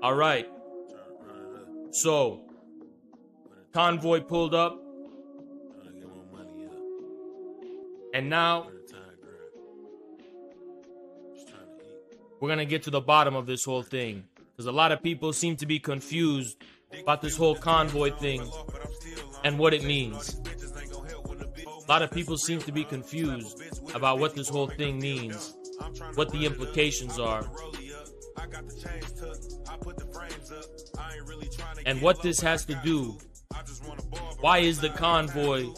All right. So, convoy pulled up, and now we're gonna get to the bottom of this whole thing because a lot of people seem to be confused about this whole convoy thing and what it means. A lot of people seem to be confused about what this whole thing means, what the implications are, and what this has to do. Why is the convoy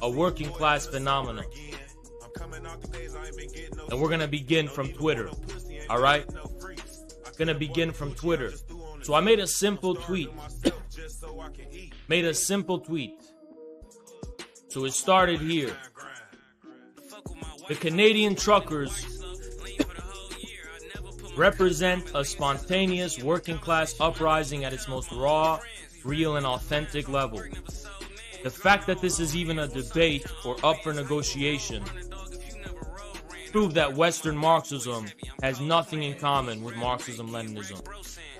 a working class phenomenon? And we're gonna begin from Twitter. All right? Gonna begin from Twitter. So I made a simple tweet. made a simple tweet. So it started here. The Canadian truckers represent a spontaneous working class uprising at its most raw, real, and authentic level. The fact that this is even a debate or up for negotiation prove that Western Marxism has nothing in common with Marxism Leninism.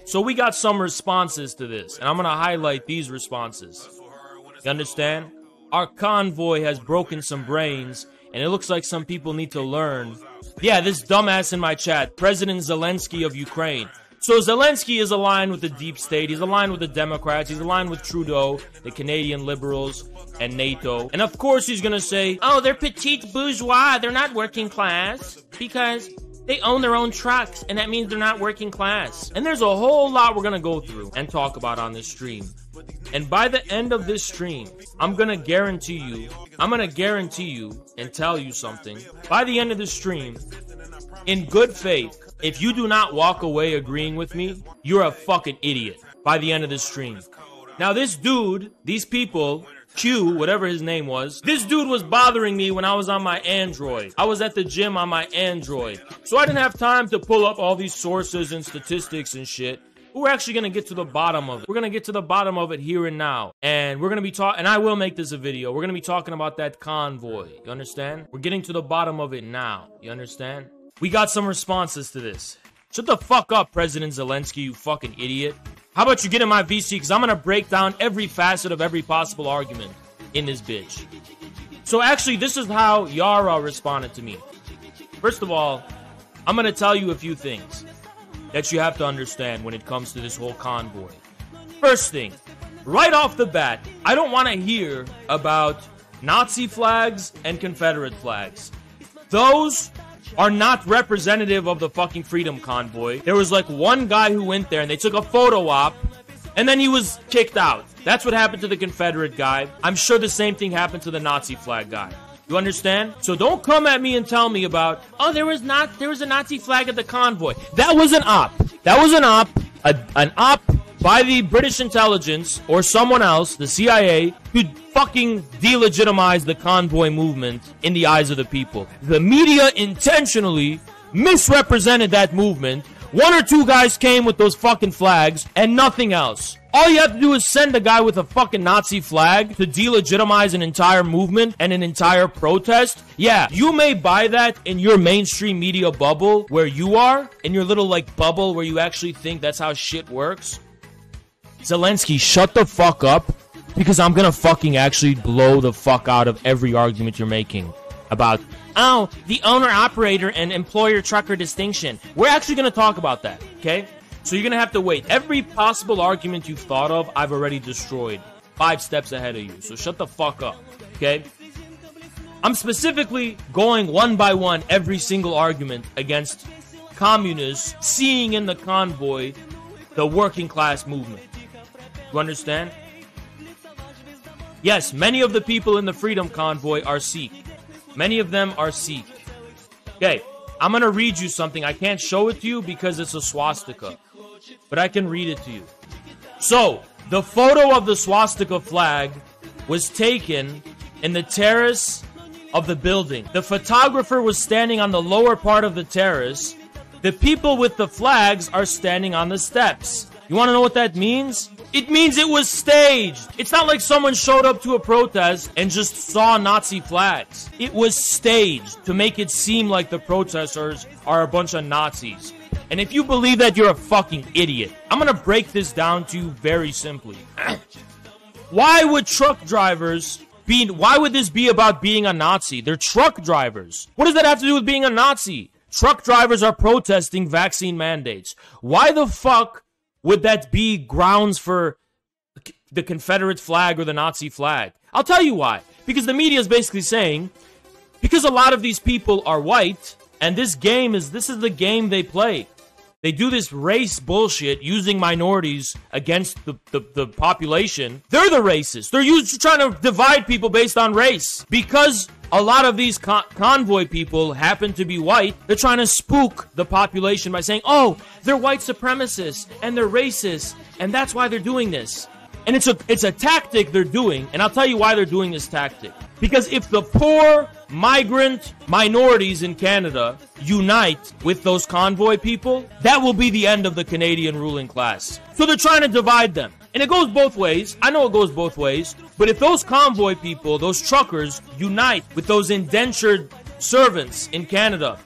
So we got some responses to this, and I'm gonna highlight these responses. You understand? Our convoy has broken some brains, and it looks like some people need to learn. Yeah, this dumbass in my chat, President Zelensky of Ukraine. So Zelensky is aligned with the deep state. He's aligned with the Democrats. He's aligned with Trudeau, the Canadian Liberals, and NATO. And of course, he's gonna say, "Oh, they're petite bourgeois. They're not working class because they own their own trucks, and that means they're not working class." And there's a whole lot we're gonna go through and talk about on this stream. And by the end of this stream, I'm gonna guarantee you, I'm gonna guarantee you and tell you something. By the end of the stream, in good faith, if you do not walk away agreeing with me, you're a fucking idiot by the end of this stream. Now, this dude, these people, Q, whatever his name was, this dude was bothering me when I was on my Android. I was at the gym on my Android. So I didn't have time to pull up all these sources and statistics and shit. We're actually gonna get to the bottom of it. We're gonna get to the bottom of it here and now. And we're gonna be talking, and I will make this a video. We're gonna be talking about that convoy. You understand? We're getting to the bottom of it now. You understand? We got some responses to this. Shut the fuck up, President Zelensky, you fucking idiot. How about you get in my VC? Because I'm going to break down every facet of every possible argument in this bitch. So actually, this is how Yara responded to me. First of all, I'm going to tell you a few things that you have to understand when it comes to this whole convoy. First thing, right off the bat, I don't want to hear about Nazi flags and Confederate flags. Those are not representative of the fucking Freedom Convoy. There was like one guy who went there and they took a photo op and then he was kicked out. That's what happened to the Confederate guy. I'm sure the same thing happened to the Nazi flag guy. You understand? So don't come at me and tell me about, oh, there was not there was a Nazi flag at the convoy. That was an op. That was an op. A, an op by the British intelligence or someone else, the CIA, who fucking delegitimize the convoy movement in the eyes of the people. The media intentionally misrepresented that movement. One or two guys came with those fucking flags and nothing else. All you have to do is send a guy with a fucking Nazi flag to delegitimize an entire movement and an entire protest. Yeah, you may buy that in your mainstream media bubble where you are, in your little like bubble where you actually think that's how shit works. Zelensky, shut the fuck up because I'm gonna fucking actually blow the fuck out of every argument you're making about, oh, the owner operator and employer trucker distinction. We're actually gonna talk about that, okay? So you're gonna have to wait. Every possible argument you've thought of, I've already destroyed. Five steps ahead of you. So shut the fuck up, okay? I'm specifically going one by one every single argument against communists seeing in the convoy the working class movement. You understand? Yes, many of the people in the Freedom Convoy are Sikh. Many of them are Sikh. Okay, I'm gonna read you something. I can't show it to you because it's a swastika, but I can read it to you. So, the photo of the swastika flag was taken in the terrace of the building. The photographer was standing on the lower part of the terrace. The people with the flags are standing on the steps. You want to know what that means? It means it was staged. It's not like someone showed up to a protest and just saw Nazi flags. It was staged to make it seem like the protesters are a bunch of Nazis. And if you believe that, you're a fucking idiot. I'm gonna break this down to you very simply. why would truck drivers be, why would this be about being a Nazi? They're truck drivers. What does that have to do with being a Nazi? Truck drivers are protesting vaccine mandates. Why the fuck would that be grounds for the Confederate flag or the Nazi flag? I'll tell you why. Because the media is basically saying, because a lot of these people are white, and this game is, this is the game they play. They do this race bullshit using minorities against the, the, the population. They're the racists. They're used, trying to divide people based on race. Because a lot of these con- convoy people happen to be white, they're trying to spook the population by saying, oh, they're white supremacists and they're racist, and that's why they're doing this. And it's a it's a tactic they're doing, and I'll tell you why they're doing this tactic. Because if the poor migrant minorities in Canada unite with those convoy people, that will be the end of the Canadian ruling class. So they're trying to divide them. And it goes both ways. I know it goes both ways. But if those convoy people, those truckers, unite with those indentured servants in Canada,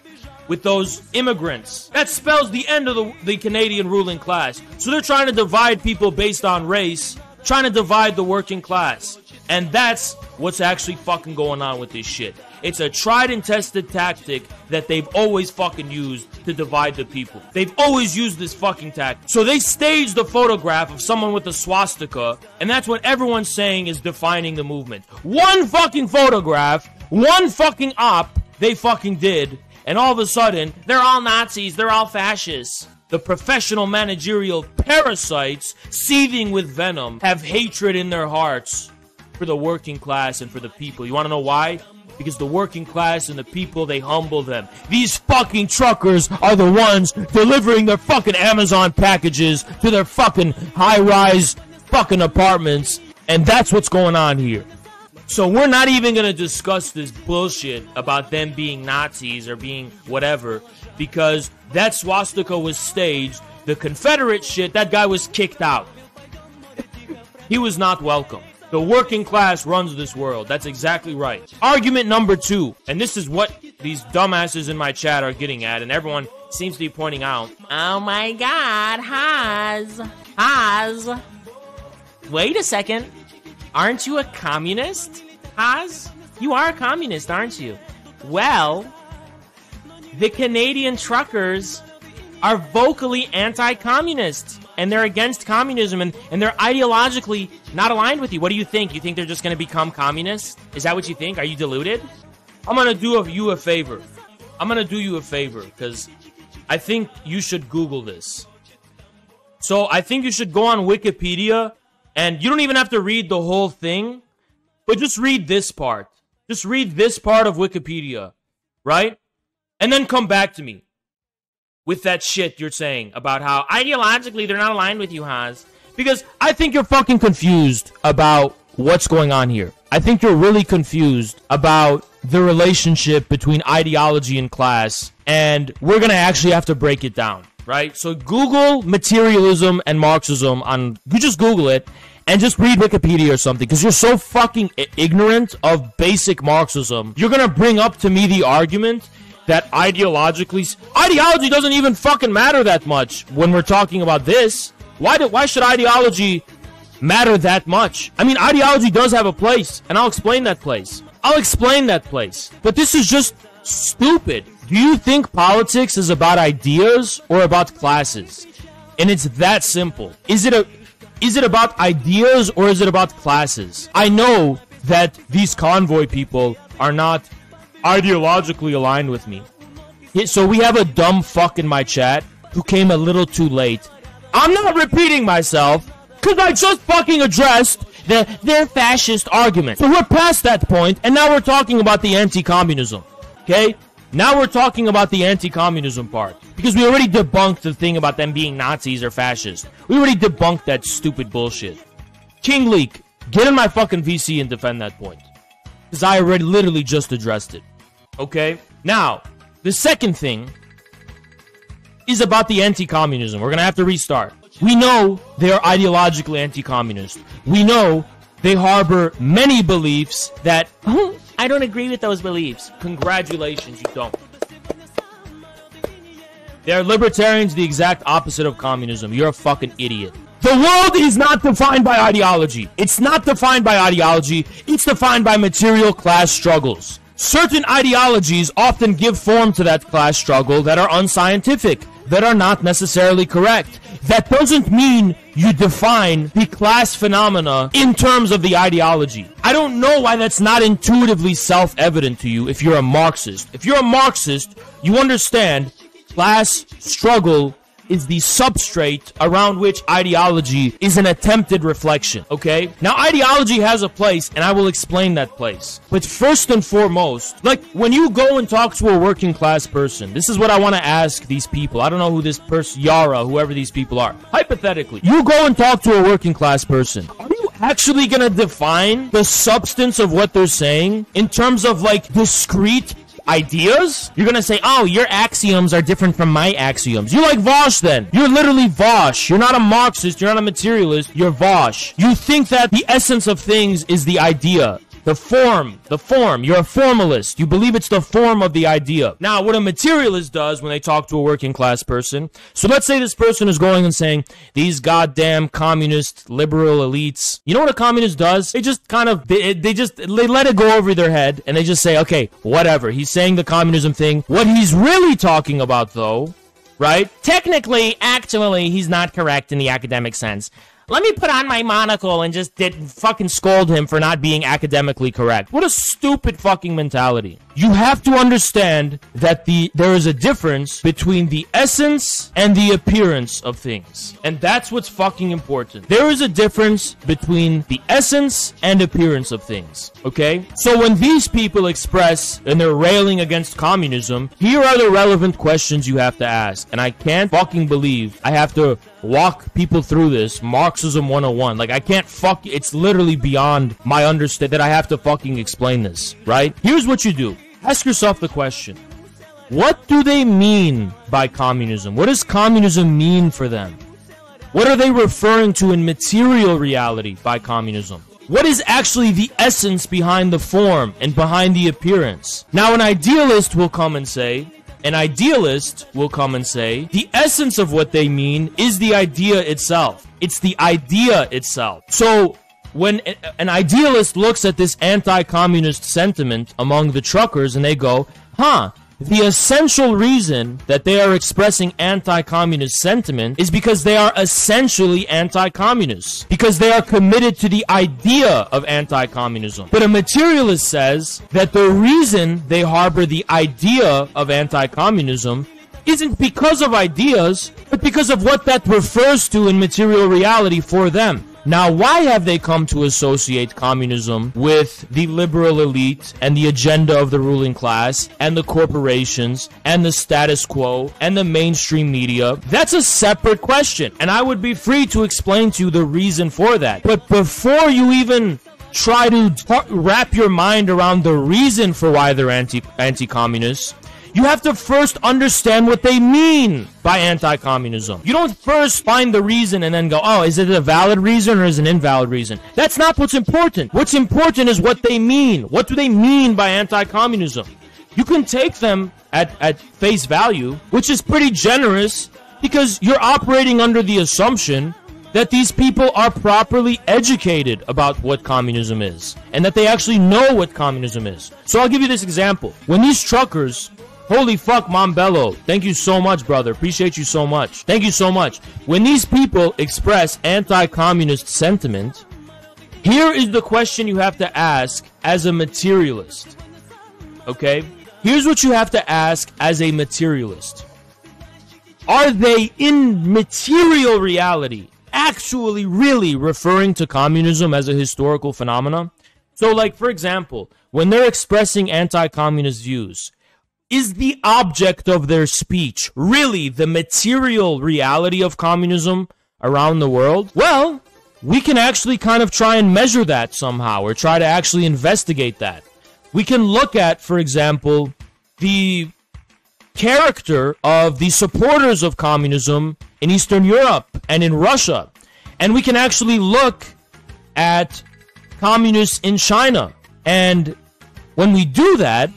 with those immigrants, that spells the end of the, the Canadian ruling class. So they're trying to divide people based on race, trying to divide the working class. And that's what's actually fucking going on with this shit. It's a tried and tested tactic that they've always fucking used to divide the people. They've always used this fucking tactic. So they staged a photograph of someone with a swastika, and that's what everyone's saying is defining the movement. One fucking photograph, one fucking op they fucking did, and all of a sudden, they're all Nazis, they're all fascists. The professional managerial parasites, seething with venom, have hatred in their hearts for the working class and for the people. You want to know why? Because the working class and the people, they humble them. These fucking truckers are the ones delivering their fucking Amazon packages to their fucking high rise fucking apartments. And that's what's going on here. So we're not even going to discuss this bullshit about them being Nazis or being whatever because that swastika was staged. The Confederate shit, that guy was kicked out. he was not welcome. The working class runs this world. That's exactly right. Argument number two, and this is what these dumbasses in my chat are getting at, and everyone seems to be pointing out. Oh my god, Haz. Haz. Wait a second. Aren't you a communist, Haz? You are a communist, aren't you? Well, the Canadian truckers are vocally anti communist and they're against communism and, and they're ideologically not aligned with you. What do you think? You think they're just going to become communists? Is that what you think? Are you deluded? I'm going to do you a favor. I'm going to do you a favor because I think you should Google this. So I think you should go on Wikipedia and you don't even have to read the whole thing, but just read this part. Just read this part of Wikipedia, right? And then come back to me with that shit you're saying about how ideologically they're not aligned with you, Haz. Because I think you're fucking confused about what's going on here. I think you're really confused about the relationship between ideology and class, and we're gonna actually have to break it down, right? So Google materialism and Marxism on you just Google it and just read Wikipedia or something because you're so fucking ignorant of basic Marxism. You're gonna bring up to me the argument that ideologically ideology doesn't even fucking matter that much when we're talking about this. Why do, why should ideology matter that much? I mean, ideology does have a place, and I'll explain that place. I'll explain that place. But this is just stupid. Do you think politics is about ideas or about classes? And it's that simple. Is it a is it about ideas or is it about classes? I know that these convoy people are not ideologically aligned with me. So we have a dumb fuck in my chat who came a little too late. I'm not repeating myself because I just fucking addressed the their fascist argument. So we're past that point, and now we're talking about the anti-communism. Okay? Now we're talking about the anti-communism part. Because we already debunked the thing about them being Nazis or fascists. We already debunked that stupid bullshit. King Leak, get in my fucking VC and defend that point. Because I already literally just addressed it. Okay? Now, the second thing is about the anti communism. We're to have to restart. We know they are ideologically anti communist. We know they harbor many beliefs that, oh, I don't agree with those beliefs. Congratulations, you don't. They're libertarians, the exact opposite of communism. You're a fucking idiot. The world is not defined by ideology. It's not defined by ideology. It's defined by material class struggles. Certain ideologies often give form to that class struggle that are unscientific, that are not necessarily correct. That doesn't mean you define the class phenomena in terms of the ideology. I don't know why that's not intuitively self evident to you if you're a Marxist. If you're a Marxist, you understand class struggle is the substrate around which ideology is an attempted reflection, okay? Now, ideology has a place, and I will explain that place. But first and foremost, like when you go and talk to a working class person, this is what I want to ask these people. I don't know who this person, Yara, whoever these people are. Hypothetically, you go and talk to a working class person. Are you actually gonna define the substance of what they're saying in terms of like discrete ideas, you're gonna say, oh, your axioms are different from my axioms. You're like Vaush then. You're literally Vaush. You're not a Marxist. You're not a materialist. You're Vaush. You think that the essence of things is the idea. The form, the form. You're a formalist. You believe it's the form of the idea. Now, what a materialist does when they talk to a working class person. So let's say this person is going and saying, these goddamn communist liberal elites. You know what a communist does? They just kind of, they, they just, they let it go over their head and they just say, okay, whatever. He's saying the communism thing. What he's really talking about though, right? Technically, actually, he's not correct in the academic sense. Let me put on my monocle and just did fucking scold him for not being academically correct. What a stupid fucking mentality. You have to understand that the there is a difference between the essence and the appearance of things. And that's what's fucking important. There is a difference between the essence and appearance of things. Okay? So when these people express and they're railing against communism, here are the relevant questions you have to ask. And I can't fucking believe I have to walk people through this Marxism 101. Like I can't fuck it's literally beyond my understand that I have to fucking explain this, right? Here's what you do. Ask yourself the question What do they mean by communism? What does communism mean for them? What are they referring to in material reality by communism? What is actually the essence behind the form and behind the appearance? Now, an idealist will come and say, an idealist will come and say, the essence of what they mean is the idea itself. It's the idea itself. So, when an idealist looks at this anti-communist sentiment among the truckers and they go, huh, the essential reason that they are expressing anti-communist sentiment is because they are essentially anti-communists. Because they are committed to the idea of anti-communism. But a materialist says that the reason they harbor the idea of anti-communism isn't because of ideas, but because of what that refers to in material reality for them. Now, why have they come to associate communism with the liberal elite and the agenda of the ruling class and the corporations and the status quo and the mainstream media? That's a separate question, and I would be free to explain to you the reason for that. But before you even try to wrap your mind around the reason for why they're anti anti-communists, you have to first understand what they mean by anti-communism. You don't first find the reason and then go, oh, is it a valid reason or is it an invalid reason? That's not what's important. What's important is what they mean. What do they mean by anti-communism? You can take them at, at face value, which is pretty generous because you're operating under the assumption that these people are properly educated about what communism is and that they actually know what communism is. So I'll give you this example. When these truckers Holy fuck, Mombello. Thank you so much, brother. Appreciate you so much. Thank you so much. When these people express anti communist sentiment, here is the question you have to ask as a materialist. Okay? Here's what you have to ask as a materialist Are they in material reality actually really referring to communism as a historical phenomenon? So, like, for example, when they're expressing anti communist views, is the object of their speech really the material reality of communism around the world? Well, we can actually kind of try and measure that somehow or try to actually investigate that. We can look at, for example, the character of the supporters of communism in Eastern Europe and in Russia. And we can actually look at communists in China. And when we do that,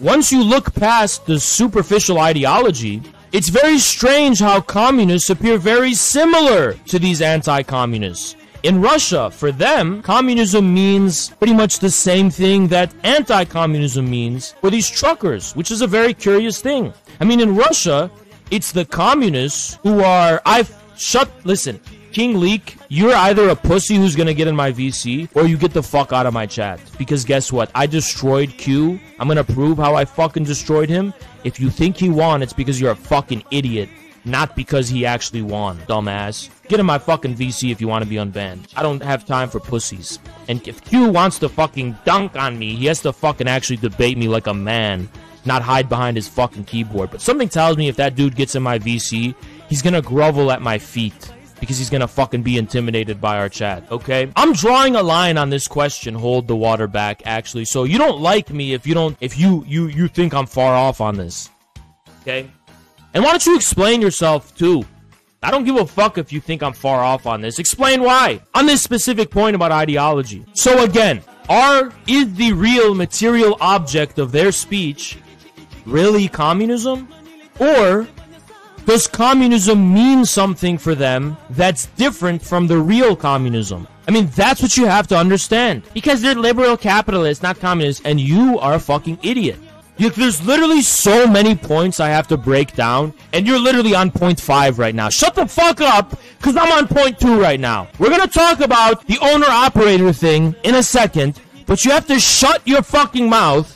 once you look past the superficial ideology It's very strange how communists appear very similar to these anti communists. In Russia, for them, communism means pretty much the same thing that anti communism means for these truckers, which is a very curious thing. I mean, in Russia, it's the communists who are. I've shut. Listen, King Leak, you're either a pussy who's gonna get in my VC, or you get the fuck out of my chat. Because guess what? I destroyed Q. I'm gonna prove how I fucking destroyed him. If you think he won, it's because you're a fucking idiot not because he actually won, dumbass. Get in my fucking VC if you want to be unbanned. I don't have time for pussies. And if Q wants to fucking dunk on me, he has to fucking actually debate me like a man, not hide behind his fucking keyboard. But something tells me if that dude gets in my VC, he's gonna grovel at my feet because he's gonna fucking be intimidated by our chat, okay? I'm drawing a line on this question, hold the water back, actually. So you don't like me if you don't if you you you think I'm far off on this. Okay? And why don't you explain yourself too? I don't give a fuck if you think I'm far off on this. Explain why. On this specific point about ideology. So again, are is the real material object of their speech really communism? Or does communism mean something for them that's different from the real communism? I mean, that's what you have to understand. Because they're liberal capitalists, not communists, and you are a fucking idiot. You, there's literally so many points I have to break down, and you're literally on point five right now. Shut the fuck up, because I'm on point two right now. We're gonna talk about the owner-operator thing in a second, but you have to shut your fucking mouth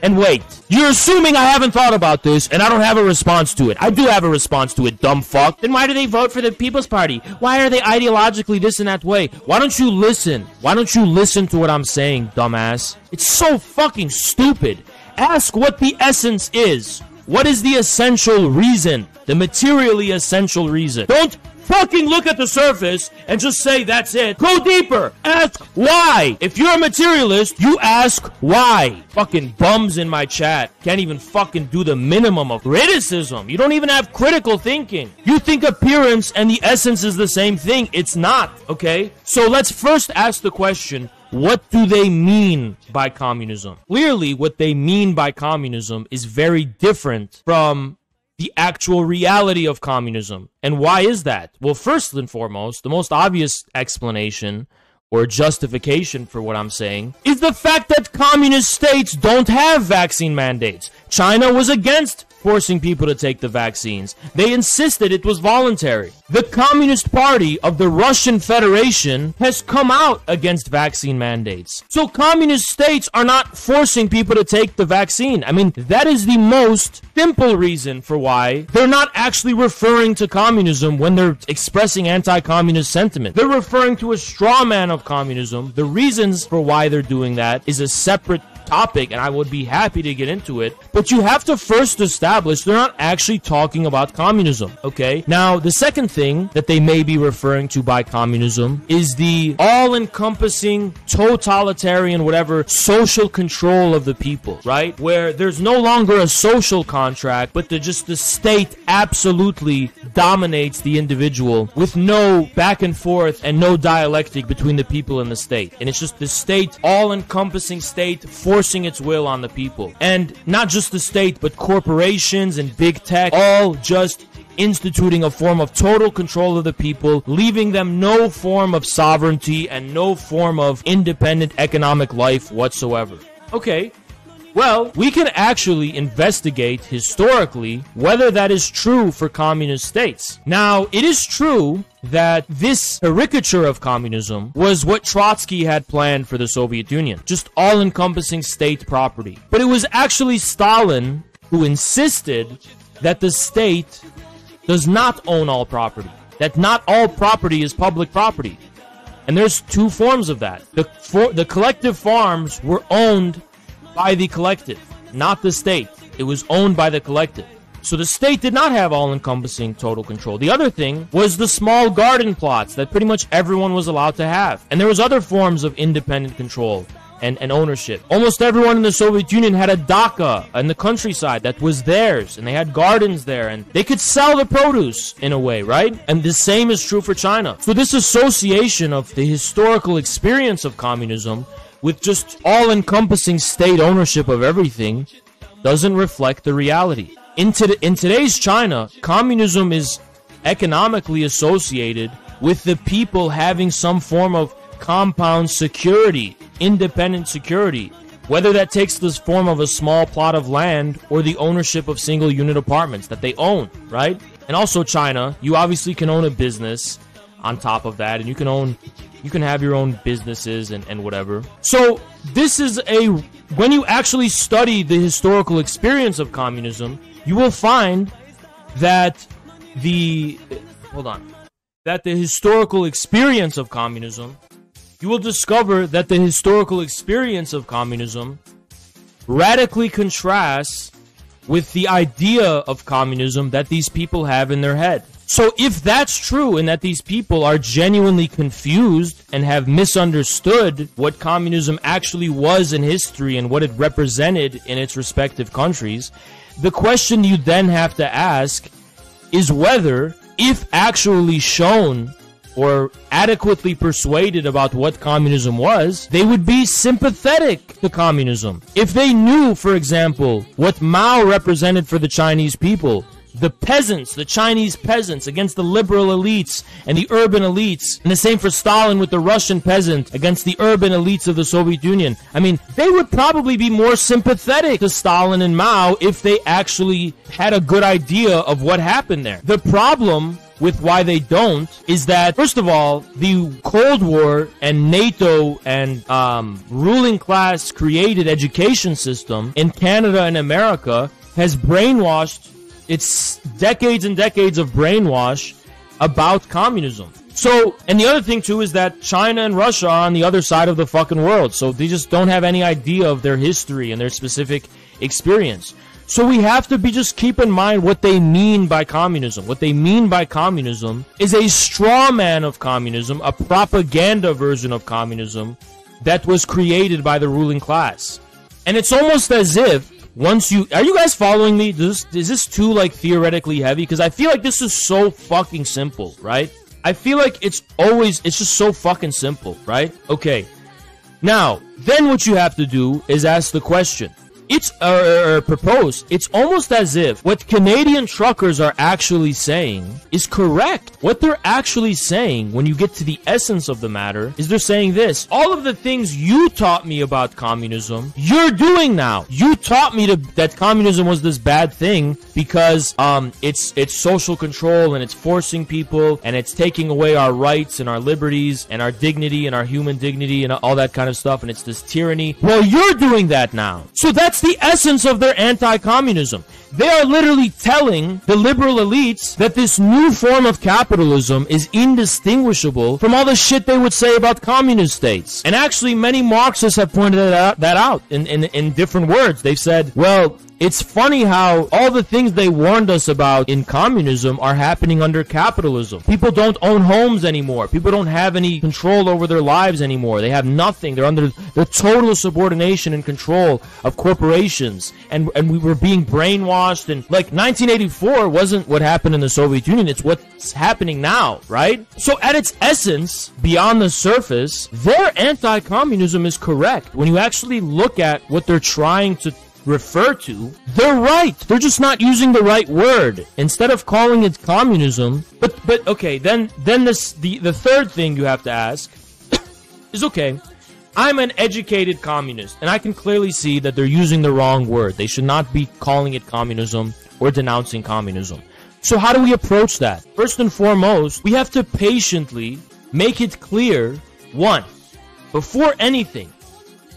and wait. You're assuming I haven't thought about this, and I don't have a response to it. I do have a response to it, dumb fuck. Then why do they vote for the People's Party? Why are they ideologically this and that way? Why don't you listen? Why don't you listen to what I'm saying, dumbass? It's so fucking stupid. Ask what the essence is. What is the essential reason? The materially essential reason. Don't fucking look at the surface and just say that's it. Go deeper. Ask why. If you're a materialist, you ask why. Fucking bums in my chat can't even fucking do the minimum of criticism. You don't even have critical thinking. You think appearance and the essence is the same thing. It's not, okay? So let's first ask the question what do they mean by communism? Clearly, what they mean by communism is very different from the actual reality of communism. And why is that? Well, first and foremost, the most obvious explanation or justification for what I'm saying is the fact that communist states don't have vaccine mandates. China was against forcing people to take the vaccines. They insisted it was voluntary. The Communist Party of the Russian Federation has come out against vaccine mandates. So communist states are not forcing people to take the vaccine. I mean, that is the most simple reason for why they're not actually referring to communism when they're expressing anti-communist sentiment. They're referring to a straw man of communism. The reasons for why they're doing that is a separate topic and I would be happy to get into it. But you have to first establish they're not actually talking about communism, okay? Now, the second thing that they may be referring to by communism is the all encompassing, totalitarian, whatever, social control of the people, right? Where there's no longer a social contract, but the, just the state absolutely dominates the individual with no back and forth and no dialectic between the people and the state. And it's just the state, all encompassing state, for forcing its will on the people. And not just the state, but corporations and big tech, all just instituting a form of total control of the people, leaving them no form of sovereignty and no form of independent economic life whatsoever. Okay, well, we can actually investigate historically whether that is true for communist states. Now, it is true that this caricature of communism was what Trotsky had planned for the Soviet Union just all encompassing state property. But it was actually Stalin who insisted that the state does not own all property, that not all property is public property. And there's two forms of that. The, for, the collective farms were owned by the collective, not the state. It was owned by the collective. So the state did not have all encompassing total control. The other thing was the small garden plots that pretty much everyone was allowed to have. And there was other forms of independent control and, and ownership. Almost everyone in the Soviet Union had a dacha in the countryside that was theirs, and they had gardens there, and they could sell the produce in a way, right? And the same is true for China. So this association of the historical experience of communism with just all encompassing state ownership of everything doesn't reflect the reality. In, to- in today's China, communism is economically associated with the people having some form of compound security, independent security, whether that takes the form of a small plot of land or the ownership of single unit apartments that they own, right? And also China, you obviously can own a business on top of that, and you can own you can have your own businesses and, and whatever. So this is a when you actually study the historical experience of communism, you will find that the hold on that the historical experience of communism you will discover that the historical experience of communism radically contrasts with the idea of communism that these people have in their head. So if that's true and that these people are genuinely confused and have misunderstood what communism actually was in history and what it represented in its respective countries, the question you then have to ask is whether, if actually shown or adequately persuaded about what communism was, they would be sympathetic to communism. If they knew, for example, what Mao represented for the Chinese people, the peasants, the Chinese peasants against the liberal elites and the urban elites, and the same for Stalin with the Russian peasant against the urban elites of the Soviet Union. I mean, they would probably be more sympathetic to Stalin and Mao if they actually had a good idea of what happened there. The problem with why they don't is that first of all the cold war and nato and um, ruling class created education system in canada and america has brainwashed it's decades and decades of brainwash about communism. So, and the other thing too is that China and Russia are on the other side of the fucking world. So they just don't have any idea of their history and their specific experience. So we have to be just keep in mind what they mean by communism. What they mean by communism is a straw man of communism, a propaganda version of communism that was created by the ruling class. And it's almost as if once you are you guys following me? Does, is this too like theoretically heavy? Because I feel like this is so fucking simple, right? I feel like it's always it's just so fucking simple, right? Okay. Now, then what you have to do is ask the question it's uh, proposed. It's almost as if what Canadian truckers are actually saying is correct. What they're actually saying, when you get to the essence of the matter, is they're saying this: all of the things you taught me about communism, you're doing now. You taught me to, that communism was this bad thing because um, it's it's social control and it's forcing people and it's taking away our rights and our liberties and our dignity and our human dignity and all that kind of stuff and it's this tyranny. Well, you're doing that now. So that's that's the essence of their anti-communism. They are literally telling the liberal elites that this new form of capitalism is indistinguishable from all the shit they would say about communist states. And actually, many Marxists have pointed that out, in, in, in different words. They've said, well, it's funny how all the things they warned us about in communism are happening under capitalism. People don't own homes anymore. People don't have any control over their lives anymore. They have nothing. They're under the total subordination and control of corporations. And, and we were being brainwashed. And like 1984 wasn't what happened in the Soviet Union. It's what's happening now, right? So at its essence, beyond the surface, their anti-communism is correct. When you actually look at what they're trying to refer to, they're right. They're just not using the right word. Instead of calling it communism, but but okay, then then this the the third thing you have to ask is okay. I'm an educated communist, and I can clearly see that they're using the wrong word. They should not be calling it communism or denouncing communism. So how do we approach that? First and foremost, we have to patiently make it clear, one, before anything,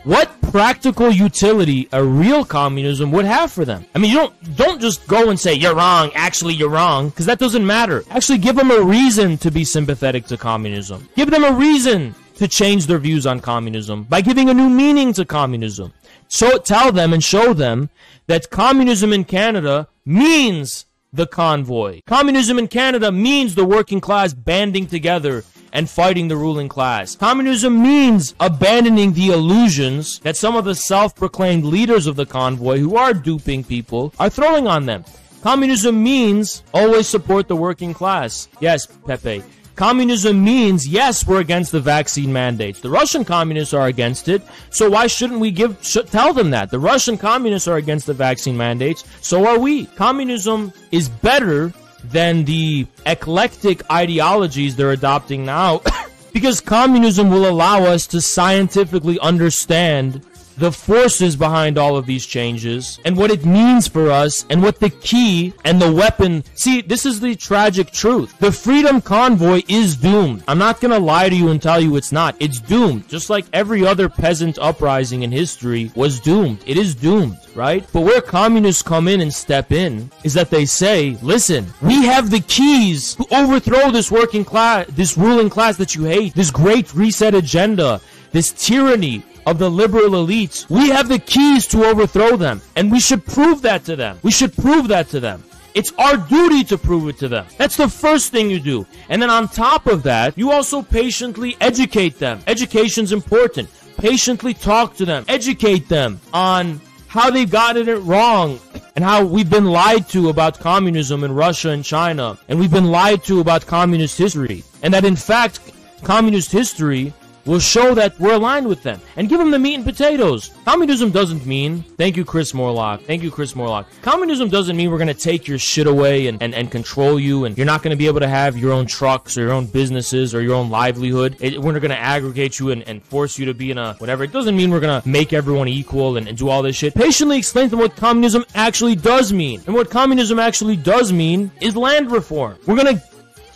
what practical utility a real communism would have for them. I mean, you don't don't just go and say you're wrong. Actually, you're wrong because that doesn't matter. Actually, give them a reason to be sympathetic to communism. Give them a reason to change their views on communism by giving a new meaning to communism. So tell them and show them that communism in Canada means the convoy. Communism in Canada means the working class banding together and fighting the ruling class. Communism means abandoning the illusions that some of the self-proclaimed leaders of the convoy who are duping people are throwing on them. Communism means always support the working class. Yes, Pepe. Communism means, yes, we're against the vaccine mandates. The Russian communists are against it, so why shouldn't we give sh- tell them that? The Russian communists are against the vaccine mandates, so are we. Communism is better than the eclectic ideologies they're adopting now. Because communism will allow us to scientifically understand the forces behind all of these changes and what it means for us and what the key and the weapon. See, this is the tragic truth. The Freedom Convoy is doomed. I'm not going to lie to you and tell you it's not. It's doomed. Just like every other peasant uprising in history was doomed. It is doomed right? But where communists come in and step in is that they say, listen, we have the keys to overthrow this working class, this ruling class that you hate, this great reset agenda, this tyranny of the liberal elites. We have the keys to overthrow them, and we should prove that to them. We should prove that to them. It's our duty to prove it to them. That's the first thing you do. And then on top of that, you also patiently educate them. Education's important. Patiently talk to them. Educate them on how they've gotten it wrong and how we've been lied to about communism in Russia and China. And we've been lied to about communist history. And that in fact, communist history will show that we're aligned with them and give them the meat and potatoes. Communism doesn't mean, thank you, Chris Morlock. Thank you, Chris Morlock. Communism doesn't mean we're going to take your shit away and, and, and control you and you're not going to be able to have your own trucks or your own businesses or your own livelihood. It, we're not going to aggregate you and, and force you to be in a whatever. It doesn't mean we're going to make everyone equal and, and do all this shit. Patiently explain to them what communism actually does mean. And what communism actually does mean is land reform. We're going to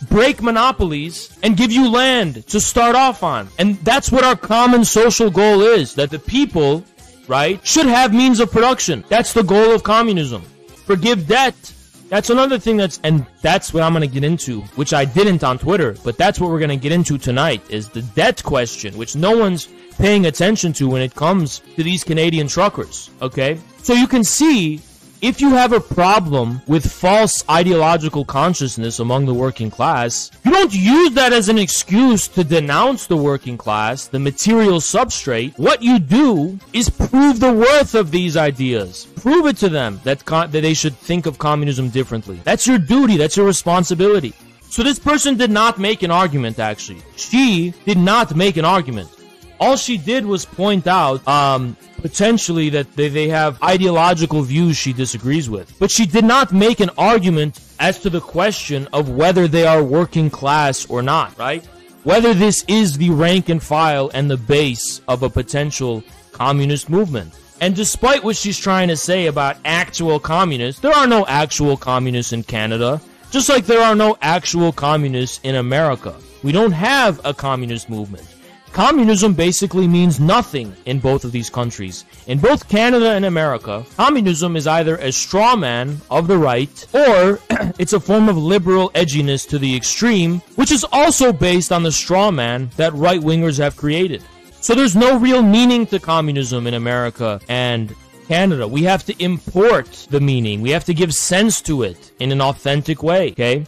break monopolies and give you land to start off on. And that's what our common social goal is that the people, right, should have means of production. That's the goal of communism. Forgive debt. That's another thing that's, and that's what I'm going to get into, which I didn't on Twitter, but that's what we're going to get into tonight is the debt question, which no one's paying attention to when it comes to these Canadian truckers. Okay. So you can see if you have a problem with false ideological consciousness among the working class, you don't use that as an excuse to denounce the working class, the material substrate. What you do is prove the worth of these ideas. Prove it to them that, that they should think of communism differently. That's your duty. That's your responsibility. So this person did not make an argument, actually. She did not make an argument. All she did was point out um, potentially that they, they have ideological views she disagrees with. But she did not make an argument as to the question of whether they are working class or not, right? Whether this is the rank and file and the base of a potential communist movement. And despite what she's trying to say about actual communists, there are no actual communists in Canada, just like there are no actual communists in America. We don't have a communist movement. Communism basically means nothing in both of these countries. In both Canada and America, communism is either a straw man of the right or it's a form of liberal edginess to the extreme, which is also based on the straw man that right wingers have created. So there's no real meaning to communism in America and Canada. We have to import the meaning. We have to give sense to it in an authentic way, okay?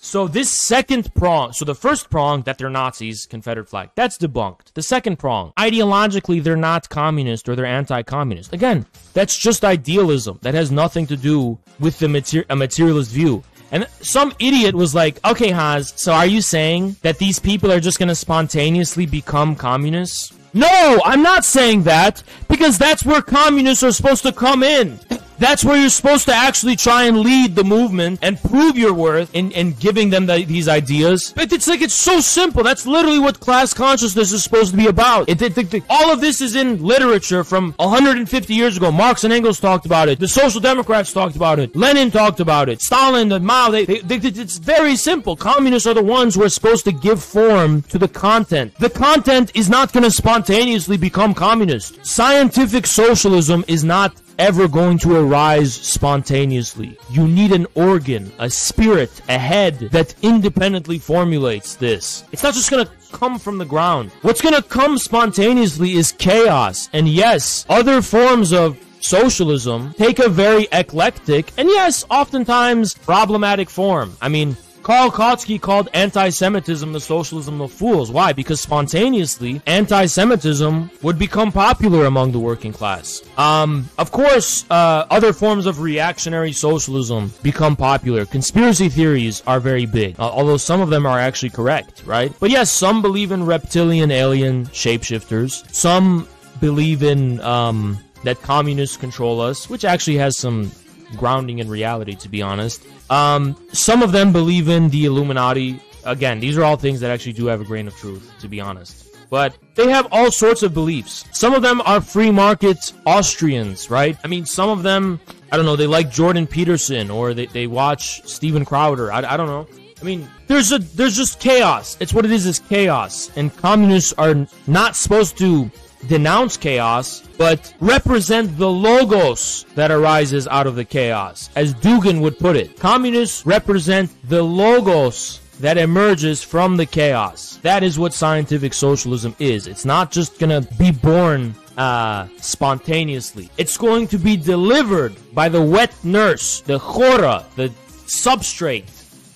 So this second prong, so the first prong that they're Nazis, Confederate flag, that's debunked. The second prong, ideologically they're not communist or they're anti-communist. Again, that's just idealism. That has nothing to do with the mater- a materialist view. And some idiot was like, okay, Haz, so are you saying that these people are just going to spontaneously become communists? No, I'm not saying that because that's where communists are supposed to come in. That's where you're supposed to actually try and lead the movement and prove your worth in, in giving them the, these ideas. But it's like, it's so simple. That's literally what class consciousness is supposed to be about. It, it, it, all of this is in literature from 150 years ago. Marx and Engels talked about it. The Social Democrats talked about it. Lenin talked about it. Stalin, the Mao, they, they, it's very simple. Communists are the ones who are supposed to give form to the content. The content is not going to spontaneously become communist. Scientific socialism is not ever going to arise spontaneously. You need an organ, a spirit, a head that independently formulates this. It's not just gonna come from the ground. What's gonna come spontaneously is chaos. And yes, other forms of socialism take a very eclectic and yes, oftentimes problematic form. I mean, Karl Kautsky called anti-Semitism the socialism of fools. Why? Because spontaneously, anti-Semitism would become popular among the working class. Um, of course, uh, other forms of reactionary socialism become popular. Conspiracy theories are very big, uh, although some of them are actually correct, right? But yes, some believe in reptilian alien shapeshifters. Some believe in um, that communists control us, which actually has some grounding in reality, to be honest. Um, some of them believe in the Illuminati. Again, these are all things that actually do have a grain of truth, to be honest. But they have all sorts of beliefs. Some of them are free market Austrians, right? I mean, some of them, I don't know, they like Jordan Peterson or they, they watch Steven Crowder. I, I don't know. I mean, there's a there's just chaos. It's what it is is chaos. And communists are not supposed to denounce chaos, but represent the logos that arises out of the chaos. As Dugin would put it, communists represent the logos that emerges from the chaos. That is what scientific socialism is. It's not just gonna be born uh, spontaneously. It's going to be delivered by the wet nurse, the chora, the substrate,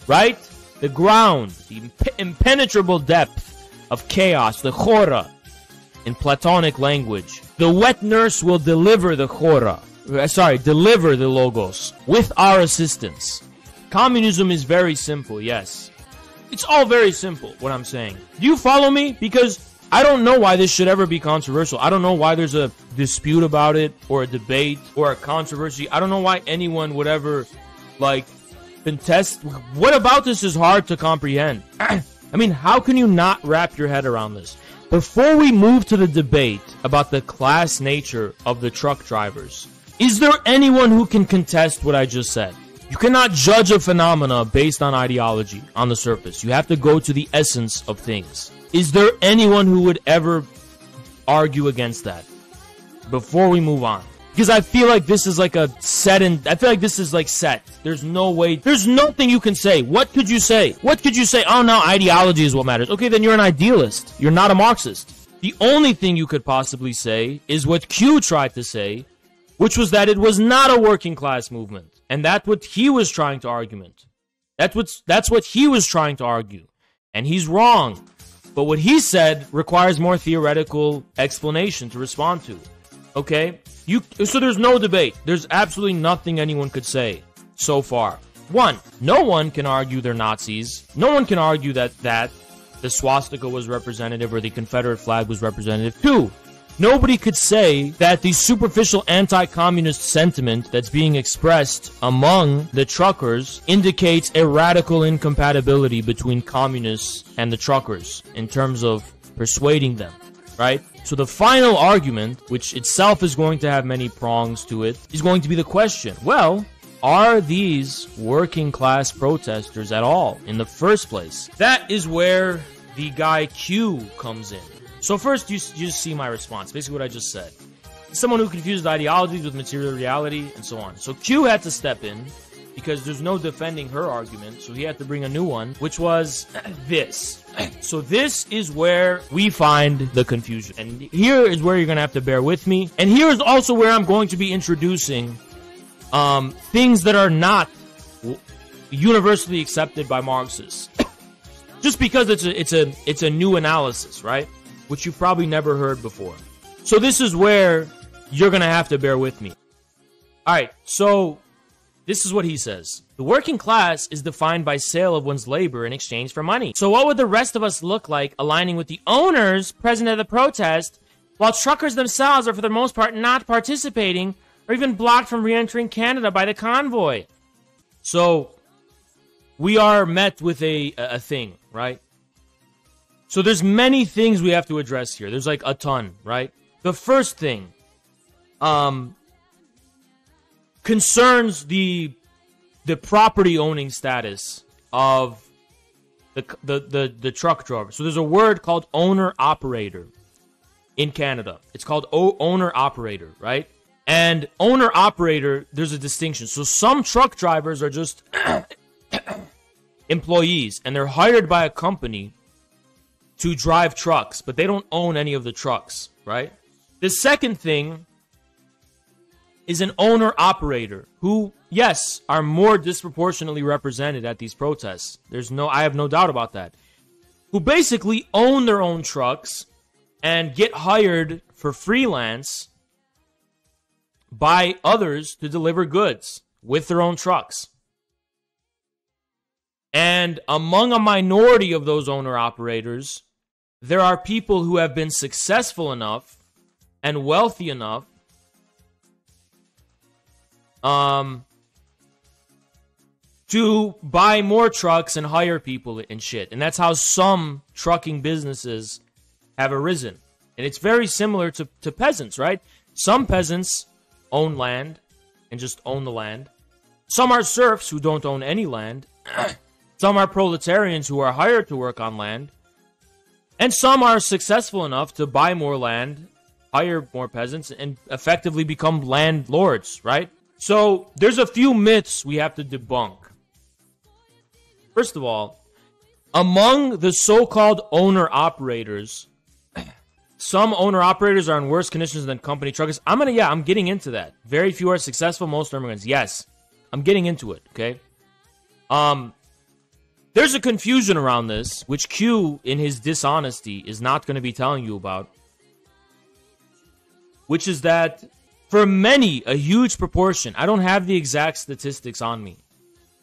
right? The ground, the imp- impenetrable depth of chaos, the chora, in Platonic language. The wet nurse will deliver the chora. Uh, sorry, deliver the logos with our assistance. Communism is very simple, yes. It's all very simple, what I'm saying. Do you follow me? Because I don't know why this should ever be controversial. I don't know why there's a dispute about it, or a debate, or a controversy. I don't know why anyone would ever, like, contest. What about this is hard to comprehend? I mean, how can you not wrap your head around this? Before we move to the debate about the class nature of the truck drivers, is there anyone who can contest what I just said? You cannot judge a phenomena based on ideology on the surface. You have to go to the essence of things. Is there anyone who would ever argue against that? Before we move on. Because I feel like this is like a set and I feel like this is like set. There's no way, there's nothing you can say. What could you say? What could you say? Oh no, ideology is what matters. Okay, then you're an idealist. You're not a Marxist. The only thing you could possibly say is what Q tried to say, which was that it was not a working class movement. And that's what he was trying to argument. That's what, that's what he was trying to argue. And he's wrong. But what he said requires more theoretical explanation to respond to. Okay? You so there's no debate. There's absolutely nothing anyone could say so far. One, no one can argue they're Nazis. No one can argue that that the swastika was representative or the Confederate flag was representative. Two, nobody could say that the superficial anti-communist sentiment that's being expressed among the truckers indicates a radical incompatibility between communists and the truckers in terms of persuading them, right? So the final argument, which itself is going to have many prongs to it, is going to be the question, well, are these working class protesters at all in the first place? That is where the guy Q comes in. So first, you, you just see my response, basically what I just said. Someone who confuses ideologies with material reality and so on. So Q had to step in because there's no defending her argument, so he had to bring a new one, which was this. So this is where we find the confusion. And here is where you're going to have to bear with me. And here is also where I'm going to be introducing um, things that are not universally accepted by Marxists. Just because it's a it's a it's a new analysis, right? Which you've probably never heard before. So this is where you're going to have to bear with me. All right. So this is what he says. The working class is defined by sale of one's labor in exchange for money. So what would the rest of us look like aligning with the owners present at the protest, while truckers themselves are for the most part not participating or even blocked from re-entering Canada by the convoy? So we are met with a, a thing, right? So there's many things we have to address here. There's like a ton, right? The first thing, um, concerns the the property owning status of the, the the the truck driver. So there's a word called owner operator in Canada. It's called o- owner operator, right? And owner operator, there's a distinction. So some truck drivers are just employees and they're hired by a company to drive trucks, but they don't own any of the trucks, right? The second thing is an owner operator who, yes, are more disproportionately represented at these protests. There's no, I have no doubt about that. Who basically own their own trucks and get hired for freelance by others to deliver goods with their own trucks. And among a minority of those owner operators, there are people who have been successful enough and wealthy enough um to buy more trucks and hire people and shit. And that's how some trucking businesses have arisen. And it's very similar to, to peasants, right? Some peasants own land and just own the land. Some are serfs who don't own any land. some are proletarians who are hired to work on land. And some are successful enough to buy more land, hire more peasants, and effectively become landlords, right? So there's a few myths we have to debunk. First of all, among the so called owner operators, some owner operators are in worse conditions than company truckers. I'm gonna, yeah, I'm getting into that. Very few are successful, most are immigrants. Yes, I'm getting into it, okay? Um, there's a confusion around this, which Q, in his dishonesty, is not going to be telling you about, which is that for many, a huge proportion, I don't have the exact statistics on me.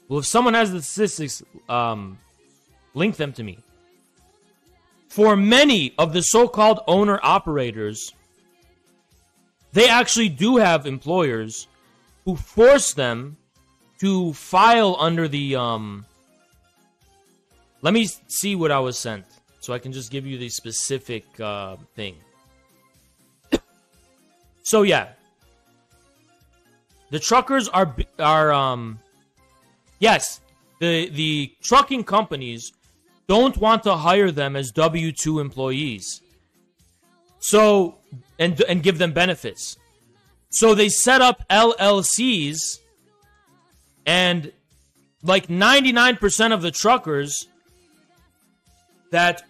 Well, if someone has the statistics, um, link them to me. For many of the so called owner operators, they actually do have employers who force them to file under the. Um, let me see what I was sent so I can just give you the specific uh, thing. so, yeah, the truckers are are um yes, the the trucking companies don't want to hire them as W2 employees. So and and give them benefits. So they set up LLCs and like 99% of the truckers that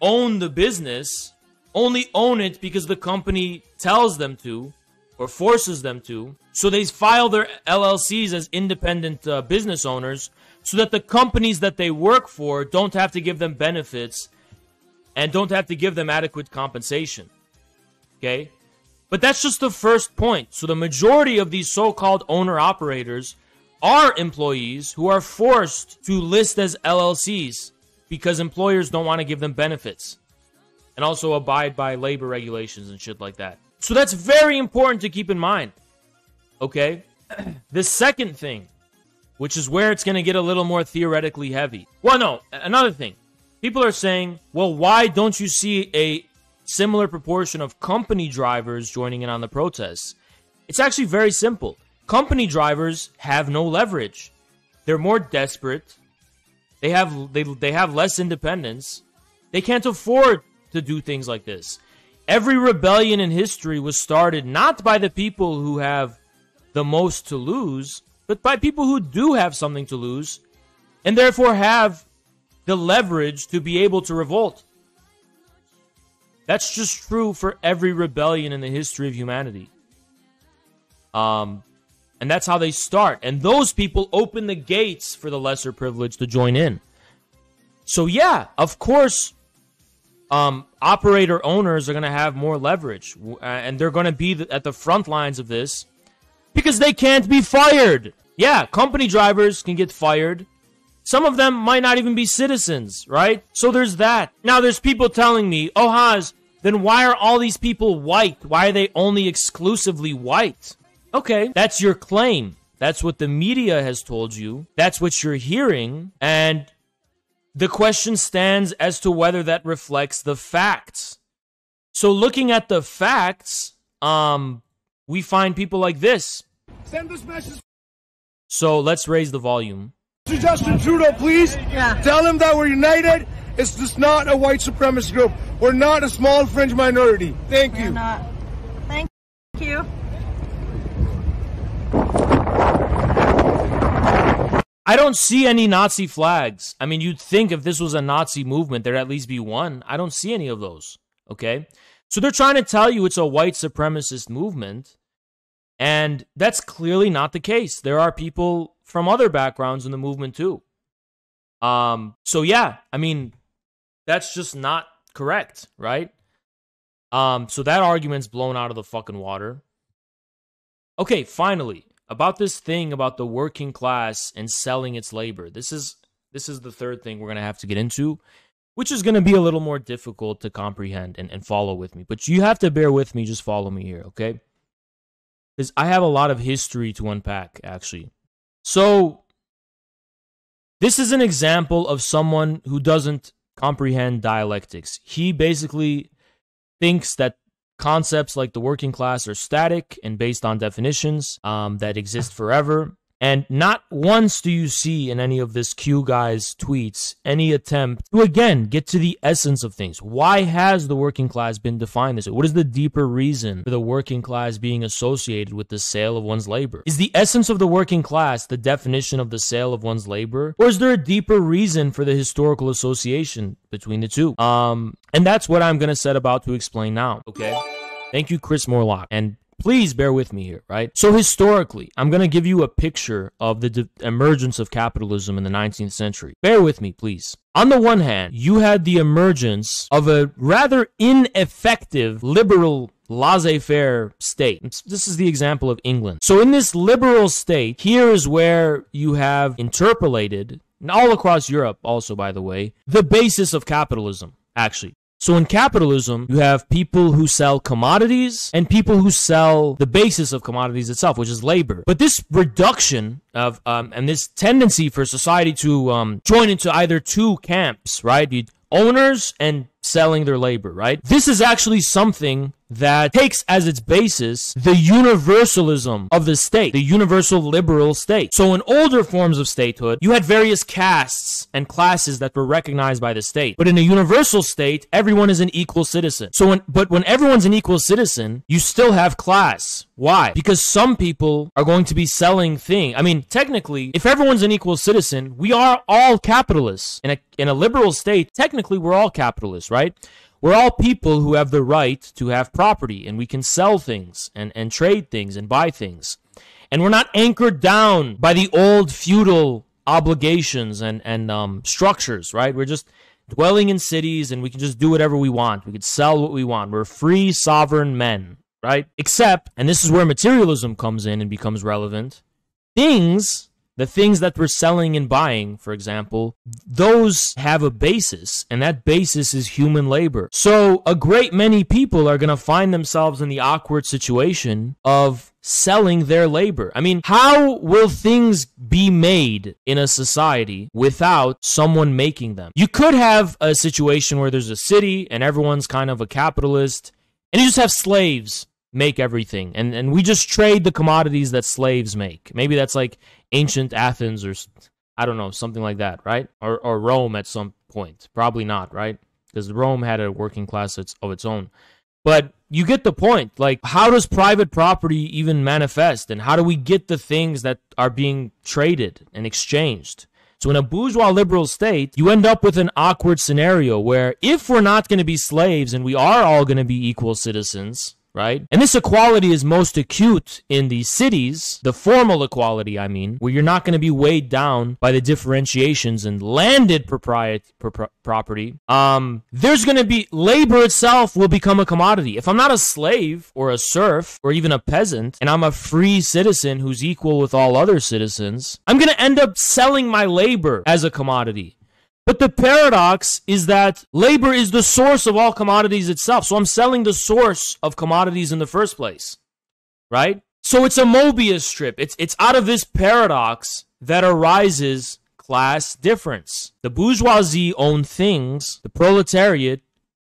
own the business only own it because the company tells them to or forces them to. So they file their LLCs as independent uh, business owners so that the companies that they work for don't have to give them benefits and don't have to give them adequate compensation. Okay? But that's just the first point. So the majority of these so called owner operators are employees who are forced to list as LLCs because employers don't want to give them benefits and also abide by labor regulations and shit like that. So that's very important to keep in mind. Okay? the second thing, which is where it's going to get a little more theoretically heavy. Well, no, another thing. People are saying, well, why don't you see a similar proportion of company drivers joining in on the protests? It's actually very simple. Company drivers have no leverage. They're more desperate. They have they, they have less independence. They can't afford to do things like this. Every rebellion in history was started not by the people who have the most to lose, but by people who do have something to lose and therefore have the leverage to be able to revolt. That's just true for every rebellion in the history of humanity. Um, and that's how they start. And those people open the gates for the lesser privileged to join in. So, yeah, of course, um, operator owners are going to have more leverage, uh, and they're going to be at the front lines of this because they can't be fired. Yeah, company drivers can get fired. Some of them might not even be citizens, right? So there's that. Now there's people telling me, oh, Haz, then why are all these people white? Why are they only exclusively white? Okay, that's your claim. That's what the media has told you. That's what you're hearing. And the question stands as to whether that reflects the facts. So looking at the facts, um, we find people like this. Send this message. So let's raise the volume. To Justin Trudeau, please. Yeah. Tell him that we're united. It's just not a white supremacist group. We're not a small fringe minority. Thank you. We're not. Thank you. I don't see any Nazi flags. I mean, you'd think if this was a Nazi movement, there'd at least be one. I don't see any of those. Okay? So they're trying to tell you it's a white supremacist movement. And that's clearly not the case. There are people from other backgrounds in the movement too. Um, so yeah, I mean, that's just not correct, right? Um, so that argument's blown out of the fucking water. Okay, finally, about this thing about the working class and selling its labor. This is this is the third thing we're gonna have to get into, which is gonna be a little more difficult to comprehend and, and follow with me. But you have to bear with me, just follow me here, okay? Because I have a lot of history to unpack, actually. So this is an example of someone who doesn't comprehend dialectics. He basically thinks that concepts like the working class are static and based on definitions um, that exist forever. And not once do you see in any of this Q guy's tweets any attempt to again get to the essence of things. Why has the working class been defined this way? What is the deeper reason for the working class being associated with the sale of one's labor? Is the essence of the working class the definition of the sale of one's labor? Or is there a deeper reason for the historical association between the two? Um, and that's what I'm gonna set about to explain now. Okay. Thank you, Chris Morlock. And please bear with me here, right? So, historically, I'm going to give you a picture of the de- emergence of capitalism in the 19th century. Bear with me, please. On the one hand, you had the emergence of a rather ineffective liberal laissez faire state. This is the example of England. So, in this liberal state, here is where you have interpolated, and all across Europe, also, by the way, the basis of capitalism, actually. So in capitalism, you have people who sell commodities and people who sell the basis of commodities itself, which is labor. But this reduction of um, and this tendency for society to um, join into either two camps, right? You owners and selling their labor, right? This is actually something that takes as its basis the universalism of the state, the universal liberal state. So in older forms of statehood, you had various castes and classes that were recognized by the state. But in a universal state, everyone is an equal citizen. So when, but when everyone's an equal citizen, you still have class. Why? Because some people are going to be selling things. I mean, technically, if everyone's an equal citizen, we are all capitalists. In a, in a liberal state, technically, we're all capitalists, right? We're all people who have the right to have property and we can sell things and, and trade things and buy things. And we're not anchored down by the old feudal obligations and, and um, structures, right? We're just dwelling in cities and we can just do whatever we want. We can sell what we want. We're free, sovereign men, right? Except, and this is where materialism comes in and becomes relevant, things the things that we're selling and buying, for example, those have a basis, and that basis is human labor. So a great many people are going to find themselves in the awkward situation of selling their labor. I mean, how will things be made in a society without someone making them? You could have a situation where there's a city and everyone's kind of a capitalist, and you just have slaves make everything and and we just trade the commodities that slaves make maybe that's like ancient Athens or I don't know, something like that, right? Or, or Rome at some point. Probably not, right? Because Rome had a working class of its own. But you get the point. Like, how does private property even manifest? And how do we get the things that are being traded and exchanged? So, in a bourgeois liberal state, you end up with an awkward scenario where if we're not going to be slaves and we are all going to be equal citizens, right? And this equality is most acute in the cities, the formal equality, I mean, where you're not going to be weighed down by the differentiations in landed propriety, pro- property. Um, there's going to be labor itself will become a commodity. If I'm not a slave or a serf or even a peasant, and I'm a free citizen who's equal with all other citizens, I'm going to end up selling my labor as a commodity. But the paradox is that labor is the source of all commodities itself. So I'm selling the source of commodities in the first place, right? So it's a Mobius strip. It's, it's out of this paradox that arises class difference. The bourgeoisie own things, the proletariat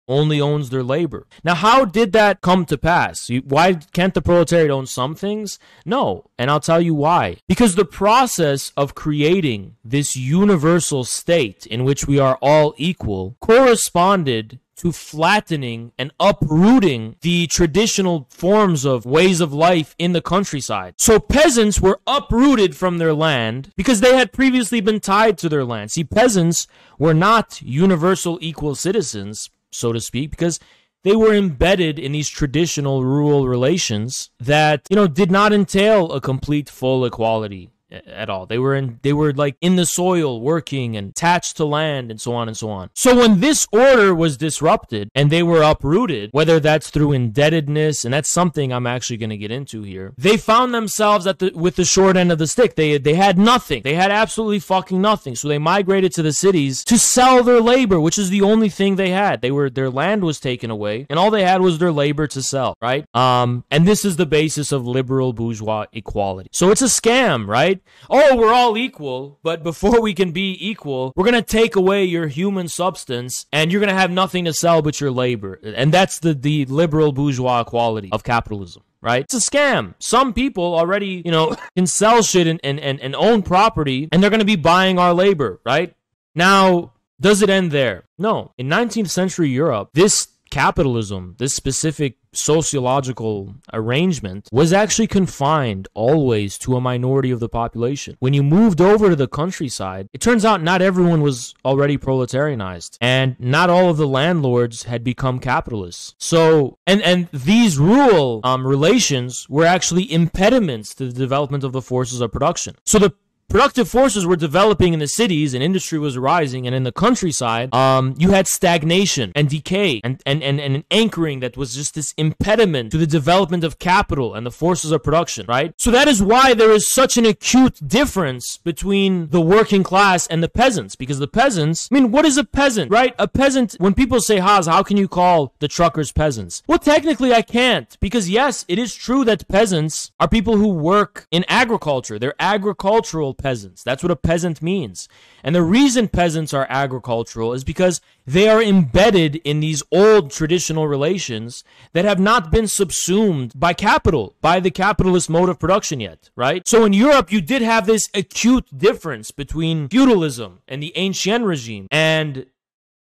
only owns their labor. Now, how did that come to pass? Why can't the proletariat own some things? No, and I'll tell you why. Because the process of creating this universal state in which we are all equal corresponded to flattening and uprooting the traditional forms of ways of life in the countryside. So peasants were uprooted from their land because they had previously been tied to their land. See, peasants were not universal equal citizens so to speak, because they were embedded in these traditional rural relations that, you know, did not entail a complete full equality at all. They were in they were like in the soil working and attached to land and so on and so on. So when this order was disrupted and they were uprooted, whether that's through indebtedness and that's something I'm actually going to get into here. They found themselves at the with the short end of the stick. They they had nothing. They had absolutely fucking nothing. So they migrated to the cities to sell their labor, which is the only thing they had. They were their land was taken away and all they had was their labor to sell, right? Um and this is the basis of liberal bourgeois equality. So it's a scam, right? Oh, we're all equal, but before we can be equal, we're going to take away your human substance and you're going to have nothing to sell but your labor. And that's the, the liberal bourgeois quality of capitalism right? It's a scam. Some people already, you know, can sell shit and, and, and, and own property and they're going to be buying our labor, right? Now, does it end there? No. In 19th century Europe, this capitalism, this specific sociological arrangement, was actually confined always to a minority of the population. When you moved over to the countryside, it turns out not everyone was already proletarianized, and not all of the landlords had become capitalists. So, and and these rural um, relations were actually impediments to the development of the forces of production. So the productive forces were developing in the cities and industry was rising and in the countryside um, you had stagnation and decay and, and, and, and an anchoring that was just this impediment to the development of capital and the forces of production right? So that is why there is such an acute difference between the working class and the peasants because the peasants i mean what is a peasant right? A peasant when people say Haz how can you call the truckers peasants? Well technically i can't because yes it is true that peasants are people who work in agriculture. They're agricultural peasants. That's what a peasant means. And the reason peasants are agricultural is because they are embedded in these old traditional relations that have not been subsumed by capital, by the capitalist mode of production yet, right? So in Europe, you did have this acute difference between feudalism and the ancien regime and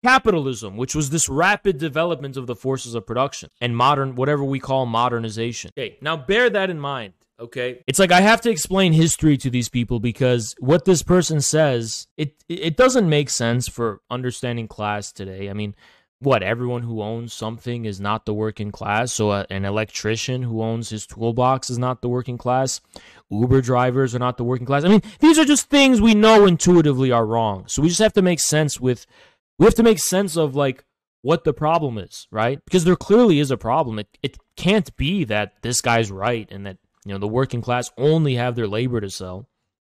capitalism, which was this rapid development of the forces of production and modern, whatever we call modernization. Okay, now bear that in mind. Okay. It's like I have to explain history to these people because what this person says, it it doesn't make sense for understanding class today. I mean, what everyone who owns something is not the working class so uh, an electrician who owns his toolbox is not the working class. Uber drivers are not the working class. I mean these are just things we know intuitively are wrong. So we just have to make sense with we have to make sense of like what the problem is right? Because there clearly is a problem. It, it can't be that this guy's right and that you know, the working class only have their labor to sell.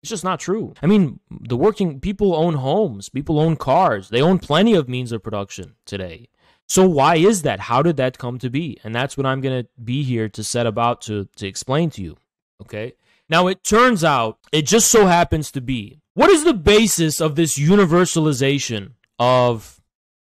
It's just not true. I mean, the working people own homes, people own cars, they own plenty of means of production today. So why is that? How did that come to be? And that's what I'm going to be here to set about to to explain to you. Okay? Now it turns out it just so happens to be what is the basis of this universalization of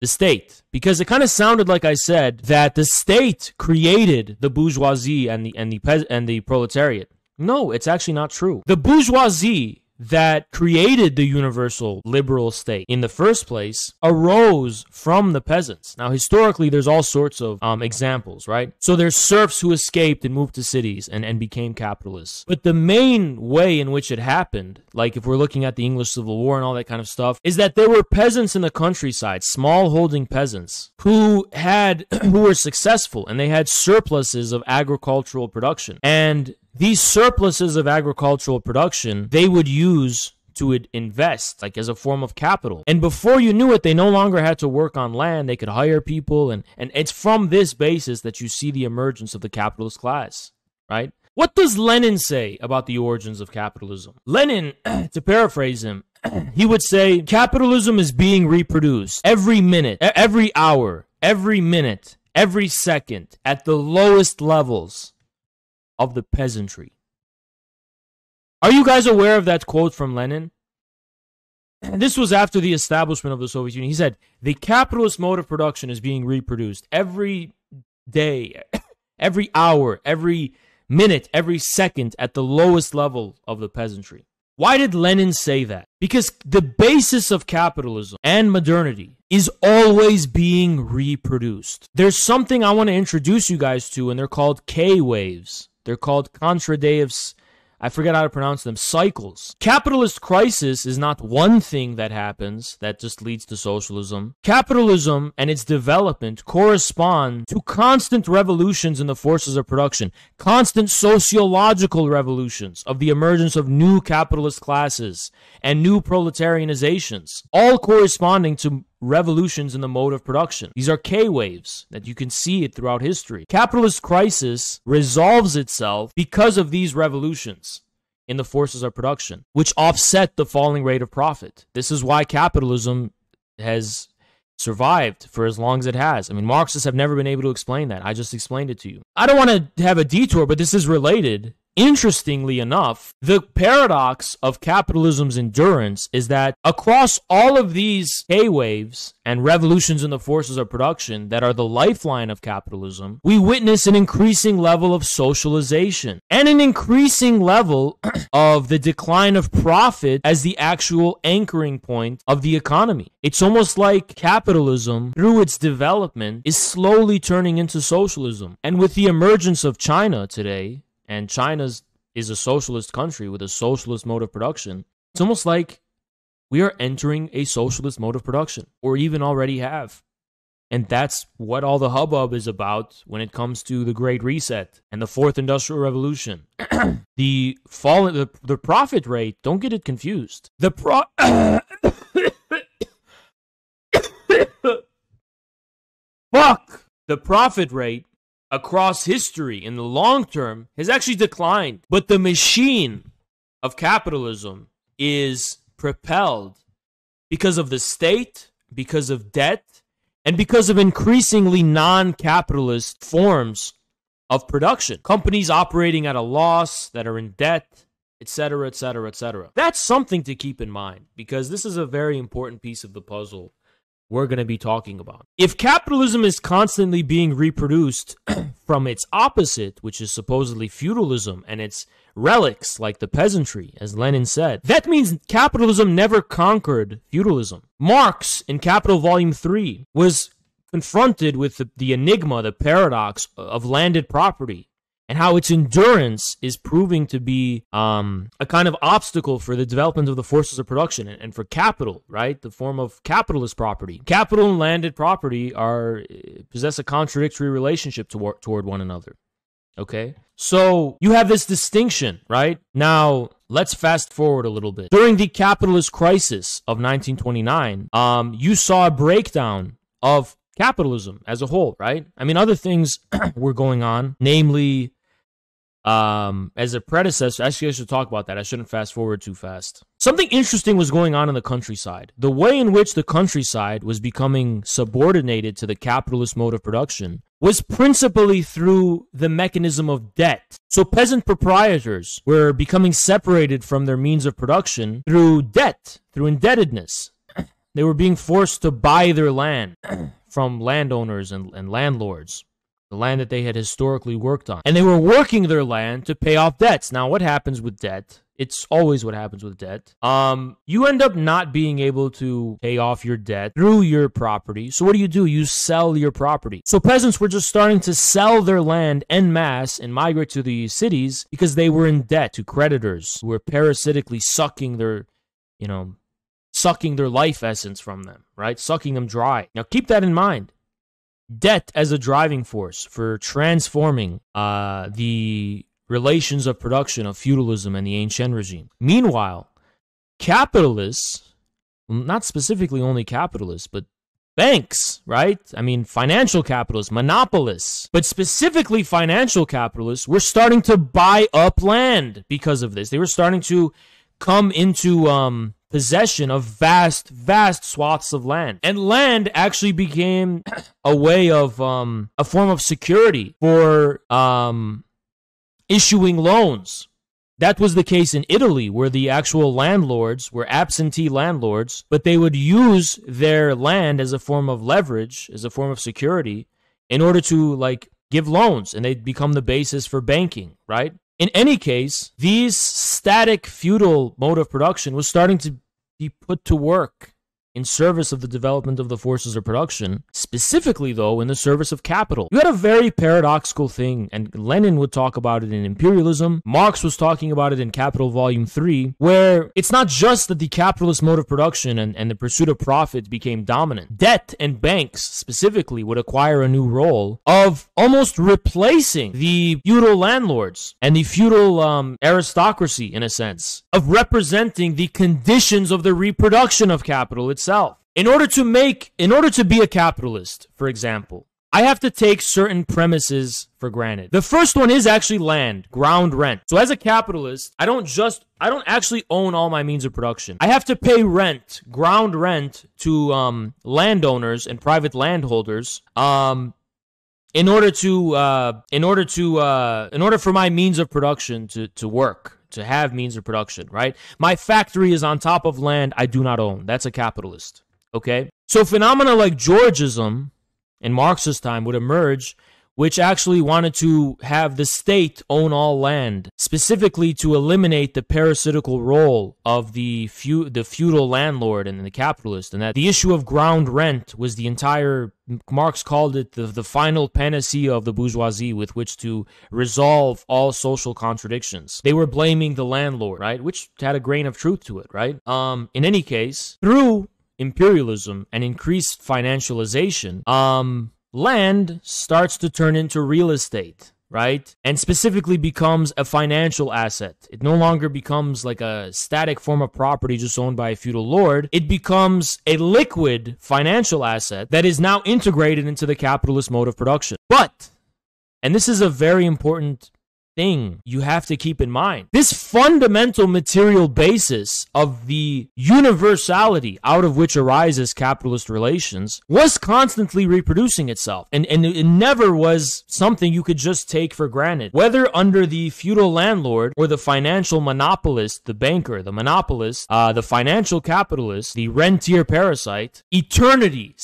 the state because it kind of sounded like I said that the state created the bourgeoisie and the and the and the proletariat. No, it's actually not true. The bourgeoisie that created the universal liberal state in the first place arose from the peasants. Now, historically, there's all sorts of um, examples, right? So there's serfs who escaped and moved to cities and, and became capitalists. But the main way in which it happened, like if we're looking at the English Civil War and all that kind of stuff, is that there were peasants in the countryside, small holding peasants, who had, who were successful and they had surpluses of agricultural production. And these surpluses of agricultural production they would use to invest like as a form of capital. And before you knew it they no longer had to work on land. They could hire people and and it's from this basis that you see the emergence of the capitalist class right? What does lenin say about the origins of capitalism? Lenin to paraphrase him he would say capitalism is being reproduced every minute every hour every minute every second at the lowest levels of the peasantry. Are you guys aware of that quote from Lenin? This was after the establishment of the Soviet Union. He said, The capitalist mode of production is being reproduced every day, every hour, every minute, every second at the lowest level of the peasantry. Why did Lenin say that? Because the basis of capitalism and modernity is always being reproduced. There's something I want to introduce you guys to, and they're called K waves. They're called Kontra Deus. I forget how to pronounce them, cycles. Capitalist crisis is not one thing that happens that just leads to socialism. Capitalism and its development correspond to constant revolutions in the forces of production, constant sociological revolutions of the emergence of new capitalist classes and new proletarianizations, all corresponding to revolutions in the mode of production. These are K waves that you can see it throughout history. Capitalist crisis resolves itself because of these revolutions in the forces of production, which offset the falling rate of profit. This is why capitalism has survived for as long as it has. I mean, Marxists have never been able to explain that. I just explained it to you. I don't want to have a detour, but this is related Interestingly enough, the paradox of capitalism's endurance is that across all of these K waves and revolutions in the forces of production that are the lifeline of capitalism, we witness an increasing level of socialization and an increasing level of the decline of profit as the actual anchoring point of the economy. It's almost like capitalism, through its development, is slowly turning into socialism. And with the emergence of China today, and China's is a socialist country with a socialist mode of production. It's almost like we are entering a socialist mode of production, or even already have. And that's what all the hubbub is about when it comes to the Great Reset and the Fourth Industrial Revolution. the fall, the, the profit rate, don't get it confused. The pro. Fuck! The profit rate across history in the long term has actually declined. But the machine of capitalism is propelled because of the state, because of debt, and because of increasingly non capitalist forms of production. Companies operating at a loss that are in debt, etc., etc., etc. That's something to keep in mind because this is a very important piece of the puzzle we're going to be talking about. If capitalism is constantly being reproduced from its opposite, which is supposedly feudalism and its relics like the peasantry, as Lenin said, that means capitalism never conquered feudalism. Marx, in Capital Volume 3, was confronted with the, the enigma, the paradox of landed property and how its endurance is proving to be um, a kind of obstacle for the development of the forces of production and, and, for capital, right? The form of capitalist property. Capital and landed property are possess a contradictory relationship toward, toward one another. Okay? So you have this distinction, right? Now, let's fast forward a little bit. During the capitalist crisis of 1929, um, you saw a breakdown of capitalism as a whole, right? I mean, other things were going on, namely, um, as a predecessor. Actually, I should talk about that. I shouldn't fast forward too fast. Something interesting was going on in the countryside. The way in which the countryside was becoming subordinated to the capitalist mode of production was principally through the mechanism of debt. So peasant proprietors were becoming separated from their means of production through debt, through indebtedness. They were being forced to buy their land from landowners and, and landlords, the land that they had historically worked on. And they were working their land to pay off debts. Now, what happens with debt? It's always what happens with debt. Um, you end up not being able to pay off your debt through your property. So what do you do? You sell your property. So peasants were just starting to sell their land en masse and migrate to the cities because they were in debt to creditors who were parasitically sucking their, you know, sucking their life essence from them, right? Sucking them dry. Now keep that in mind. Debt as a driving force for transforming uh, the relations of production of feudalism and the ancient regime. Meanwhile, capitalists, not specifically only capitalists, but banks, right? I mean, financial capitalists, monopolists, but specifically financial capitalists were starting to buy up land because of this. They were starting to come into um, possession of vast, vast swaths of land. And land actually became a way of um, a form of security for um, issuing loans. That was the case in Italy, where the actual landlords were absentee landlords, but they would use their land as a form of leverage, as a form of security, in order to like give loans, and they'd become the basis for banking, right? In any case, these static feudal mode of production was starting to be put to work in service of the development of the forces of production, specifically, though, in the service of capital. You had a very paradoxical thing, and Lenin would talk about it in Imperialism. Marx was talking about it in Capital Volume 3, where it's not just that the capitalist mode of production and, and the pursuit of profit became dominant. Debt and banks, specifically, would acquire a new role of almost replacing the feudal landlords and the feudal um, aristocracy, in a sense, of representing the conditions of the reproduction of capital itself. In order to make, in order to be a capitalist, for example, I have to take certain premises for granted. The first one is actually land, ground rent. So as a capitalist, I don't just I don't actually own all my means of production. I have to pay rent, ground rent to um, landowners and private landholders um, in order to uh, in order to uh, in order for my means of production to to work to have means of production, right? My factory is on top of land I do not own. That's a capitalist. Okay? So phenomena like Georgism in Marx's time would emerge which actually wanted to have the state own all land, specifically to eliminate the parasitical role of the feu- the feudal landlord and the capitalist, and that the issue of ground rent was the entire Marx called it the, the final panacea of the bourgeoisie with which to resolve all social contradictions. They were blaming the landlord, right? Which had a grain of truth to it, right? Um, in any case, through imperialism and increased financialization, um, land starts to turn into real estate right? And specifically becomes a financial asset. It no longer becomes like a static form of property just owned by a feudal lord. It becomes a liquid financial asset that is now integrated into the capitalist mode of production. But, and this is a very important thing you have to keep in mind. This fundamental material basis of the universality out of which arises capitalist relations was constantly reproducing itself. And, and it never was something you could just take for granted. Whether under the feudal landlord or the financial monopolist, the banker, the monopolist, uh, the financial capitalist, the rentier parasite, eternity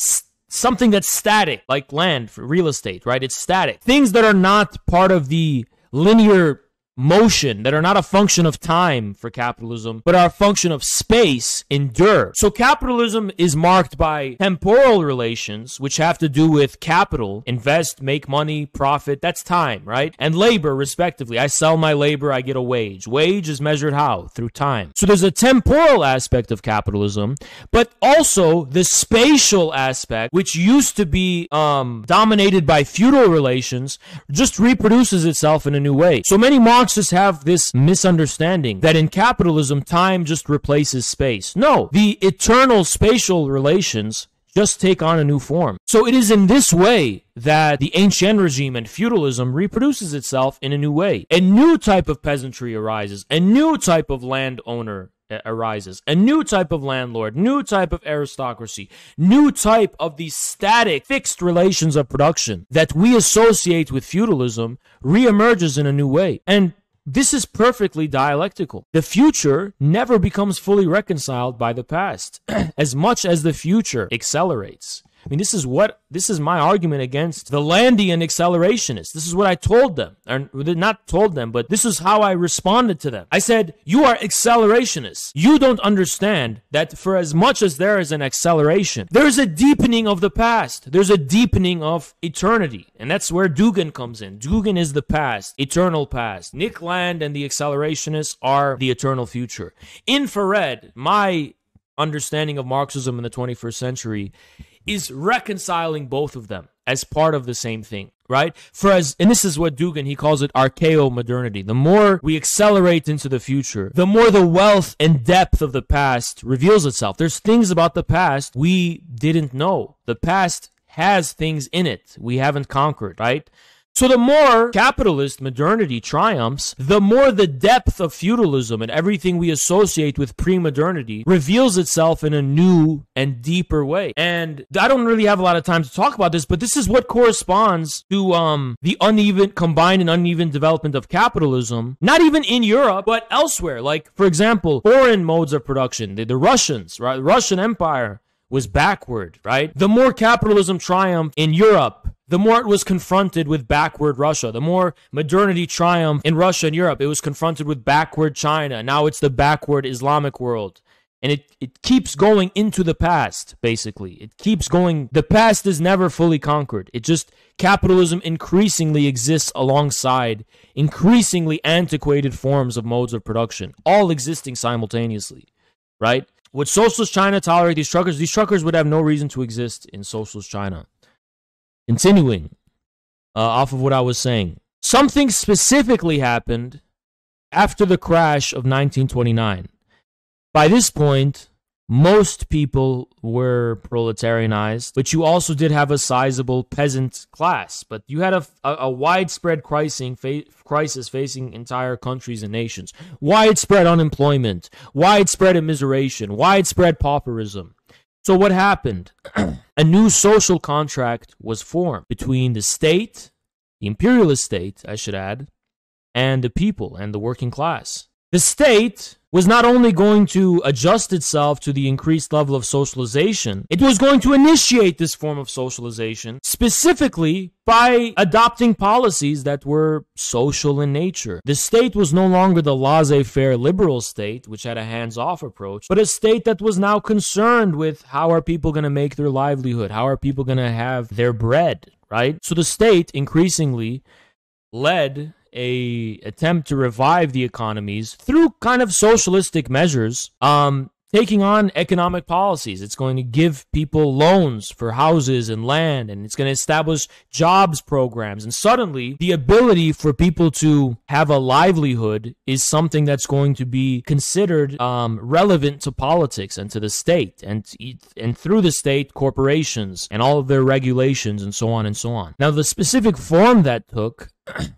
something that's static, like land for real estate, right? It's static. Things that are not part of the linear motion that are not a function of time for capitalism, but are a function of space endure. So capitalism is marked by temporal relations, which have to do with capital, invest, make money, profit. That's time, right? And labor, respectively. I sell my labor, I get a wage. Wage is measured how? Through time. So there's a temporal aspect of capitalism, but also the spatial aspect, which used to be um, dominated by feudal relations, just reproduces itself in a new way. So many Marxists Marxists have this misunderstanding that in capitalism, time just replaces space. No, the eternal spatial relations just take on a new form. So it is in this way that the ancient regime and feudalism reproduces itself in a new way. A new type of peasantry arises, a new type of landowner uh, arises. A new type of landlord, new type of aristocracy, new type of the static, fixed relations of production that we associate with feudalism reemerges in a new way. And this is perfectly dialectical. The future never becomes fully reconciled by the past, as much as the future accelerates. I mean, this is what this is my argument against the Landian accelerationists. This is what I told them, or not told them, but this is how I responded to them. I said, "You are accelerationists. You don't understand that for as much as there is an acceleration, there is a deepening of the past. There's a deepening of eternity, and that's where Dugin comes in. Dugin is the past, eternal past. Nick Land and the accelerationists are the eternal future. Infrared, my understanding of Marxism in the 21st century is reconciling both of them as part of the same thing, right? For as, and this is what Dugin, he calls it archaeo modernity. The more we accelerate into the future, the more the wealth and depth of the past reveals itself. There's things about the past we didn't know. The past has things in it we haven't conquered, right? So the more capitalist modernity triumphs, the more the depth of feudalism and everything we associate with pre-modernity reveals itself in a new and deeper way. And I don't really have a lot of time to talk about this, but this is what corresponds to um, the uneven, combined and uneven development of capitalism, not even in Europe, but elsewhere. Like, for example, foreign modes of production. The, the Russians, right? The Russian Empire was backward, right? The more capitalism triumphed in Europe, the more it was confronted with backward Russia. The more modernity triumphed in Russia and Europe, it was confronted with backward China. Now it's the backward Islamic world. And it, it keeps going into the past, basically. It keeps going. The past is never fully conquered. It just, capitalism increasingly exists alongside increasingly antiquated forms of modes of production, all existing simultaneously, right? Would socialist China tolerate these truckers? These truckers would have no reason to exist in socialist China. Continuing uh, off of what I was saying, something specifically happened after the crash of 1929. By this point, most people were proletarianized, but you also did have a sizable peasant class. But you had a, a, a widespread crisis, fa- crisis facing entire countries and nations. Widespread unemployment, widespread immiseration, widespread pauperism. So, what happened? a new social contract was formed between the state, the imperialist state, I should add, and the people and the working class. The state was not only going to adjust itself to the increased level of socialization, it was going to initiate this form of socialization specifically by adopting policies that were social in nature. The state was no longer the laissez faire liberal state, which had a hands off approach, but a state that was now concerned with how are people going to make their livelihood? How are people going to have their bread? Right? So the state increasingly led a attempt to revive the economies through kind of socialistic measures um taking on economic policies. It's going to give people loans for houses and land and it's going to establish jobs programs. And suddenly the ability for people to have a livelihood is something that's going to be considered um, relevant to politics and to the state and and through the state corporations and all of their regulations and so on and so on. Now the specific form that took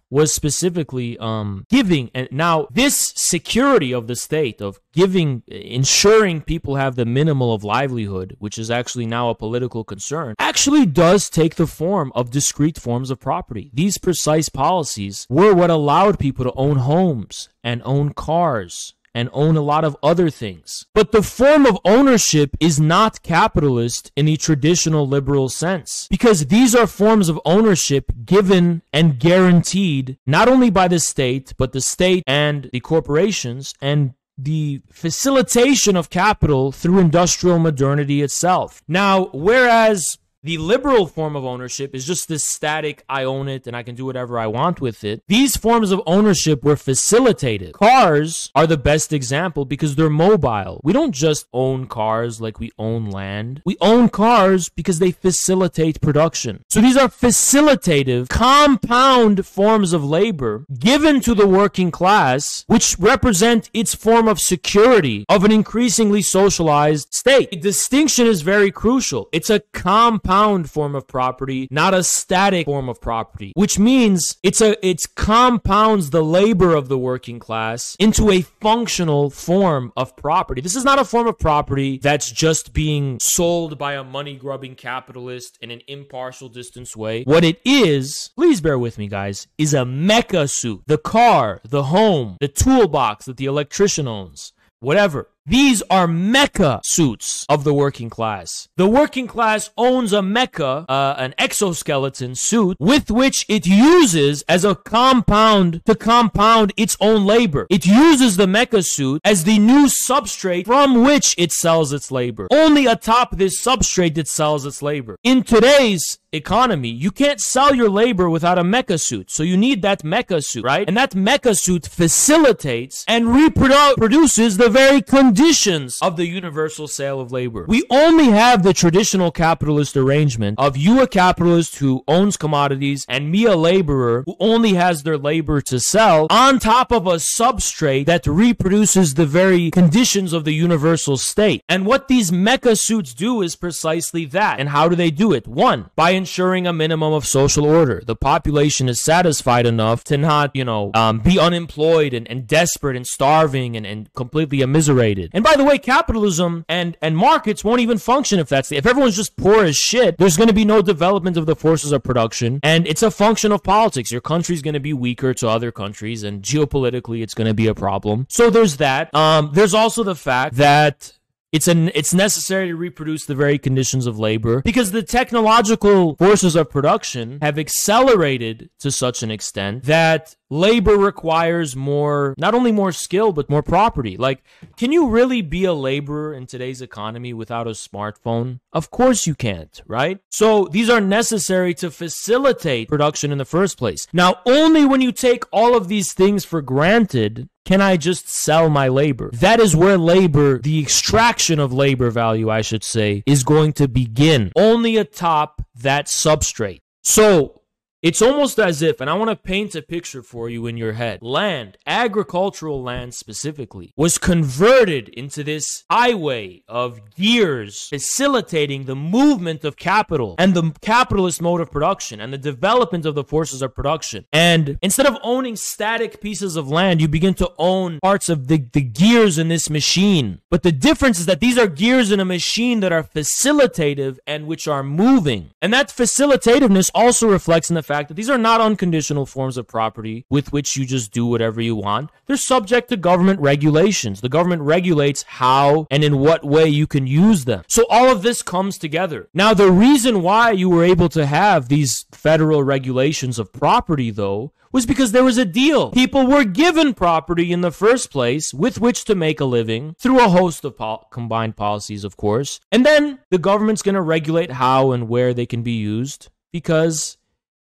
was specifically um, giving and now this security of the state of giving ensuring people have the minimal of livelihood which is actually now a political concern actually does take the form of discrete forms of property. These precise policies were what allowed people to own homes and own cars and own a lot of other things. But the form of ownership is not capitalist in the traditional liberal sense because these are forms of ownership given and guaranteed not only by the state, but the state and the corporations and the facilitation of capital through industrial modernity itself. Now, whereas the liberal form of ownership is just this static, I own it and I can do whatever I want with it. These forms of ownership were facilitated. Cars are the best example because they're mobile. We don't just own cars like we own land. We own cars because they facilitate production. So these are facilitative, compound forms of labor given to the working class, which represent its form of security of an increasingly socialized state. The distinction is very crucial. It's a compound compound form of property, not a static form of property, which means it's a it compounds the labor of the working class into a functional form of property. This is not a form of property that's just being sold by a money grubbing capitalist in an impartial distance way. What it is, please bear with me guys, is a mecha suit. The car, the home, the toolbox that the electrician owns, whatever. These are mecha suits of the working class. The working class owns a mecha, uh, an exoskeleton suit, with which it uses as a compound to compound its own labor. It uses the mecha suit as the new substrate from which it sells its labor. Only atop this substrate it sells its labor. In today's economy, you can't sell your labor without a mecha suit. So you need that mecha suit, right? And that mecha suit facilitates and reproduces the very conditions of the universal sale of labor. We only have the traditional capitalist arrangement of you a capitalist who owns commodities and me a laborer who only has their labor to sell on top of a substrate that reproduces the very conditions of the universal state. And what these mecha suits do is precisely that. And how do they do it? One, by ensuring a minimum of social order. The population is satisfied enough to not, you know, um, be unemployed and, and desperate and starving and, and completely immiserated. And by the way, capitalism and, and markets won't even function if that's the, if everyone's just poor as shit, there's going to be no development of the forces of production. And it's a function of politics. Your country's going to be weaker to other countries and geopolitically it's going to be a problem. So there's that. Um, there's also the fact that It's an it's necessary to reproduce the very conditions of labor because the technological forces of production have accelerated to such an extent that labor requires more not only more skill but more property. Like can you really be a laborer in today's economy without a smartphone? Of course you can't, right? So these are necessary to facilitate production in the first place. Now, only when you take all of these things for granted can I just sell my labor? That is where labor, the extraction of labor value, I should say, is going to begin. Only atop that substrate. So, it's almost as if, and I want to paint a picture for you in your head land, agricultural land specifically, was converted into this highway of gears facilitating the movement of capital and the capitalist mode of production and the development of the forces of production. And instead of owning static pieces of land, you begin to own parts of the, the gears in this machine. But the difference is that these are gears in a machine that are facilitative and which are moving. And that facilitativeness also reflects in the fact that these are not unconditional forms of property with which you just do whatever you want. They're subject to government regulations. The government regulates how and in what way you can use them. So all of this comes together. Now, the reason why you were able to have these federal regulations of property, though, was because there was a deal. People were given property in the first place with which to make a living through a host of combined policies, of course. And then the government's going to regulate how and where they can be used because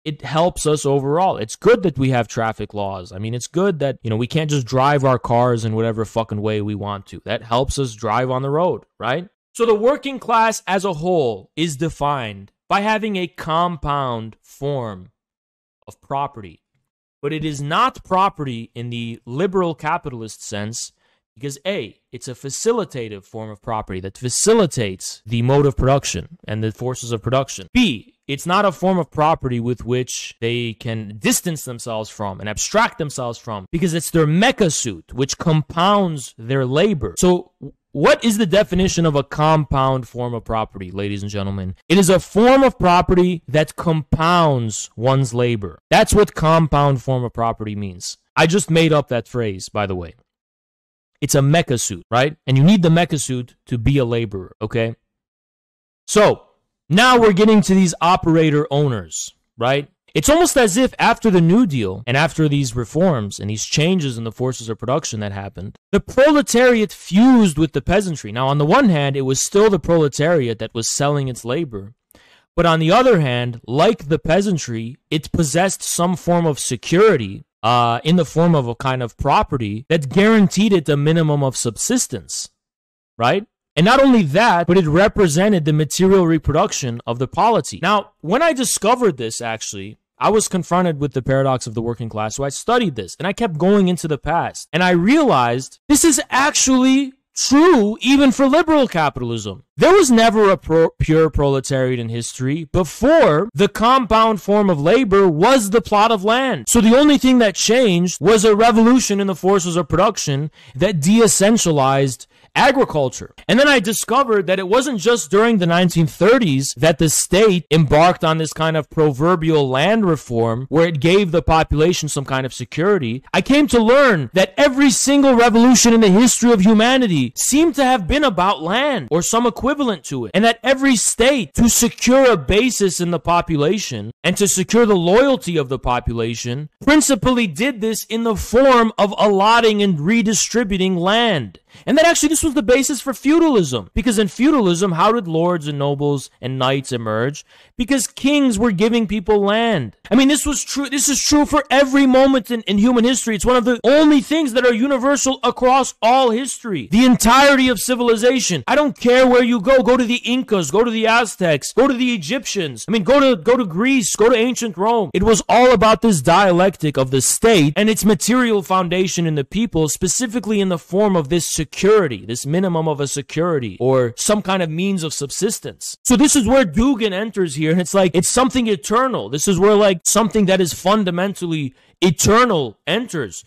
it helps us overall. It's good that we have traffic laws. I mean, it's good that, you know, we can't just drive our cars in whatever fucking way we want to. That helps us drive on the road, right? So the working class as a whole is defined by having a compound form of property. But it is not property in the liberal capitalist sense because A, it's a facilitative form of property that facilitates the mode of production and the forces of production. B, it's not a form of property with which they can distance themselves from and abstract themselves from because it's their mecha suit which compounds their labor. So what is the definition of a compound form of property, ladies and gentlemen? It is a form of property that compounds one's labor. That's what compound form of property means. I just made up that phrase, by the way. It's a mecha suit, right? And you need the mecha suit to be a laborer, okay? So, now we're getting to these operator owners, right? It's almost as if after the New Deal and after these reforms and these changes in the forces of production that happened, the proletariat fused with the peasantry. Now, on the one hand, it was still the proletariat that was selling its labor. But on the other hand, like the peasantry, it possessed some form of security uh, in the form of a kind of property that guaranteed it a minimum of subsistence, right? And not only that, but it represented the material reproduction of the polity. Now, when I discovered this, actually, I was confronted with the paradox of the working class. So I studied this and I kept going into the past. And I realized this is actually true even for liberal capitalism. There was never a pro- pure proletariat in history before the compound form of labor was the plot of land. So the only thing that changed was a revolution in the forces of production that de-essentialized agriculture. And then I discovered that it wasn't just during the 1930s that the state embarked on this kind of proverbial land reform where it gave the population some kind of security. I came to learn that every single revolution in the history of humanity seemed to have been about land or some equivalent to it. And that every state, to secure a basis in the population and to secure the loyalty of the population, principally did this in the form of allotting and redistributing land. And that actually this was the basis for feudalism. Because in feudalism, how did lords and nobles and knights emerge? Because kings were giving people land. I mean, this was true. This is true for every moment in, in human history. It's one of the only things that are universal across all history. The entirety of civilization. I don't care where you go. Go to the Incas, go to the Aztecs, go to the Egyptians. I mean, go to, go to Greece, go to ancient Rome. It was all about this dialectic of the state and its material foundation in the people, specifically in the form of this security, this minimum of a security or some kind of means of subsistence. So this is where Dugin enters here and it's like, it's something eternal. This is where like something that is fundamentally eternal enters.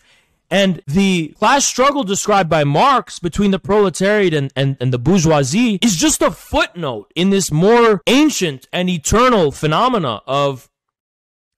And the class struggle described by Marx between the proletariat and, and, and, the bourgeoisie is just a footnote in this more ancient and eternal phenomena of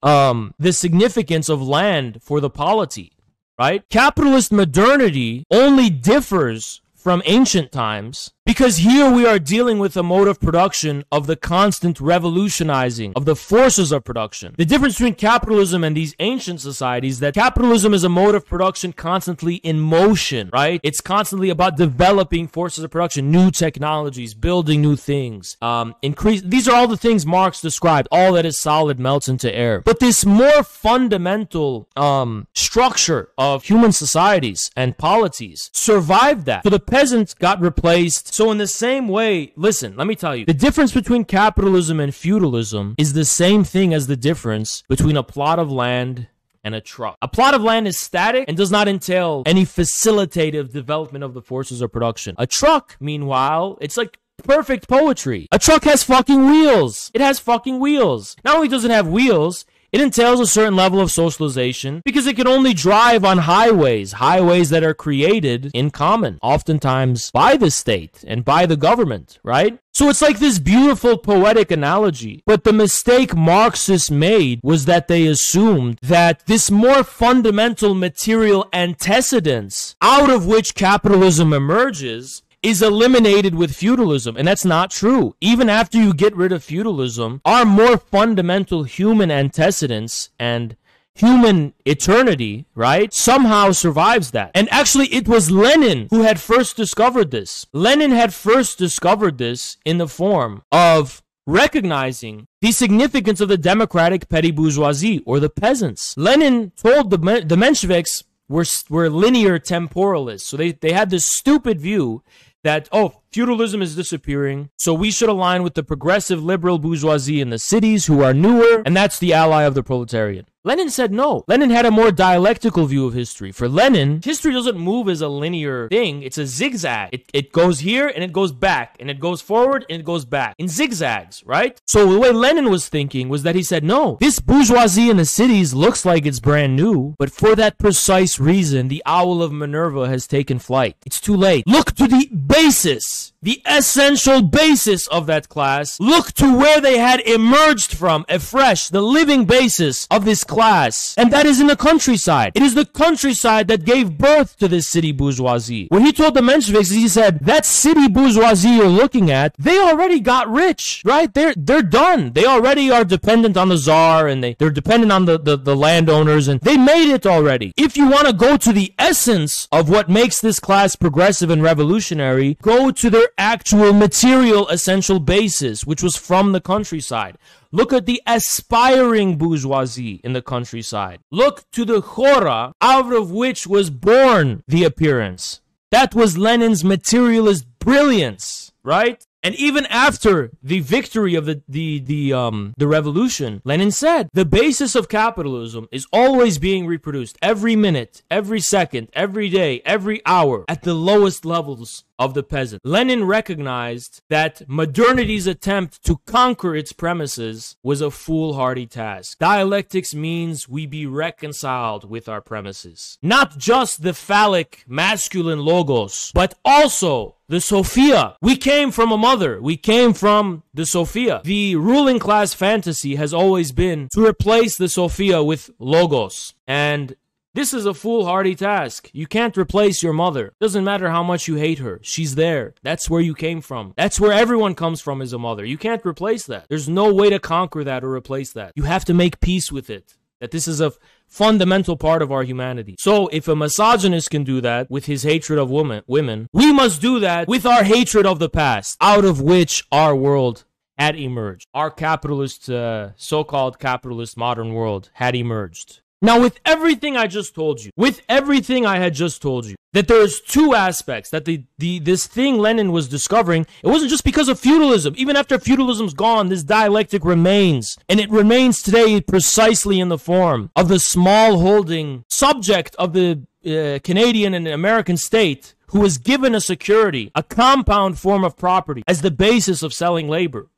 um, the significance of land for the polity, right? Capitalist modernity only differs from ancient times Because here we are dealing with a mode of production of the constant revolutionizing of the forces of production. The difference between capitalism and these ancient societies that capitalism is a mode of production constantly in motion, right? It's constantly about developing forces of production, new technologies, building new things, um, increase. These are all the things Marx described. All that is solid melts into air. But this more fundamental um, structure of human societies and polities survived that. So the peasants got replaced. So in the same way, listen, let me tell you, the difference between capitalism and feudalism is the same thing as the difference between a plot of land and a truck. A plot of land is static and does not entail any facilitative development of the forces of production. A truck, meanwhile, it's like perfect poetry. A truck has fucking wheels. It has fucking wheels. Not only does it have wheels, it entails a certain level of socialization because it can only drive on highways, highways that are created in common, oftentimes by the state and by the government, right? So it's like this beautiful poetic analogy. But the mistake Marxists made was that they assumed that this more fundamental material antecedents out of which capitalism emerges is eliminated with feudalism. And that's not true. Even after you get rid of feudalism, our more fundamental human antecedents and human eternity, right, somehow survives that. And actually, it was Lenin who had first discovered this. Lenin had first discovered this in the form of recognizing the significance of the democratic petty bourgeoisie or the peasants. Lenin told the, the Mensheviks were, were linear temporalists. So they, they had this stupid view that, oh, feudalism is disappearing, so we should align with the progressive liberal bourgeoisie in the cities who are newer, and that's the ally of the proletariat. Lenin said no. Lenin had a more dialectical view of history. For Lenin, history doesn't move as a linear thing, it's a zigzag. It, it goes here and it goes back, and it goes forward and it goes back in zigzags, right? So the way Lenin was thinking was that he said, no, this bourgeoisie in the cities looks like it's brand new, but for that precise reason, the owl of Minerva has taken flight. It's too late. Look to the basis, the essential basis of that class. Look to where they had emerged from afresh, the living basis of this class. And that is in the countryside. It is the countryside that gave birth to this city bourgeoisie. When he told the Mensheviks, he said, that city bourgeoisie you're looking at, they already got rich, right? They're, they're done. They already are dependent on the czar and they, they're dependent on the, the, the landowners and they made it already. If you want to go to the essence of what makes this class progressive and revolutionary, go to their actual material essential basis, which was from the countryside. Look at the aspiring bourgeoisie in the countryside. Look to the chora out of which was born the appearance. That was Lenin's materialist brilliance, right? And even after the victory of the, the, the, um, the revolution, Lenin said, the basis of capitalism is always being reproduced every minute, every second, every day, every hour at the lowest levels of the peasant. Lenin recognized that modernity's attempt to conquer its premises was a foolhardy task. Dialectics means we be reconciled with our premises. Not just the phallic masculine logos, but also the Sophia. We came from a mother. We came from the Sophia. The ruling class fantasy has always been to replace the Sophia with logos. And this is a foolhardy task. You can't replace your mother. Doesn't matter how much you hate her. She's there. That's where you came from. That's where everyone comes from as a mother. You can't replace that. There's no way to conquer that or replace that. You have to make peace with it. That this is a fundamental part of our humanity. So if a misogynist can do that with his hatred of women, women, we must do that with our hatred of the past, out of which our world had emerged. Our capitalist, uh, so-called capitalist modern world had emerged. Now, with everything I just told you, with everything I had just told you, that there's two aspects that the, the this thing Lenin was discovering, it wasn't just because of feudalism. Even after feudalism's gone, this dialectic remains. And it remains today precisely in the form of the small holding subject of the uh, Canadian and American state who is given a security, a compound form of property as the basis of selling labor.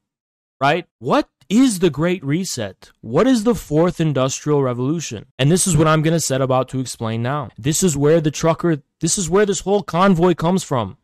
Right? What is the Great Reset? What is the fourth industrial revolution? And this is what I'm going to set about to explain now. This is where the trucker, this is where this whole convoy comes from.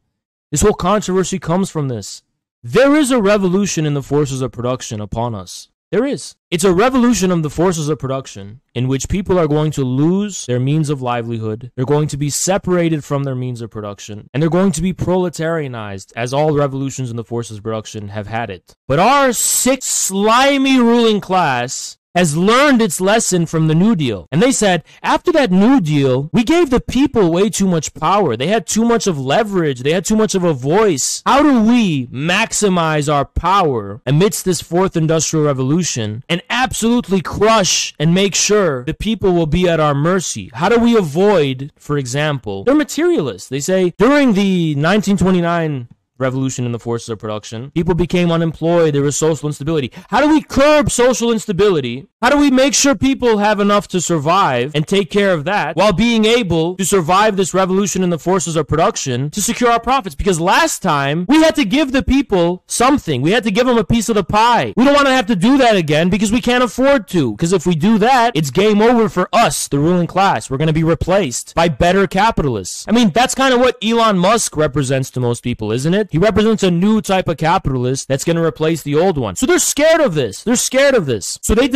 This whole controversy comes from this. There is a revolution in the forces of production upon us. There is. It's a revolution of the forces of production in which people are going to lose their means of livelihood. They're going to be separated from their means of production and they're going to be proletarianized as all revolutions in the forces of production have had it. But our sick, slimy ruling class has learned its lesson from the New Deal. And they said, after that New Deal, we gave the people way too much power. They had too much of leverage. They had too much of a voice. How do we maximize our power amidst this fourth industrial revolution and absolutely crush and make sure the people will be at our mercy? How do we avoid, for example, they're materialists. They say during the 1929 revolution in the forces of production. People became unemployed. There was social instability. How do we curb social instability? How do we make sure people have enough to survive and take care of that while being able to survive this revolution in the forces of production to secure our profits? Because last time we had to give the people something. We had to give them a piece of the pie. We don't want to have to do that again because we can't afford to. Because if we do that, it's game over for us, the ruling class. We're going to be replaced by better capitalists. I mean, that's kind of what Elon Musk represents to most people, isn't it? He represents a new type of capitalist that's going to replace the old one. So they're scared of this. They're scared of this. So they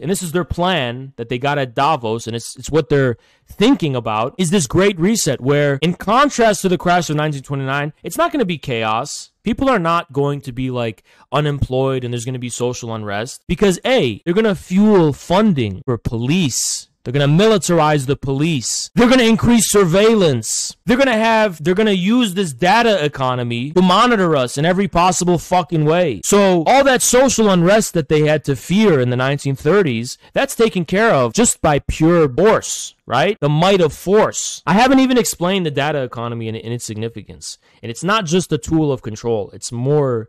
and this is their plan that they got at Davos, and it's, it's what they're thinking about, is this great reset where, in contrast to the crash of 1929, it's not going to be chaos. People are not going to be like unemployed and there's going to be social unrest because A, they're going to fuel funding for police they're going to militarize the police. They're going to increase surveillance. They're going to have, they're going to use this data economy to monitor us in every possible fucking way. So all that social unrest that they had to fear in the 1930s, that's taken care of just by pure force, right? The might of force. I haven't even explained the data economy and, its significance. And it's not just a tool of control. It's more,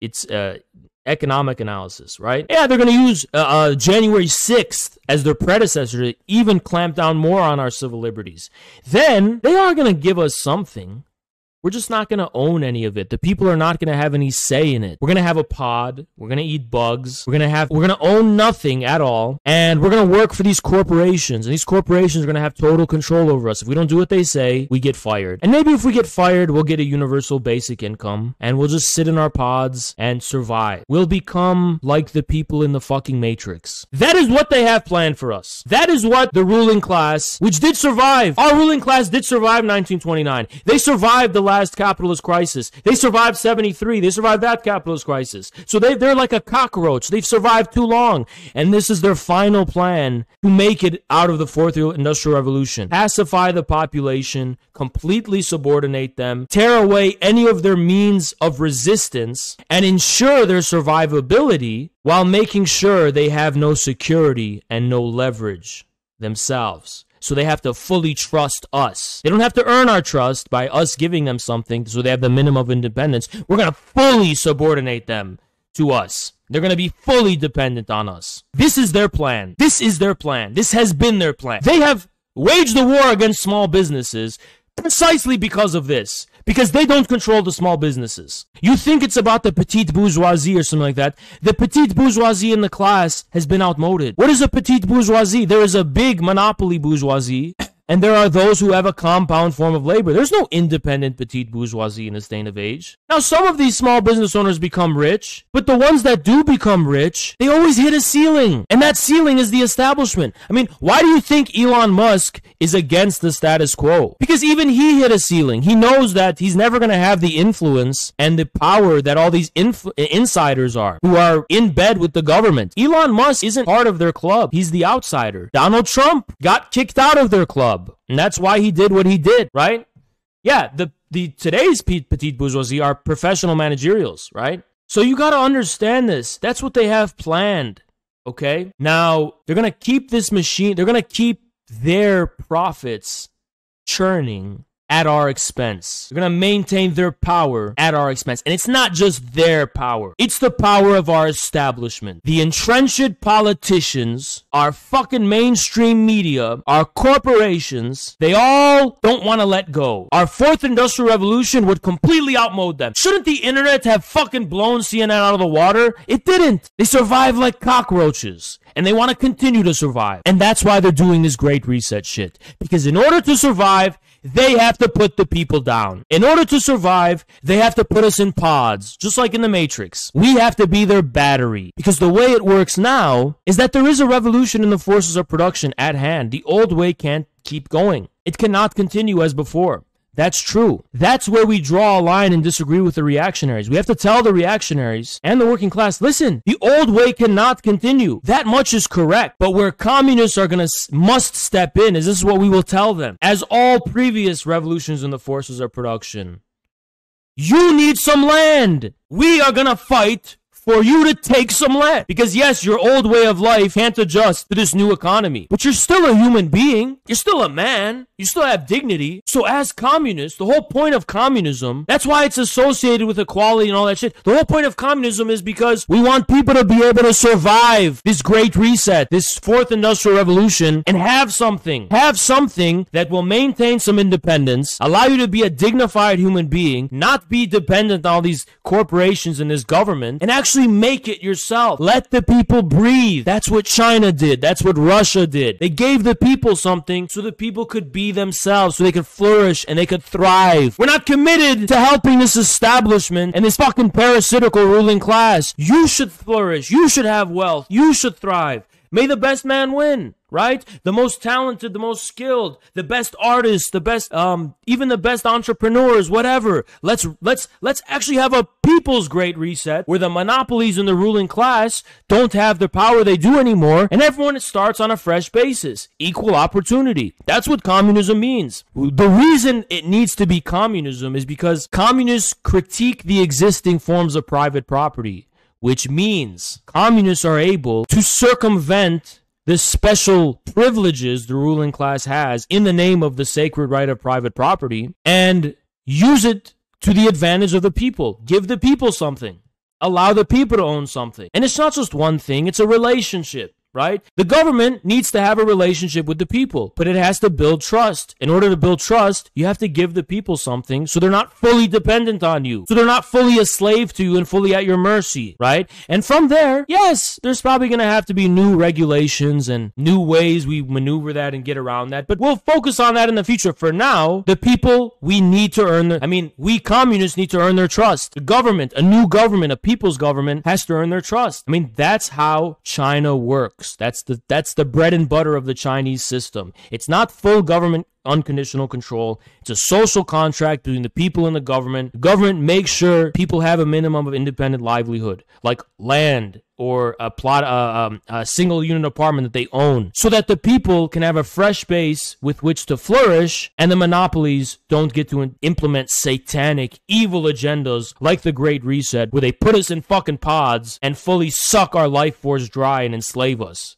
it's, uh, economic analysis, right? Yeah, they're going to use uh, uh, January 6th as their predecessor to even clamp down more on our civil liberties. Then they are going to give us something we're just not going to own any of it. The people are not going to have any say in it. We're going to have a pod. We're going to eat bugs. We're going to have, we're going to own nothing at all. And we're going to work for these corporations. And these corporations are going to have total control over us. If we don't do what they say, we get fired. And maybe if we get fired, we'll get a universal basic income and we'll just sit in our pods and survive. We'll become like the people in the fucking Matrix. That is what they have planned for us. That is what the ruling class, which did survive, our ruling class did survive 1929. They survived the last capitalist crisis. They survived 73. They survived that capitalist crisis. So they, they're like a cockroach. They've survived too long. And this is their final plan to make it out of the fourth industrial revolution. Pacify the population, completely subordinate them, tear away any of their means of resistance, and ensure their survivability while making sure they have no security and no leverage themselves so they have to fully trust us. They don't have to earn our trust by us giving them something so they have the minimum of independence. We're going to fully subordinate them to us. They're going to be fully dependent on us. This is their plan. This is their plan. This has been their plan. They have waged the war against small businesses precisely because of this because they don't control the small businesses. You think it's about the petite bourgeoisie or something like that. The petite bourgeoisie in the class has been outmoded. What is a petite bourgeoisie? There is a big monopoly bourgeoisie and there are those who have a compound form of labor. There's no independent petite bourgeoisie in this day of age. Now, some of these small business owners become rich, but the ones that do become rich, they always hit a ceiling. And that ceiling is the establishment. I mean, why do you think Elon Musk is against the status quo? Because even he hit a ceiling. He knows that he's never going to have the influence and the power that all these insiders are, who are in bed with the government. Elon Musk isn't part of their club. He's the outsider. Donald Trump got kicked out of their club. And that's why he did what he did, right? Yeah, the, the today's petite bourgeoisie are professional managerials, right? So you got to understand this. That's what they have planned, okay? Now, they're going to keep this machine, they're going to keep their profits churning at our expense. They're going to maintain their power at our expense. And it's not just their power. It's the power of our establishment. The entrenched politicians, our fucking mainstream media, our corporations, they all don't want to let go. Our fourth industrial revolution would completely outmode them. Shouldn't the internet have fucking blown CNN out of the water? It didn't. They survived like cockroaches and they want to continue to survive. And that's why they're doing this great reset shit. Because in order to survive, they have to put the people down. In order to survive, they have to put us in pods, just like in the Matrix. We have to be their battery. Because the way it works now is that there is a revolution in the forces of production at hand. The old way can't keep going. It cannot continue as before. That's true. That's where we draw a line and disagree with the reactionaries. We have to tell the reactionaries and the working class, listen, the old way cannot continue. That much is correct. But where communists are going to must step in is this is what we will tell them. As all previous revolutions in the forces of production. You need some land. We are going to fight for you to take some land. Because yes, your old way of life can't adjust to this new economy, but you're still a human being. You're still a man. You still have dignity. So as communists, the whole point of communism, that's why it's associated with equality and all that shit. The whole point of communism is because we want people to be able to survive this great reset, this fourth industrial revolution and have something, have something that will maintain some independence, allow you to be a dignified human being, not be dependent on all these corporations and this government and actually actually make it yourself. Let the people breathe. That's what China did. That's what Russia did. They gave the people something so the people could be themselves, so they could flourish and they could thrive. We're not committed to helping this establishment and this fucking parasitical ruling class. You should flourish. You should have wealth. You should thrive. May the best man win right? The most talented, the most skilled, the best artists, the best, um, even the best entrepreneurs, whatever. Let's, let's, let's actually have a people's great reset where the monopolies and the ruling class don't have the power they do anymore and everyone starts on a fresh basis. Equal opportunity. That's what communism means. The reason it needs to be communism is because communists critique the existing forms of private property which means communists are able to circumvent the special privileges the ruling class has in the name of the sacred right of private property and use it to the advantage of the people. Give the people something. Allow the people to own something. And it's not just one thing, it's a relationship right? The government needs to have a relationship with the people, but it has to build trust. In order to build trust, you have to give the people something so they're not fully dependent on you. So they're not fully a slave to you and fully at your mercy, right? And from there, yes, there's probably going to have to be new regulations and new ways we maneuver that and get around that, but we'll focus on that in the future. For now, the people, we need to earn their, I mean, we communists need to earn their trust. The government, a new government, a people's government has to earn their trust. I mean, that's how China works That's the that's the bread and butter of the Chinese system. It's not full government unconditional control. It's a social contract between the people and the government. The government makes sure people have a minimum of independent livelihood, like land or a plot, uh, um, a single unit apartment that they own, so that the people can have a fresh base with which to flourish, and the monopolies don't get to implement satanic, evil agendas like the Great Reset, where they put us in fucking pods and fully suck our life force dry and enslave us.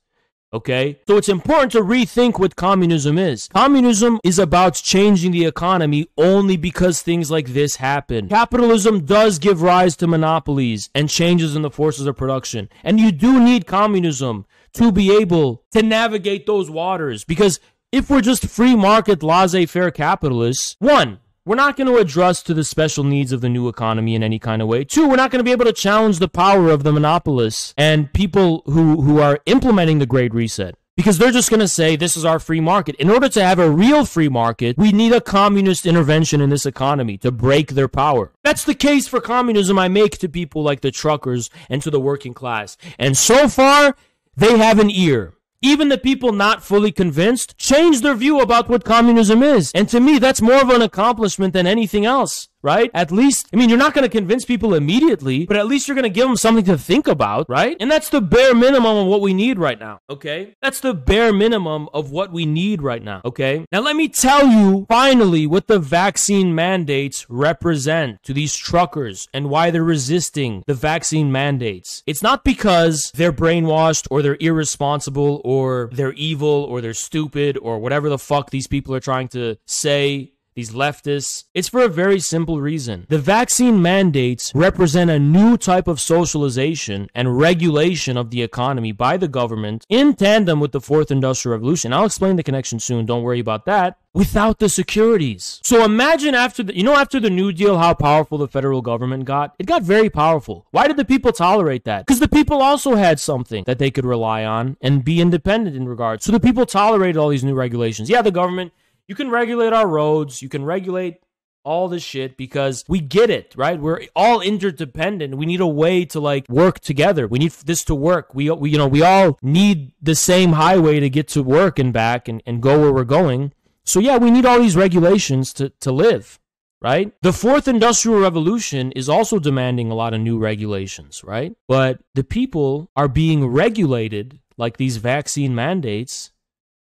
Okay? So it's important to rethink what communism is. Communism is about changing the economy only because things like this happen. Capitalism does give rise to monopolies and changes in the forces of production. And you do need communism to be able to navigate those waters because if we're just free market laissez-faire capitalists, one, we're not going to address to the special needs of the new economy in any kind of way. Two, we're not going to be able to challenge the power of the monopolists and people who, who are implementing the Great Reset. Because they're just going to say, this is our free market. In order to have a real free market, we need a communist intervention in this economy to break their power. That's the case for communism I make to people like the truckers and to the working class. And so far, they have an ear even the people not fully convinced change their view about what communism is. And to me, that's more of an accomplishment than anything else right? At least, I mean, you're not going to convince people immediately, but at least you're going to give them something to think about, right? And that's the bare minimum of what we need right now, okay? That's the bare minimum of what we need right now, okay? Now, let me tell you finally what the vaccine mandates represent to these truckers and why they're resisting the vaccine mandates. It's not because they're brainwashed or they're irresponsible or they're evil or they're stupid or whatever the fuck these people are trying to say these leftists. It's for a very simple reason. The vaccine mandates represent a new type of socialization and regulation of the economy by the government in tandem with the fourth industrial revolution. I'll explain the connection soon. Don't worry about that. Without the securities. So imagine after the, you know, after the New Deal, how powerful the federal government got? It got very powerful. Why did the people tolerate that? Because the people also had something that they could rely on and be independent in regards. So the people tolerated all these new regulations. Yeah, the government You can regulate our roads, you can regulate all this shit because we get it, right? We're all interdependent. We need a way to like work together. We need this to work. We, we you know, we all need the same highway to get to work and back and, and go where we're going. So yeah, we need all these regulations to, to live, right? The fourth industrial revolution is also demanding a lot of new regulations, right? But the people are being regulated like these vaccine mandates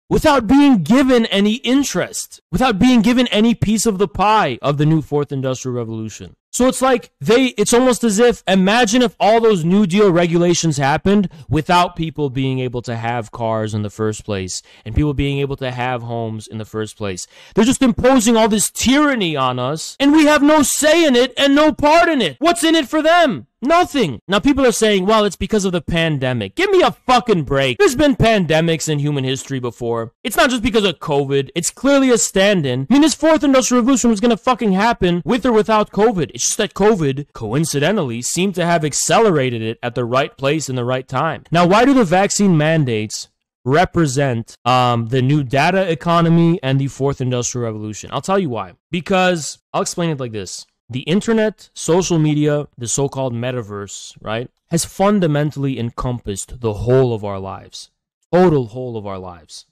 without being given any interest, without being given any piece of the pie of the new fourth industrial revolution. So it's like they, it's almost as if, imagine if all those New Deal regulations happened without people being able to have cars in the first place and people being able to have homes in the first place. They're just imposing all this tyranny on us and we have no say in it and no part in it. What's in it for them? Nothing. Now people are saying, well, it's because of the pandemic. Give me a fucking break. There's been pandemics in human history before. It's not just because of COVID. It's clearly a stand-in. I mean, this fourth industrial revolution was gonna fucking happen with or without COVID. It's just that COVID, coincidentally, seemed to have accelerated it at the right place in the right time. Now, why do the vaccine mandates represent um, the new data economy and the fourth industrial revolution? I'll tell you why. Because I'll explain it like this the internet, social media, the so called metaverse, right, has fundamentally encompassed the whole of our lives. Total whole of our lives.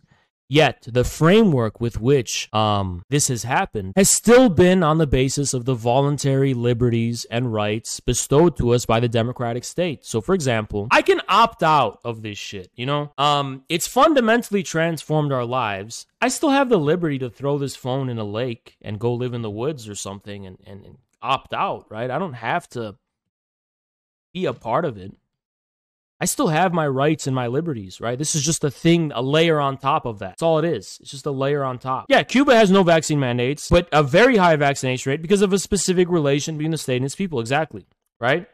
Yet, the framework with which um, this has happened has still been on the basis of the voluntary liberties and rights bestowed to us by the democratic state. So, for example, I can opt out of this shit, you know? Um, it's fundamentally transformed our lives. I still have the liberty to throw this phone in a lake and go live in the woods or something and, and, and opt out, right? I don't have to be a part of it. I still have my rights and my liberties, right? This is just a thing, a layer on top of that. That's all it is. It's just a layer on top. Yeah, Cuba has no vaccine mandates, but a very high vaccination rate because of a specific relation between the state and its people. Exactly, right?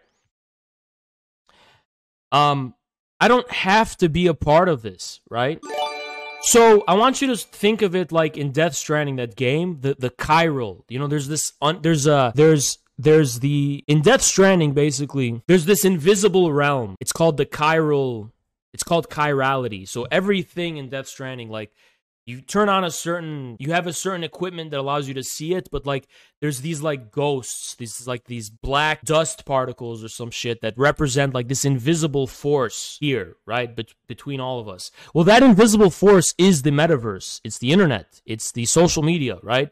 Um, I don't have to be a part of this, right? So I want you to think of it like in Death Stranding, that game, the the chiral. You know, there's this, un, there's a, there's there's the in Death Stranding basically there's this invisible realm. It's called the chiral. It's called chirality. So everything in Death Stranding, like you turn on a certain, you have a certain equipment that allows you to see it, but like there's these like ghosts, these like these black dust particles or some shit that represent like this invisible force here, right, Be- between all of us. Well, that invisible force is the metaverse. It's the internet. It's the social media, right?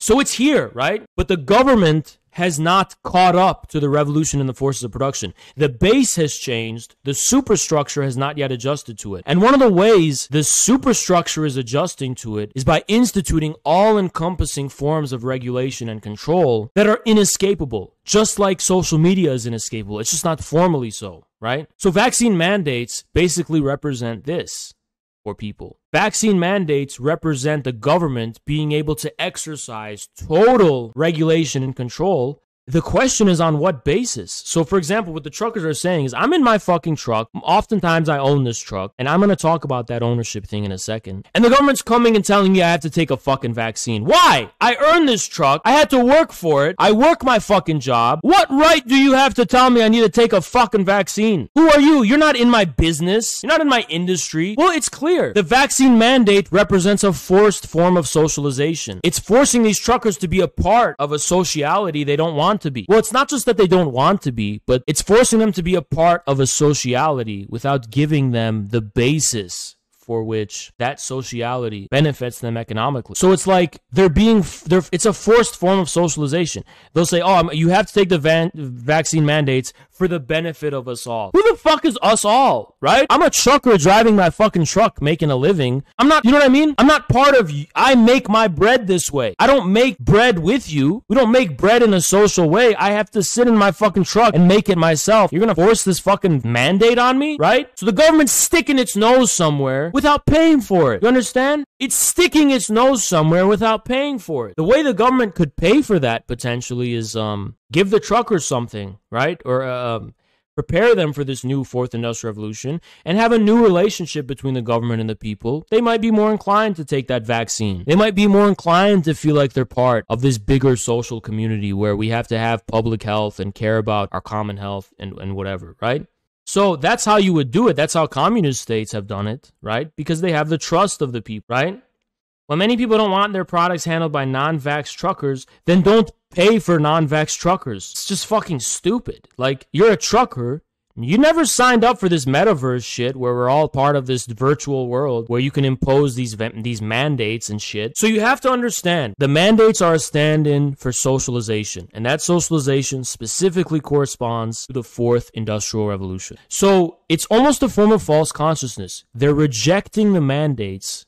So it's here, right? But the government has not caught up to the revolution in the forces of production. The base has changed. The superstructure has not yet adjusted to it. And one of the ways the superstructure is adjusting to it is by instituting all encompassing forms of regulation and control that are inescapable, just like social media is inescapable. It's just not formally so, right? So vaccine mandates basically represent this for people. Vaccine mandates represent the government being able to exercise total regulation and control the question is on what basis? So, for example, what the truckers are saying is, I'm in my fucking truck. Oftentimes, I own this truck, and I'm going to talk about that ownership thing in a second. And the government's coming and telling me I have to take a fucking vaccine. Why? I earned this truck. I had to work for it. I work my fucking job. What right do you have to tell me I need to take a fucking vaccine? Who are you? You're not in my business. You're not in my industry. Well, it's clear. The vaccine mandate represents a forced form of socialization. It's forcing these truckers to be a part of a sociality they don't want want to be. Well, it's not just that they don't want to be, but it's forcing them to be a part of a sociality without giving them the basis for which that sociality benefits them economically. So it's like they're being, they're, it's a forced form of socialization. They'll say, oh, you have to take the van, vaccine mandates for the benefit of us all. Who the fuck is us all, right? I'm a trucker driving my fucking truck making a living. I'm not, you know what I mean? I'm not part of you. I make my bread this way. I don't make bread with you. We don't make bread in a social way. I have to sit in my fucking truck and make it myself. You're gonna force this fucking mandate on me, right? So the government's sticking its nose somewhere without paying for it. You understand? It's sticking its nose somewhere without paying for it. The way the government could pay for that potentially is um give the truckers something, right? Or um, prepare them for this new fourth industrial revolution and have a new relationship between the government and the people. They might be more inclined to take that vaccine. They might be more inclined to feel like they're part of this bigger social community where we have to have public health and care about our common health and, and whatever, right? So that's how you would do it. That's how communist states have done it, right? Because they have the trust of the people, right? When many people don't want their products handled by non vax truckers, then don't pay for non vax truckers. It's just fucking stupid. Like, you're a trucker. You never signed up for this metaverse shit where we're all part of this virtual world where you can impose these these mandates and shit. So you have to understand the mandates are a stand-in for socialization, and that socialization specifically corresponds to the fourth industrial revolution. So it's almost a form of false consciousness. They're rejecting the mandates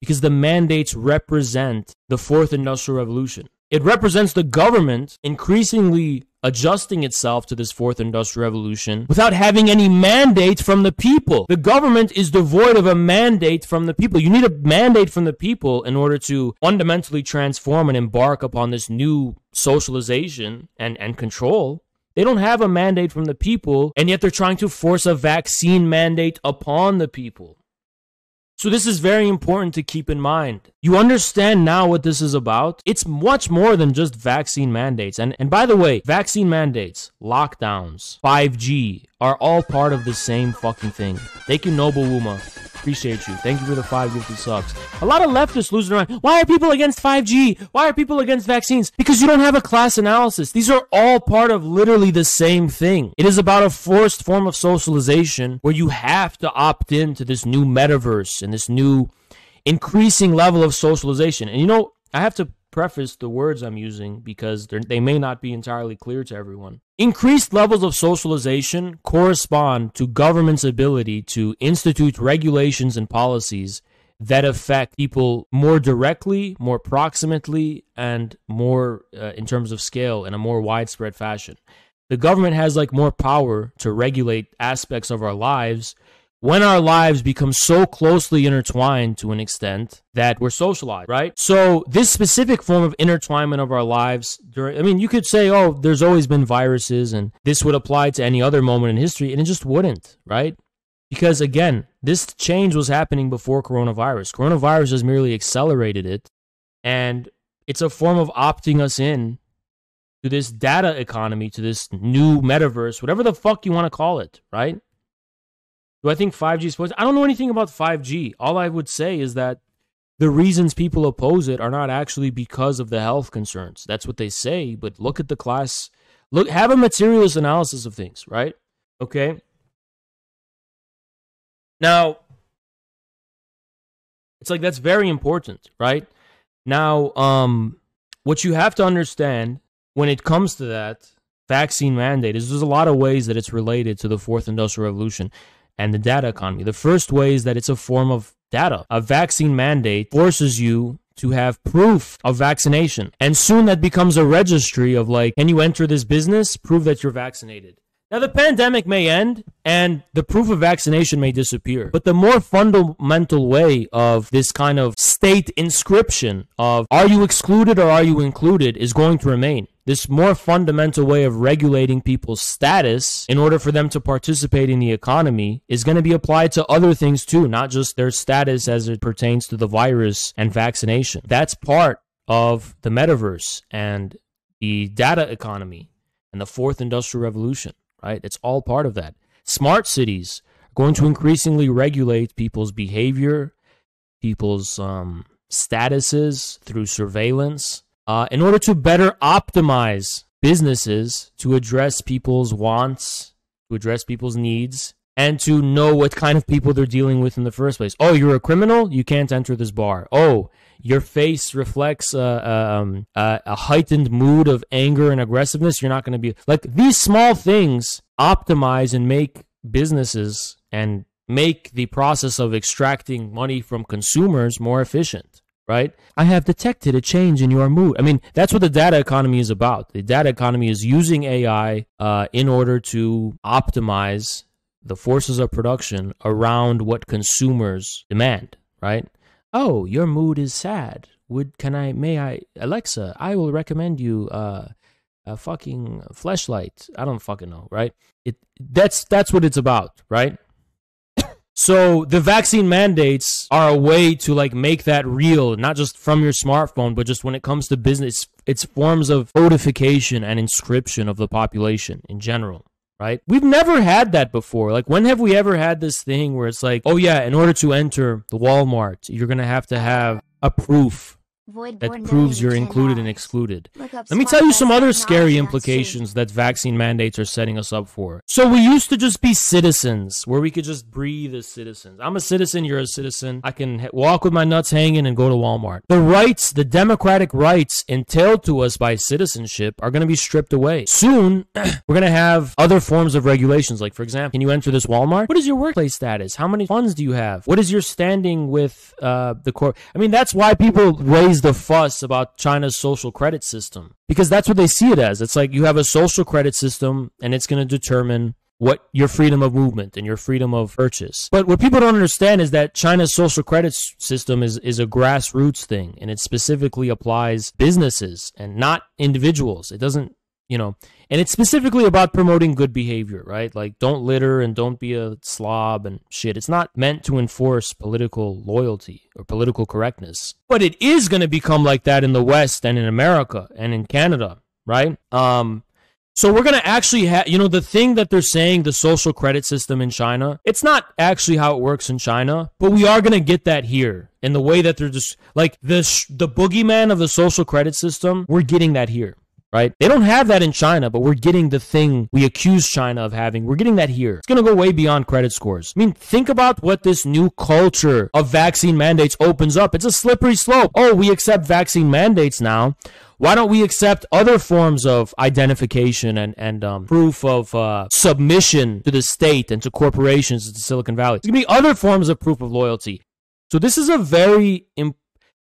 because the mandates represent the fourth industrial revolution. It represents the government increasingly adjusting itself to this fourth industrial revolution without having any mandate from the people. The government is devoid of a mandate from the people. You need a mandate from the people in order to fundamentally transform and embark upon this new socialization and, and control. They don't have a mandate from the people, and yet they're trying to force a vaccine mandate upon the people. So this is very important to keep in mind. You understand now what this is about? It's much more than just vaccine mandates. And and by the way, vaccine mandates, lockdowns, 5G are all part of the same fucking thing. Thank you, Noble Wuma. Appreciate you. Thank you for the five gifted subs. A lot of leftists losing their mind. Why are people against 5G? Why are people against vaccines? Because you don't have a class analysis. These are all part of literally the same thing. It is about a forced form of socialization where you have to opt into this new metaverse and this new increasing level of socialization. And you know, I have to preface the words I'm using because they may not be entirely clear to everyone. Increased levels of socialization correspond to government's ability to institute regulations and policies that affect people more directly, more proximately, and more uh, in terms of scale in a more widespread fashion. The government has like more power to regulate aspects of our lives when our lives become so closely intertwined to an extent that we're socialized, right? So this specific form of intertwinement of our lives during I mean, you could say, oh, there's always been viruses and this would apply to any other moment in history, and it just wouldn't, right? Because again, this change was happening before coronavirus. Coronavirus has merely accelerated it, and it's a form of opting us in to this data economy, to this new metaverse, whatever the fuck you want to call it, right? Do I think 5G is supposed? I don't know anything about 5G. All I would say is that the reasons people oppose it are not actually because of the health concerns. That's what they say, but look at the class. Look, have a materialist analysis of things, right? Okay. Now, it's like that's very important, right? Now, um, what you have to understand when it comes to that vaccine mandate is there's a lot of ways that it's related to the fourth industrial revolution and the data economy. The first way is that it's a form of data. A vaccine mandate forces you to have proof of vaccination. And soon that becomes a registry of like, can you enter this business? Prove that you're vaccinated. Now, the pandemic may end and the proof of vaccination may disappear. But the more fundamental way of this kind of state inscription of are you excluded or are you included is going to remain this more fundamental way of regulating people's status in order for them to participate in the economy is going to be applied to other things too, not just their status as it pertains to the virus and vaccination. That's part of the metaverse and the data economy and the fourth industrial revolution, right? It's all part of that. Smart cities are going to increasingly regulate people's behavior, people's um, statuses through surveillance uh, in order to better optimize businesses to address people's wants, to address people's needs, and to know what kind of people they're dealing with in the first place. Oh, you're a criminal? You can't enter this bar. Oh, your face reflects a, a, um, a, a heightened mood of anger and aggressiveness. You're not going to be like these small things optimize and make businesses and make the process of extracting money from consumers more efficient right? I have detected a change in your mood. I mean, that's what the data economy is about. The data economy is using AI uh, in order to optimize the forces of production around what consumers demand, right? Oh, your mood is sad. Would can I? May I, Alexa? I will recommend you uh, a fucking flashlight. I don't fucking know, right? It that's that's what it's about, right? So the vaccine mandates are a way to like make that real, not just from your smartphone, but just when it comes to business, it's forms of codification and inscription of the population in general. Right? We've never had that before. Like, when have we ever had this thing where it's like, oh, yeah, in order to enter the Walmart, you're going to have to have a proof that proves you're included and excluded. Let me tell you some other scary implications that vaccine mandates are setting us up for. So we used to just be citizens, where we could just breathe as citizens. I'm a citizen, you're a citizen. I can walk with my nuts hanging and go to Walmart. The rights, the democratic rights entailed to us by citizenship are going to be stripped away. Soon, we're going to have other forms of regulations. Like, for example, can you enter this Walmart? What is your workplace status? How many funds do you have? What is your standing with uh, the court? I mean, that's why people raise the fuss about China's social credit system because that's what they see it as. It's like you have a social credit system and it's going to determine what your freedom of movement and your freedom of purchase. But what people don't understand is that China's social credit system is, is a grassroots thing and it specifically applies businesses and not individuals. It doesn't, you know, and it's specifically about promoting good behavior, right? Like don't litter and don't be a slob and shit. It's not meant to enforce political loyalty or political correctness. But it is going to become like that in the West and in America and in Canada, right? Um so we're going to actually have, you know, the thing that they're saying, the social credit system in China, it's not actually how it works in China, but we are going to get that here in the way that they're just like the sh- the boogeyman of the social credit system. We're getting that here. Right? They don't have that in China, but we're getting the thing we accuse China of having. We're getting that here. It's going to go way beyond credit scores. I mean, think about what this new culture of vaccine mandates opens up. It's a slippery slope. Oh, we accept vaccine mandates now why don't we accept other forms of identification and, and um, proof of uh, submission to the state and to corporations to Silicon Valley? There's going to be other forms of proof of loyalty. So this is a very imp-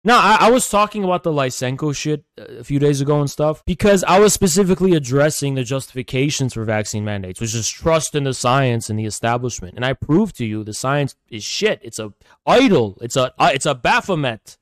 now, I, I was talking about the Lysenko shit uh, a few days ago and stuff because I was specifically addressing the justifications for vaccine mandates, which is trust in the science and the establishment. And I proved to you the science is shit. It's a idol. It's a uh, it's a Baphomet.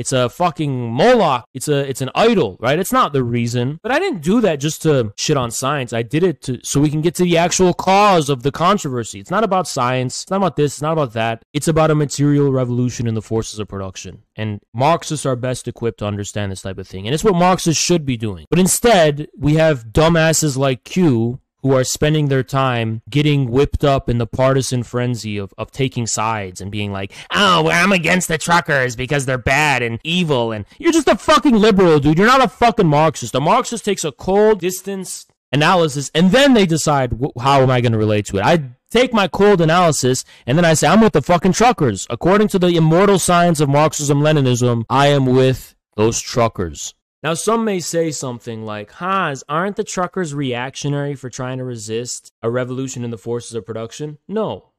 It's a fucking Moloch. It's a it's an idol, right? It's not the reason. But I didn't do that just to shit on science. I did it to so we can get to the actual cause of the controversy. It's not about science. It's not about this. It's not about that. It's about a material revolution in the forces of production. And Marxists are best equipped to understand this type of thing. And it's what Marxists should be doing. But instead, we have dumbasses like Q who are spending their time getting whipped up in the partisan frenzy of, of taking sides and being like, oh, well, I'm against the truckers because they're bad and evil. And you're just a fucking liberal, dude. You're not a fucking Marxist. A Marxist takes a cold distance analysis and then they decide, how am I going to relate to it? I take my cold analysis and then I say, I'm with the fucking truckers. According to the immortal science of Marxism Leninism, I am with those truckers. Now, some may say something like, Hans, aren't the truckers reactionary for trying to resist a revolution in the forces of production? No,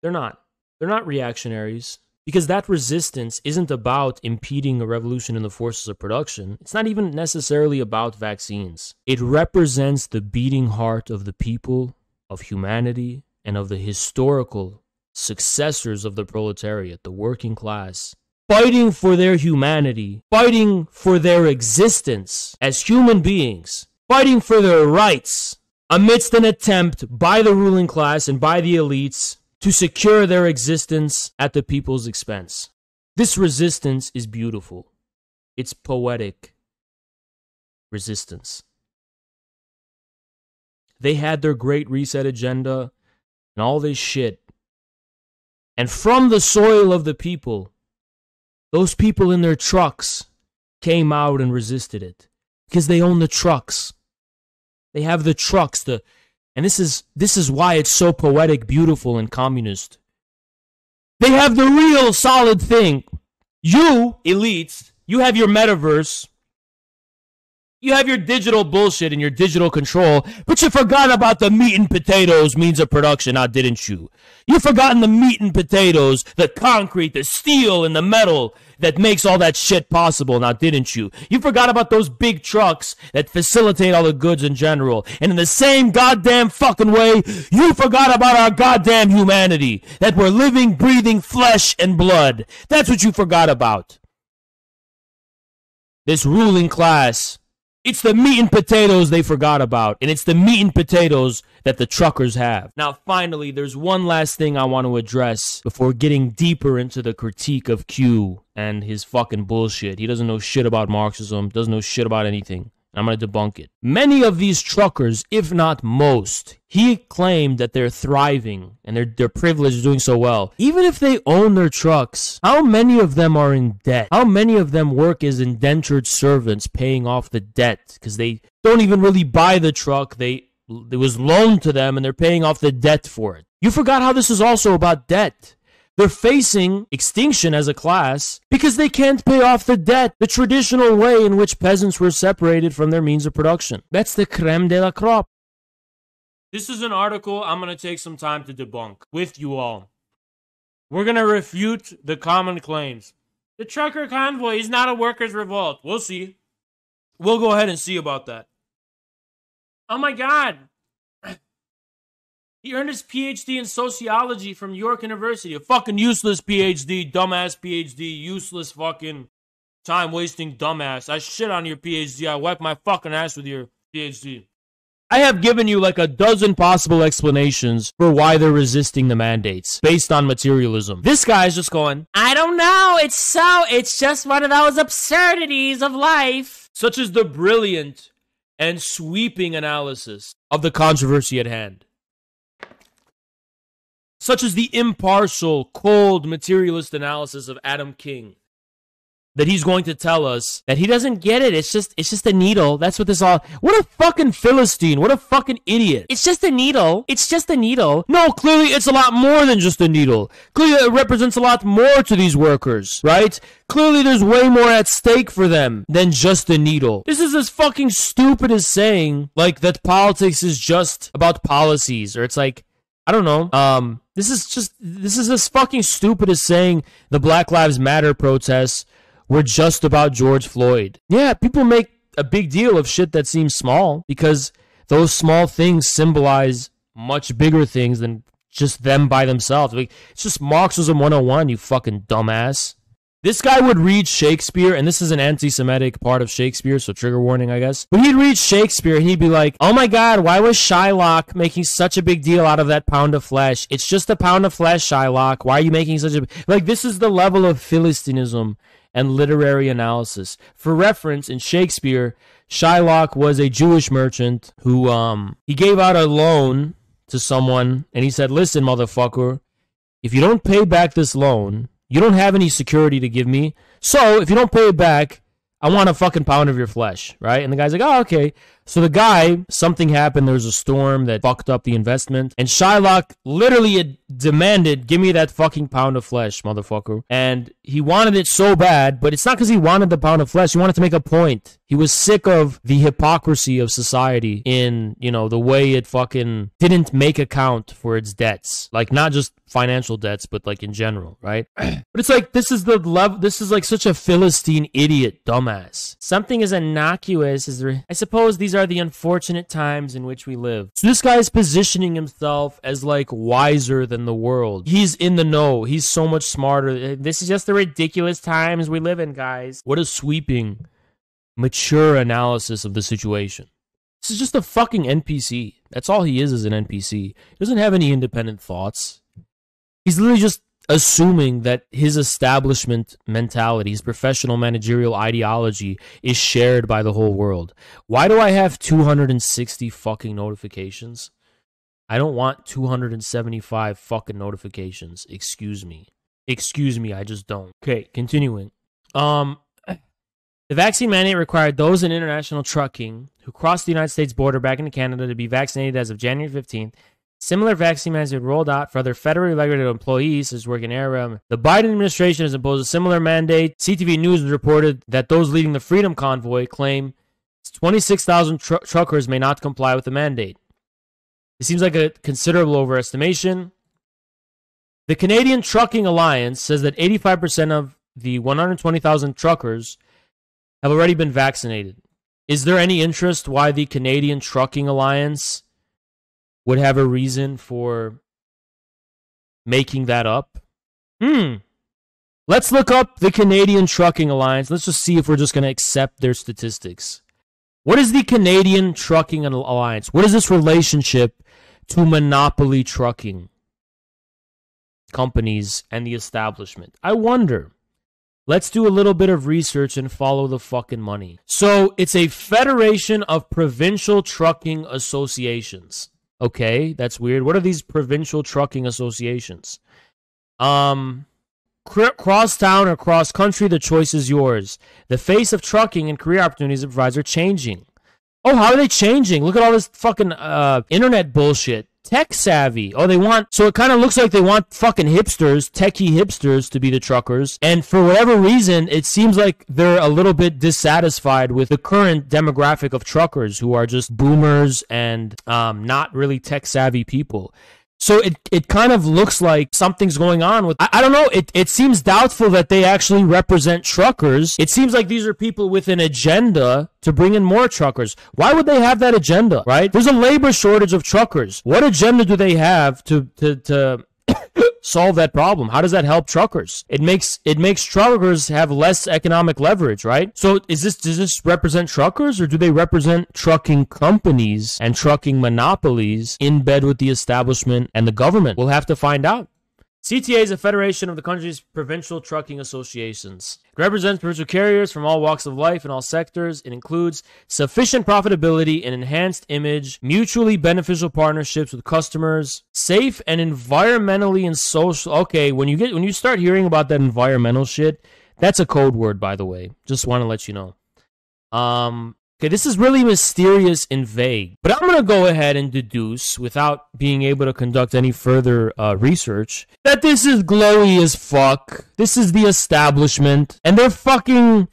they're not. They're not reactionaries. Because that resistance isn't about impeding a revolution in the forces of production. It's not even necessarily about vaccines. It represents the beating heart of the people, of humanity, and of the historical successors of the proletariat, the working class, fighting for their humanity, fighting for their existence as human beings, fighting for their rights amidst an attempt by the ruling class and by the elites to secure their existence at the people's expense. This resistance is beautiful. It's poetic resistance. They had their great reset agenda and all this shit. And from the soil of the people, those people in their trucks came out and resisted it because they own the trucks. They have the trucks, the and this is this is why it's so poetic, beautiful, and communist. They have the real solid thing. You, elites, you have your metaverse. You have your digital bullshit and your digital control, but you forgot about the meat and potatoes means of production, now didn't you? You've forgotten the meat and potatoes, the concrete, the steel, and the metal that makes all that shit possible, now didn't you? You forgot about those big trucks that facilitate all the goods in general. And in the same goddamn fucking way, you forgot about our goddamn humanity. That we're living, breathing flesh and blood. That's what you forgot about. This ruling class. It's the meat and potatoes they forgot about, and it's the meat and potatoes that the truckers have. Now, finally, there's one last thing I want to address before getting deeper into the critique of Q and his fucking bullshit. He doesn't know shit about Marxism, doesn't know shit about anything. I'm going to debunk it. Many of these truckers, if not most, he claimed that they're thriving and they're, they're privileged doing so well. Even if they own their trucks, how many of them are in debt? How many of them work as indentured servants paying off the debt because they don't even really buy the truck. They it was loaned to them and they're paying off the debt for it. You forgot how this is also about debt. They're facing extinction as a class because they can't pay off the debt the traditional way in which peasants were separated from their means of production. That's the creme de la crop. This is an article I'm going to take some time to debunk with you all. We're going to refute the common claims. The trucker convoy is not a workers' revolt. We'll see. We'll go ahead and see about that. Oh my God. He earned his PhD in sociology from York University. A fucking useless PhD, dumbass PhD, useless fucking time wasting dumbass. I shit on your PhD. I wipe my fucking ass with your PhD. I have given you like a dozen possible explanations for why they're resisting the mandates based on materialism. This guy's just going, I don't know. It's so, it's just one of those absurdities of life. Such as the brilliant and sweeping analysis of the controversy at hand such as the impartial, cold, materialist analysis of Adam King. That he's going to tell us that he doesn't get it. It's just, it's just a needle. That's what this all. What a fucking philistine! What a fucking idiot! It's just a needle. It's just a needle. No, clearly it's a lot more than just a needle. Clearly it represents a lot more to these workers, right? Clearly there's way more at stake for them than just a needle. This is as fucking stupid as saying like that politics is just about policies, or it's like I don't know. Um, this is just this is as fucking stupid as saying the Black Lives Matter protests were just about George Floyd. Yeah, people make a big deal of shit that seems small because those small things symbolize much bigger things than just them by themselves. Like, it's just Marxism 101, you fucking dumbass. This guy would read Shakespeare, and this is an anti Semitic part of Shakespeare, so trigger warning, I guess. But he'd read Shakespeare and he'd be like, oh my god, why was Shylock making such a big deal out of that pound of flesh? It's just a pound of flesh, Shylock. Why are you making such a. Like, this is the level of Philistinism and literary analysis. For reference, in Shakespeare, Shylock was a Jewish merchant who, um, he gave out a loan to someone, and he said, listen, motherfucker, if you don't pay back this loan, you don't have any security to give me. So if you don't pay it back, I want a fucking pound of your flesh, right? And the guy's like, oh, okay. So the guy, something happened. There was a storm that fucked up the investment. And Shylock literally demanded, give me that fucking pound of flesh, motherfucker. And he wanted it so bad, but it's not because he wanted the pound of flesh. He wanted to make a point. He was sick of the hypocrisy of society in, you know, the way it fucking didn't make account for its debts. Like, not just financial debts, but like in general, right? but it's like, this is the level, this is like such a Philistine idiot dumbass. Something as innocuous as, I suppose these are the unfortunate times in which we live. So this guy is positioning himself as like wiser than the world. He's in the know. He's so much smarter. Uh, this is just the ridiculous times we live in, guys. What a sweeping mature analysis of the situation. This is just a fucking NPC. That's all he is is an NPC. He doesn't have any independent thoughts. He's literally just assuming that his establishment mentality, his professional managerial ideology is shared by the whole world. Why do I have 260 fucking notifications? I don't want 275 fucking notifications. Excuse me. Excuse me, I just don't. Okay, continuing. Um the vaccine mandate required those in international trucking who crossed the United States border back into Canada to be vaccinated as of January 15th. Similar vaccine mandates been rolled out for other federally regulated employees as working area. The Biden administration has imposed a similar mandate. CTV News reported that those leading the Freedom Convoy claim 26,000 tr- truckers may not comply with the mandate. It seems like a considerable overestimation. The Canadian Trucking Alliance says that 85% of the 120,000 truckers have already been vaccinated. Is there any interest why the Canadian Trucking Alliance would have a reason for making that up? Hmm. Let's look up the Canadian Trucking Alliance. Let's just see if we're just going to accept their statistics. What is the Canadian Trucking Alliance? What is this relationship to monopoly trucking companies and the establishment? I wonder. Let's do a little bit of research and follow the fucking money. So it's a federation of provincial trucking associations. Okay, that's weird. What are these provincial trucking associations? Um, cross town or cross country, the choice is yours. The face of trucking and career opportunities it provides are changing. Oh, how are they changing? Look at all this fucking uh, internet bullshit. Tech savvy. Oh, they want. So it kind of looks like they want fucking hipsters, techie hipsters, to be the truckers. And for whatever reason, it seems like they're a little bit dissatisfied with the current demographic of truckers who are just boomers and um, not really tech savvy people. So it, it kind of looks like something's going on with I, I, don't know, it, it seems doubtful that they actually represent truckers. It seems like these are people with an agenda to bring in more truckers. Why would they have that agenda, right? There's a labor shortage of truckers. What agenda do they have to to to solve that problem? How does that help truckers? It makes it makes truckers have less economic leverage, right? So is this does this represent truckers or do they represent trucking companies and trucking monopolies in bed with the establishment and the government? We'll have to find out. CTA is a federation of the country's provincial trucking associations. It represents provincial carriers from all walks of life and all sectors. It includes sufficient profitability and enhanced image, mutually beneficial partnerships with customers, safe and environmentally and social. Okay, when you get when you start hearing about that environmental shit, that's a code word, by the way. Just want to let you know. Um, Okay, this is really mysterious and vague, but I'm going to go ahead and deduce, without being able to conduct any further uh, research, that this is glowy as fuck. This is the establishment, and their fucking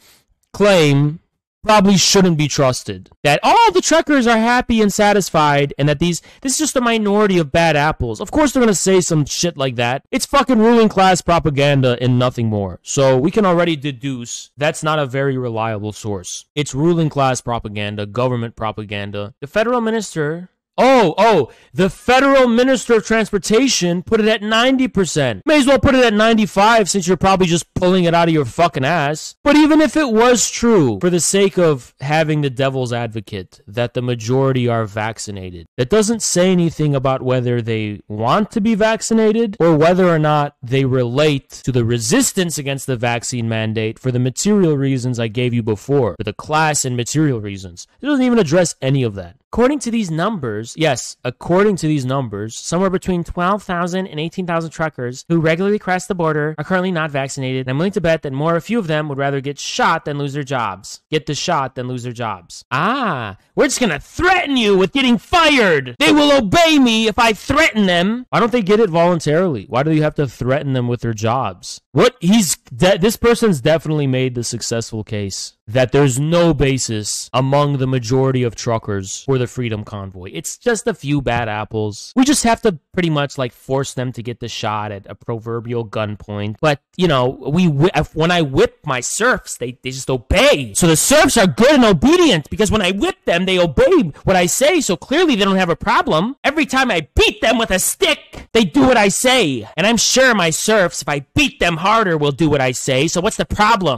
claim probably shouldn't be trusted. That all the truckers are happy and satisfied, and that these this is just a minority of bad apples. Of course, they're gonna say some shit like that. It's fucking ruling class propaganda and nothing more. So we can already deduce that's not a very reliable source. It's ruling class propaganda, government propaganda. The federal minister Oh, oh, the federal minister of transportation put it at 90%. May as well put it at 95 since you're probably just pulling it out of your fucking ass. But even if it was true, for the sake of having the devil's advocate, that the majority are vaccinated, it doesn't say anything about whether they want to be vaccinated or whether or not they relate to the resistance against the vaccine mandate for the material reasons I gave you before, for the class and material reasons. It doesn't even address any of that. According to these numbers, yes, according to these numbers, somewhere between 12,000 and 18,000 truckers who regularly cross the border are currently not vaccinated. And I'm willing to bet that more, a few of them would rather get shot than lose their jobs. Get the shot than lose their jobs. Ah, we're just gonna threaten you with getting fired. They will obey me if I threaten them. Why don't they get it voluntarily? Why do you have to threaten them with their jobs? What he's de- this person's definitely made the successful case that there's no basis among the majority of truckers for the freedom convoy. It's just a few bad apples. We just have to pretty much like force them to get the shot at a proverbial gunpoint. But, you know, we uh, when I whip my serfs, they, they just obey. So the serfs are good and obedient because when I whip them, they obey what I say. So clearly they don't have a problem. Every time I beat them with a stick, they do what I say. And I'm sure my serfs, if I beat them harder, will do what I say. So what's the problem?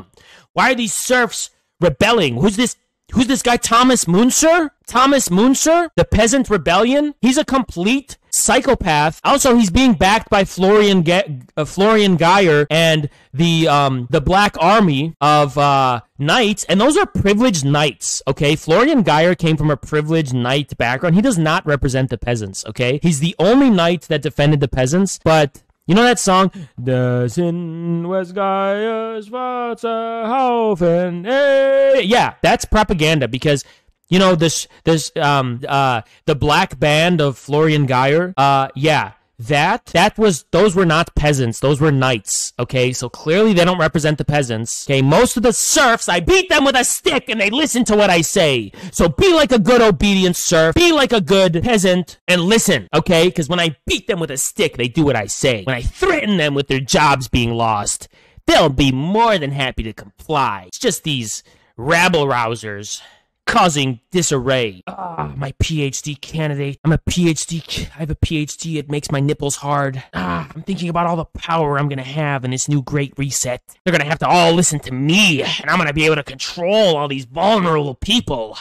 Why are these serfs rebelling. Who's this? Who's this guy? Thomas Munzer? Thomas Munzer? The Peasant Rebellion? He's a complete psychopath. Also, he's being backed by Florian Ge- uh, Florian Geyer and the um the Black Army of uh knights, and those are privileged knights. Okay, Florian Geyer came from a privileged knight background. He does not represent the peasants. Okay, he's the only knight that defended the peasants, but you know that song? Das in Westgeiers Vaterhaufen. Hey! Yeah, that's propaganda because you know this this um uh the black band of Florian Geyer. Uh yeah, that that was those were not peasants. Those were knights okay? So clearly they don't represent the peasants okay? Most of the serfs i beat them with a stick and they listen to what i say. So be like a good obedient serf be like a good peasant and listen okay? Because when i beat them with a stick they do what i say. When i threaten them with their jobs being lost they'll be more than happy to comply. It's just these rabble rousers causing disarray. Ah, my PhD candidate. I'm a PhD. I have a PhD. It makes my nipples hard. Ah, I'm thinking about all the power I'm gonna have in this new great reset. They're gonna have to all listen to me, and I'm gonna be able to control all these vulnerable people.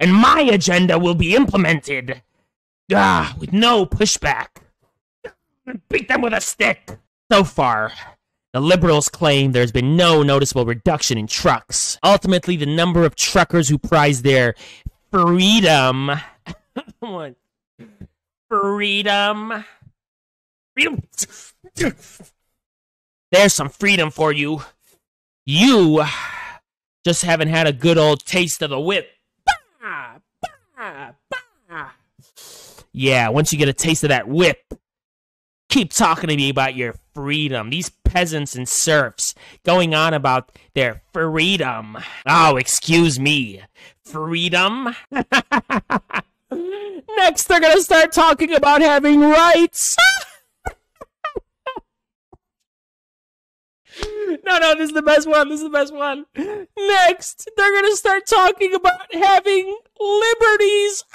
And my agenda will be implemented. Ah, with no pushback. Beat them with a stick. So far, The liberals claim there's been no noticeable reduction in trucks. Ultimately, the number of truckers who prize their freedom. Freedom. Freedom. There's some freedom for you. You just haven't had a good old taste of the whip. Bah, bah, bah. Yeah, once you get a taste of that whip, keep talking to me about your freedom. These peasants and serfs going on about their freedom. Oh, excuse me. Freedom? Next, they're gonna start talking about having rights. No, no, this is the best one. This is the best one. Next, they're gonna start talking about having liberties.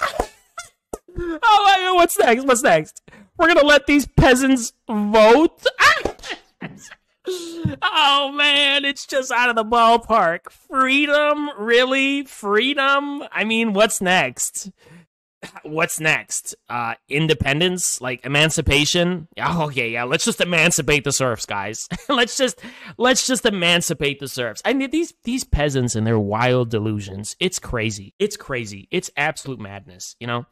oh what's next? What's next? We're gonna let these peasants vote? oh man, it's just out of the ballpark. Freedom? Really? Freedom? I mean, what's next? what's next? Uh, independence, like emancipation. Oh, okay, yeah. Let's just emancipate the serfs, guys. let's just let's just emancipate the serfs. I mean, these these peasants and their wild delusions. It's crazy. It's crazy. It's absolute madness. You know.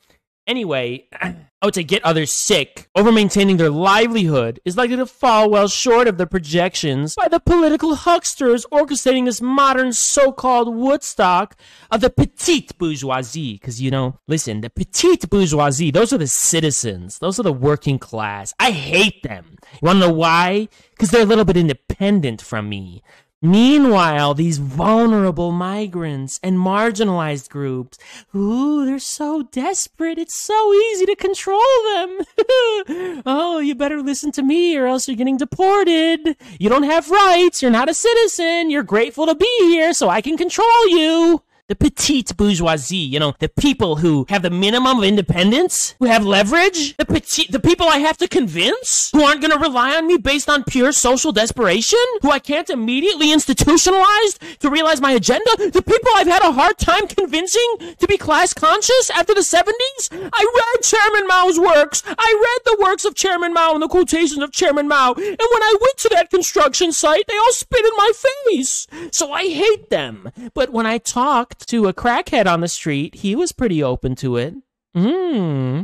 Anyway, I would say get others sick over maintaining their livelihood is likely to fall well short of the projections by the political hucksters orchestrating this modern so-called Woodstock of the petite bourgeoisie. Because, you know, listen, the petite bourgeoisie, those are the citizens. Those are the working class. I hate them. You want to know why? Because they're a little bit independent from me. Meanwhile, these vulnerable migrants and marginalized groups, ooh, they're so desperate. It's so easy to control them. oh, you better listen to me or else you're getting deported. You don't have rights. You're not a citizen. You're grateful to be here so I can control you the petite bourgeoisie, you know, the people who have the minimum of independence, who have leverage, the petite, the people I have to convince, who aren't going to rely on me based on pure social desperation, who I can't immediately institutionalize to realize my agenda, the people I've had a hard time convincing to be class conscious after the 70s. I read Chairman Mao's works. I read the works of Chairman Mao and the quotations of Chairman Mao. And when I went to that construction site, they all spit in my face. So I hate them. But when I talk talked to a crackhead on the street, he was pretty open to it. Hmm.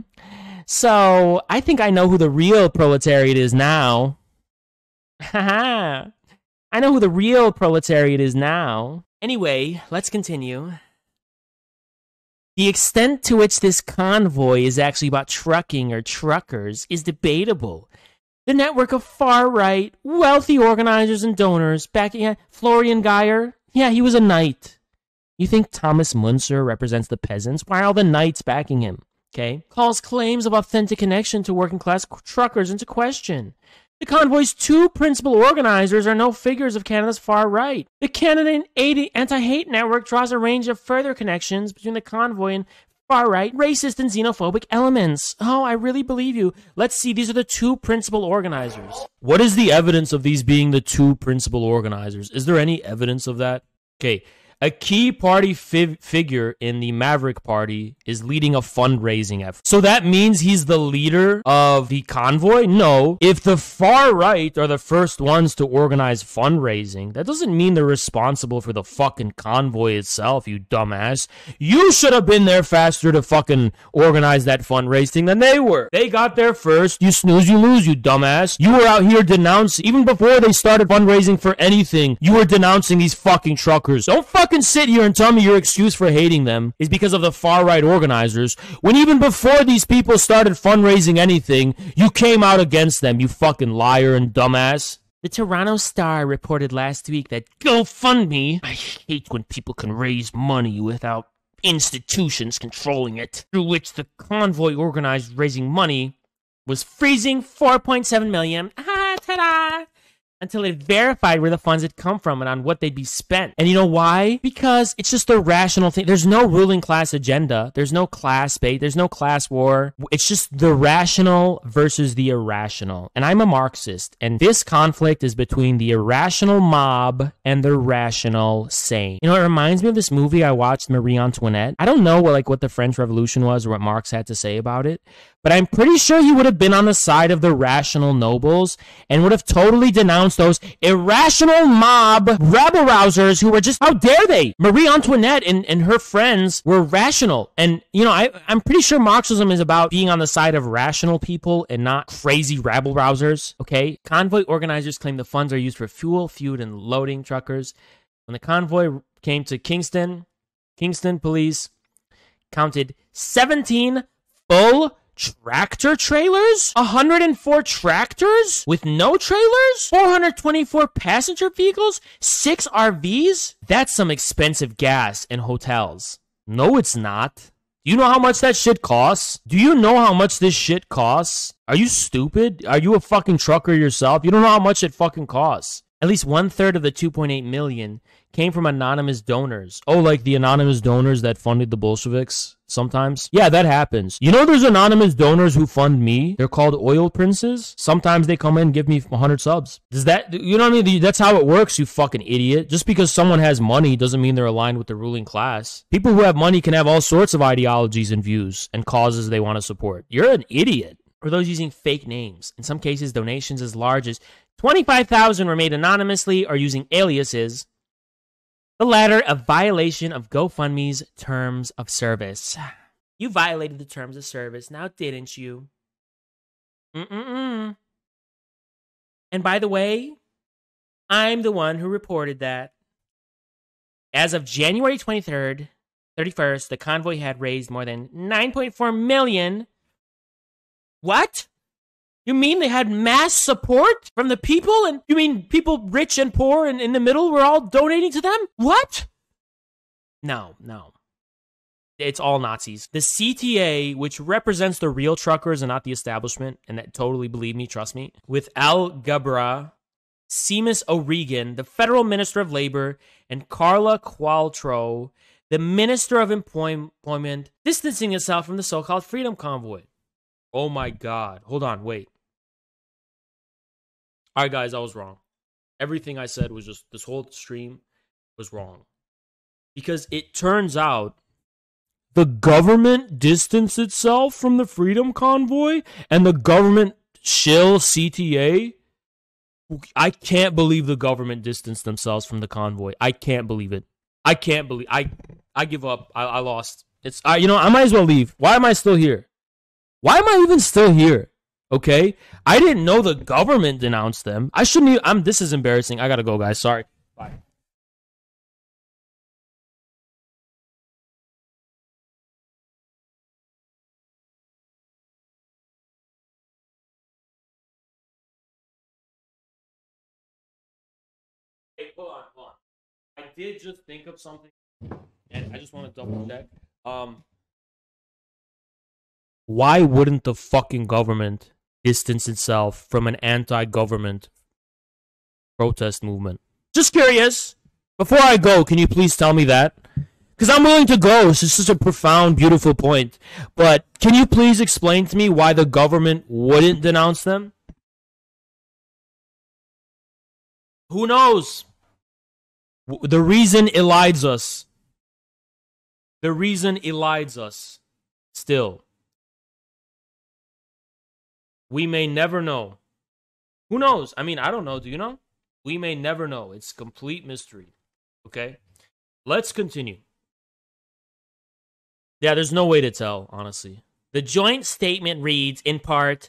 So I think I know who the real proletariat is now. Haha. I know who the real proletariat is now. Anyway, let's continue. The extent to which this convoy is actually about trucking or truckers is debatable. The network of far right, wealthy organizers and donors backing Florian Geyer, yeah, he was a knight. You think Thomas Munzer represents the peasants? Why are all the knights backing him? Okay. Calls claims of authentic connection to working class truckers into question. The convoy's two principal organizers are no figures of Canada's far right. The Canadian Anti Hate Network draws a range of further connections between the convoy and far right, racist, and xenophobic elements. Oh, I really believe you. Let's see, these are the two principal organizers. What is the evidence of these being the two principal organizers? Is there any evidence of that? Okay, a key party fi- figure in the Maverick Party is leading a fundraising effort. So that means he's the leader of the convoy? No. If the far right are the first ones to organize fundraising, that doesn't mean they're responsible for the fucking convoy itself, you dumbass. You should have been there faster to fucking organize that fundraising than they were. They got there first. You snooze, you lose, you dumbass. You were out here denouncing, even before they started fundraising for anything, you were denouncing these fucking truckers. Don't fuck fucking sit here and tell me your excuse for hating them is because of the far right organizers, when even before these people started fundraising anything, you came out against them, you fucking liar and dumbass. The Toronto Star reported last week that GoFundMe, I hate when people can raise money without institutions controlling it, through which the convoy organized raising money, was freezing 4.7 million. Ah, ta-da! Until it verified where the funds had come from and on what they'd be spent. And you know why? Because it's just a rational thing. There's no ruling class agenda. There's no class bait. There's no class war. It's just the rational versus the irrational. And I'm a Marxist. And this conflict is between the irrational mob and the rational sane. You know, it reminds me of this movie I watched, Marie Antoinette. I don't know what like what the French Revolution was or what Marx had to say about it, but I'm pretty sure he would have been on the side of the rational nobles and would have totally denounced those irrational mob rabble rousers who were just, how dare they? Marie Antoinette and, and her friends were rational. And, you know, I, I'm pretty sure Marxism is about being on the side of rational people and not crazy rabble rousers, okay? Convoy organizers claim the funds are used for fuel, food, and loading truckers. When the convoy came to Kingston, Kingston police counted 17 full tractor trailers? 104 tractors with no trailers? 424 passenger vehicles? 6 RVs? That's some expensive gas and hotels. No, it's not. Do you know how much that shit costs? Do you know how much this shit costs? Are you stupid? Are you a fucking trucker yourself? You don't know how much it fucking costs. At least one third of the 2.8 million came from anonymous donors. Oh, like the anonymous donors that funded the Bolsheviks sometimes? Yeah, that happens. You know, there's anonymous donors who fund me. They're called oil princes. Sometimes they come in and give me 100 subs. Does that, you know what I mean? That's how it works, you fucking idiot. Just because someone has money doesn't mean they're aligned with the ruling class. People who have money can have all sorts of ideologies and views and causes they want to support. You're an idiot. Or those using fake names. In some cases, donations as large as 25,000 were made anonymously or using aliases. The latter, a violation of GoFundMe's terms of service. You violated the terms of service, now didn't you? Mm-mm-mm. And by the way, I'm the one who reported that. As of January 23rd, 31st, the convoy had raised more than 9.4 million. What? You mean they had mass support from the people? And you mean people rich and poor and in the middle were all donating to them? What? No, no. It's all Nazis. The CTA, which represents the real truckers and not the establishment, and that totally believe me, trust me, with Alghabra, Seamus O'Regan, the federal minister of labor, and Carla Qualtrough, the minister of employment, distancing itself from the so called Freedom Convoy. Oh my God. Hold on, wait. All right, guys, I was wrong. Everything I said was just this whole stream was wrong. Because it turns out the government distanced itself from the Freedom Convoy and the government shill CTA. I can't believe the government distanced themselves from the convoy. I can't believe it. I can't believe I I give up. I, I lost. It's I you know, I might as well leave. Why am I still here? Why am I even still here? Okay, I didn't know the government denounced them. I shouldn't. Even, I'm. This is embarrassing. I gotta go, guys. Sorry. Bye. Hey, hold on, hold on. I did just think of something, and I just want to double check. Um, why wouldn't the fucking government distance itself from an anti-government protest movement? Just curious. Before I go, can you please tell me that? Because I'm willing to go. This is such a profound, beautiful point. But can you please explain to me why the government wouldn't denounce them? Who knows? The reason elides us. The reason elides us. Still. We may never know. Who knows? I mean, I don't know. Do you know? We may never know. It's complete mystery. Okay? Let's continue. Yeah, there's no way to tell, honestly. The joint statement reads in part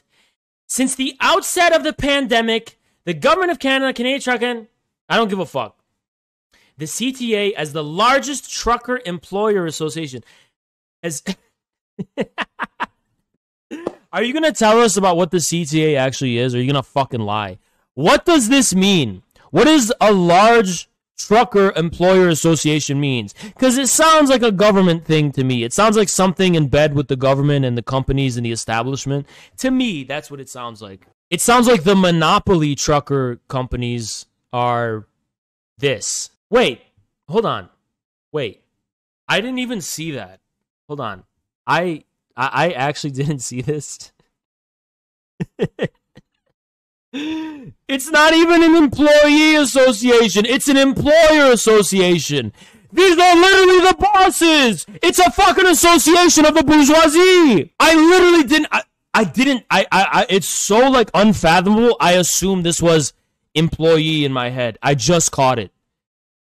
Since the outset of the pandemic, the government of Canada, Canadian Trucking, I don't give a fuck. The CTA, as the largest trucker employer association, has. Are you to tell us about what the CTA actually is, or are you to fucking lie? What does this mean? What does a large trucker employer association means? Because it sounds like a government thing to me. It sounds like something in bed with the government and the companies and the establishment. To me, that's what it sounds like. It sounds like the monopoly trucker companies are this. Wait, hold on. Wait. I didn't even see that. Hold on. I I, I actually didn't see this. it's not even an employee association. It's an employer association. These are literally the bosses. It's a fucking association of the bourgeoisie. I literally didn't. I, I didn't. I, I. I. It's so like unfathomable. I assumed this was employee in my head. I just caught it.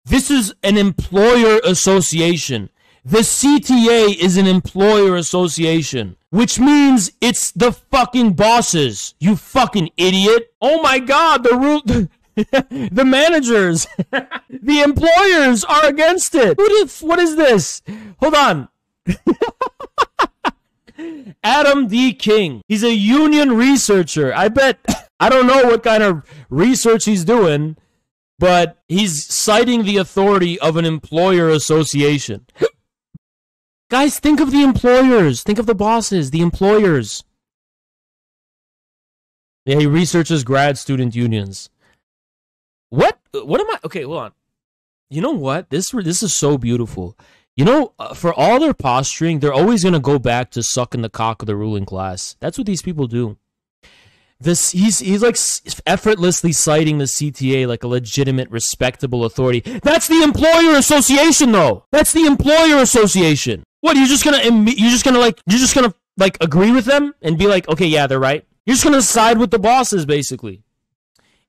This is an employer association. The CTA is an employer association, which means it's the fucking bosses. You fucking idiot. Oh my god, the rule. the managers, the employers are against it. What what is this? Hold on. Adam D. King. He's a union researcher. I bet, I don't know what kind of research he's doing, but he's citing the authority of an employer association. Guys, think of the employers. Think of the bosses, the employers. Yeah, he researches grad student unions. What? What am I? Okay, hold on. You know what? This this is so beautiful. You know, uh, for all their posturing, they're always gonna go back to sucking the cock of the ruling class. That's what these people do. This he's he's like effortlessly citing the CTA like a legitimate, respectable authority. That's the employer association, though. That's the employer association. What? You're just gonna you're just gonna like you're just gonna like agree with them and be like, okay, yeah, they're right. You're just gonna side with the bosses, basically.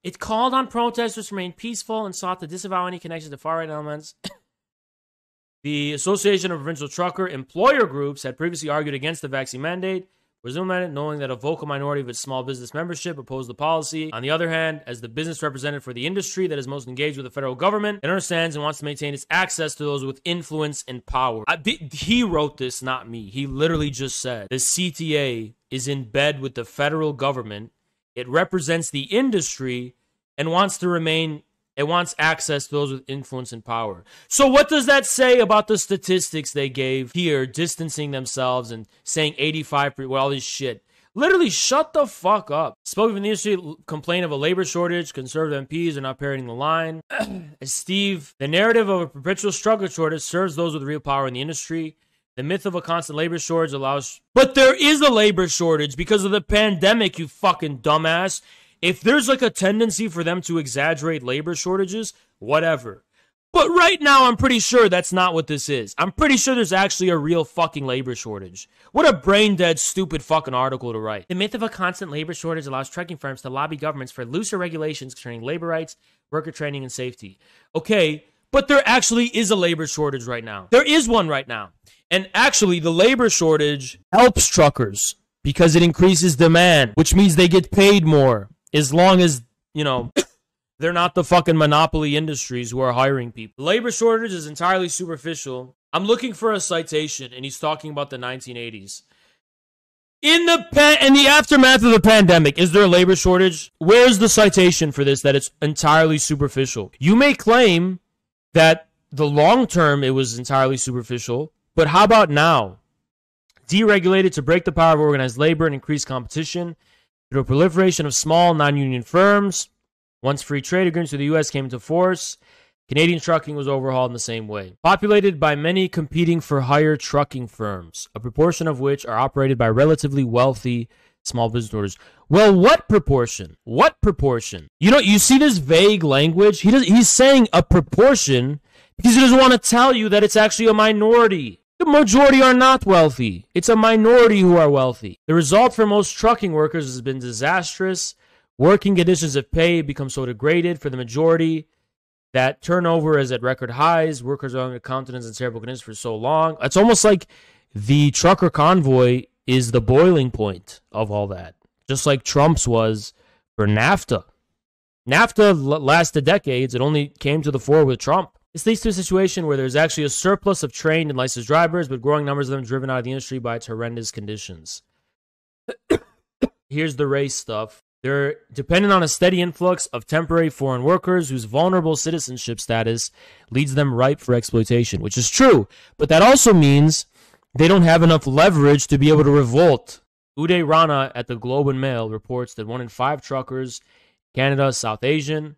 It called on protesters to remain peaceful and sought to disavow any connection to far right elements. the Association of Provincial Trucker Employer Groups had previously argued against the vaccine mandate, presumably knowing that a vocal minority of its small business membership opposed the policy. On the other hand, as the business representative for the industry that is most engaged with the federal government, it understands and wants to maintain its access to those with influence and power. I, he wrote this, not me. He literally just said the CTA is in bed with the federal government it represents the industry and wants to remain it wants access to those with influence and power. So what does that say about the statistics they gave here, distancing themselves and saying 85 with all this shit? Literally, shut the fuck up. Spoke from the industry, complain of a labor shortage. Conservative MPs are not parroting the line. Steve, the narrative of a perpetual struggle shortage serves those with real power in the industry. The myth of a constant labor shortage allows. But there is a labor shortage because of the pandemic, you fucking dumbass. If there's like a tendency for them to exaggerate labor shortages, whatever. But right now, I'm pretty sure that's not what this is. I'm pretty sure there's actually a real fucking labor shortage. What a brain dead, stupid fucking article to write. The myth of a constant labor shortage allows trucking firms to lobby governments for looser regulations concerning labor rights, worker training, and safety. Okay, but there actually is a labor shortage right now. There is one right now. And actually, the labor shortage helps truckers because it increases demand, which means they get paid more as long as, you know, they're not the fucking monopoly industries who are hiring people. Labor shortage is entirely superficial. I'm looking for a citation, and he's talking about the 1980s. In the pa- in the aftermath of the pandemic, is there a labor shortage? Where's the citation for this that it's entirely superficial? You may claim that the long term it was entirely superficial, but how about now? Deregulated to break the power of organized labor and increase competition through a proliferation of small non union firms. Once free trade agreements with the U.S. came into force, Canadian trucking was overhauled in the same way. Populated by many competing for hire trucking firms, a proportion of which are operated by relatively wealthy small business owners. Well, what proportion? What proportion? You know, you see this vague language. He does, he's saying a proportion because he doesn't want to tell you that it's actually a minority. The majority are not wealthy. It's a minority who are wealthy. The result for most trucking workers has been disastrous. Working conditions of pay become so degraded for the majority that turnover is at record highs. Workers are under countenance in terrible conditions for so long. It's almost like the trucker convoy is the boiling point of all that, just like Trump's was for NAFTA. NAFTA lasted decades. It only came to the fore with Trump. This leads to a situation where there's actually a surplus of trained and licensed drivers, but growing numbers of them driven out of the industry by its horrendous conditions. Here's the race stuff. They're dependent on a steady influx of temporary foreign workers whose vulnerable citizenship status leads them ripe for exploitation, which is true, but that also means they don't have enough leverage to be able to revolt. Uday Rana at the Globe and Mail reports that one in five truckers, Canada, South Asian,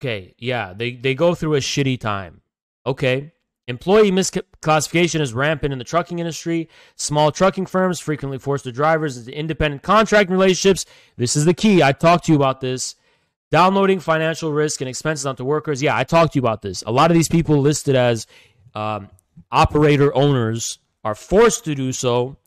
Okay, yeah, they, they go through a shitty time. Okay. Employee misclassification is rampant in the trucking industry. Small trucking firms frequently force their drivers into independent contract relationships. This is the key. I talked to you about this. Downloading financial risk and expenses onto workers. Yeah, I talked to you about this. A lot of these people listed as um, operator owners are forced to do so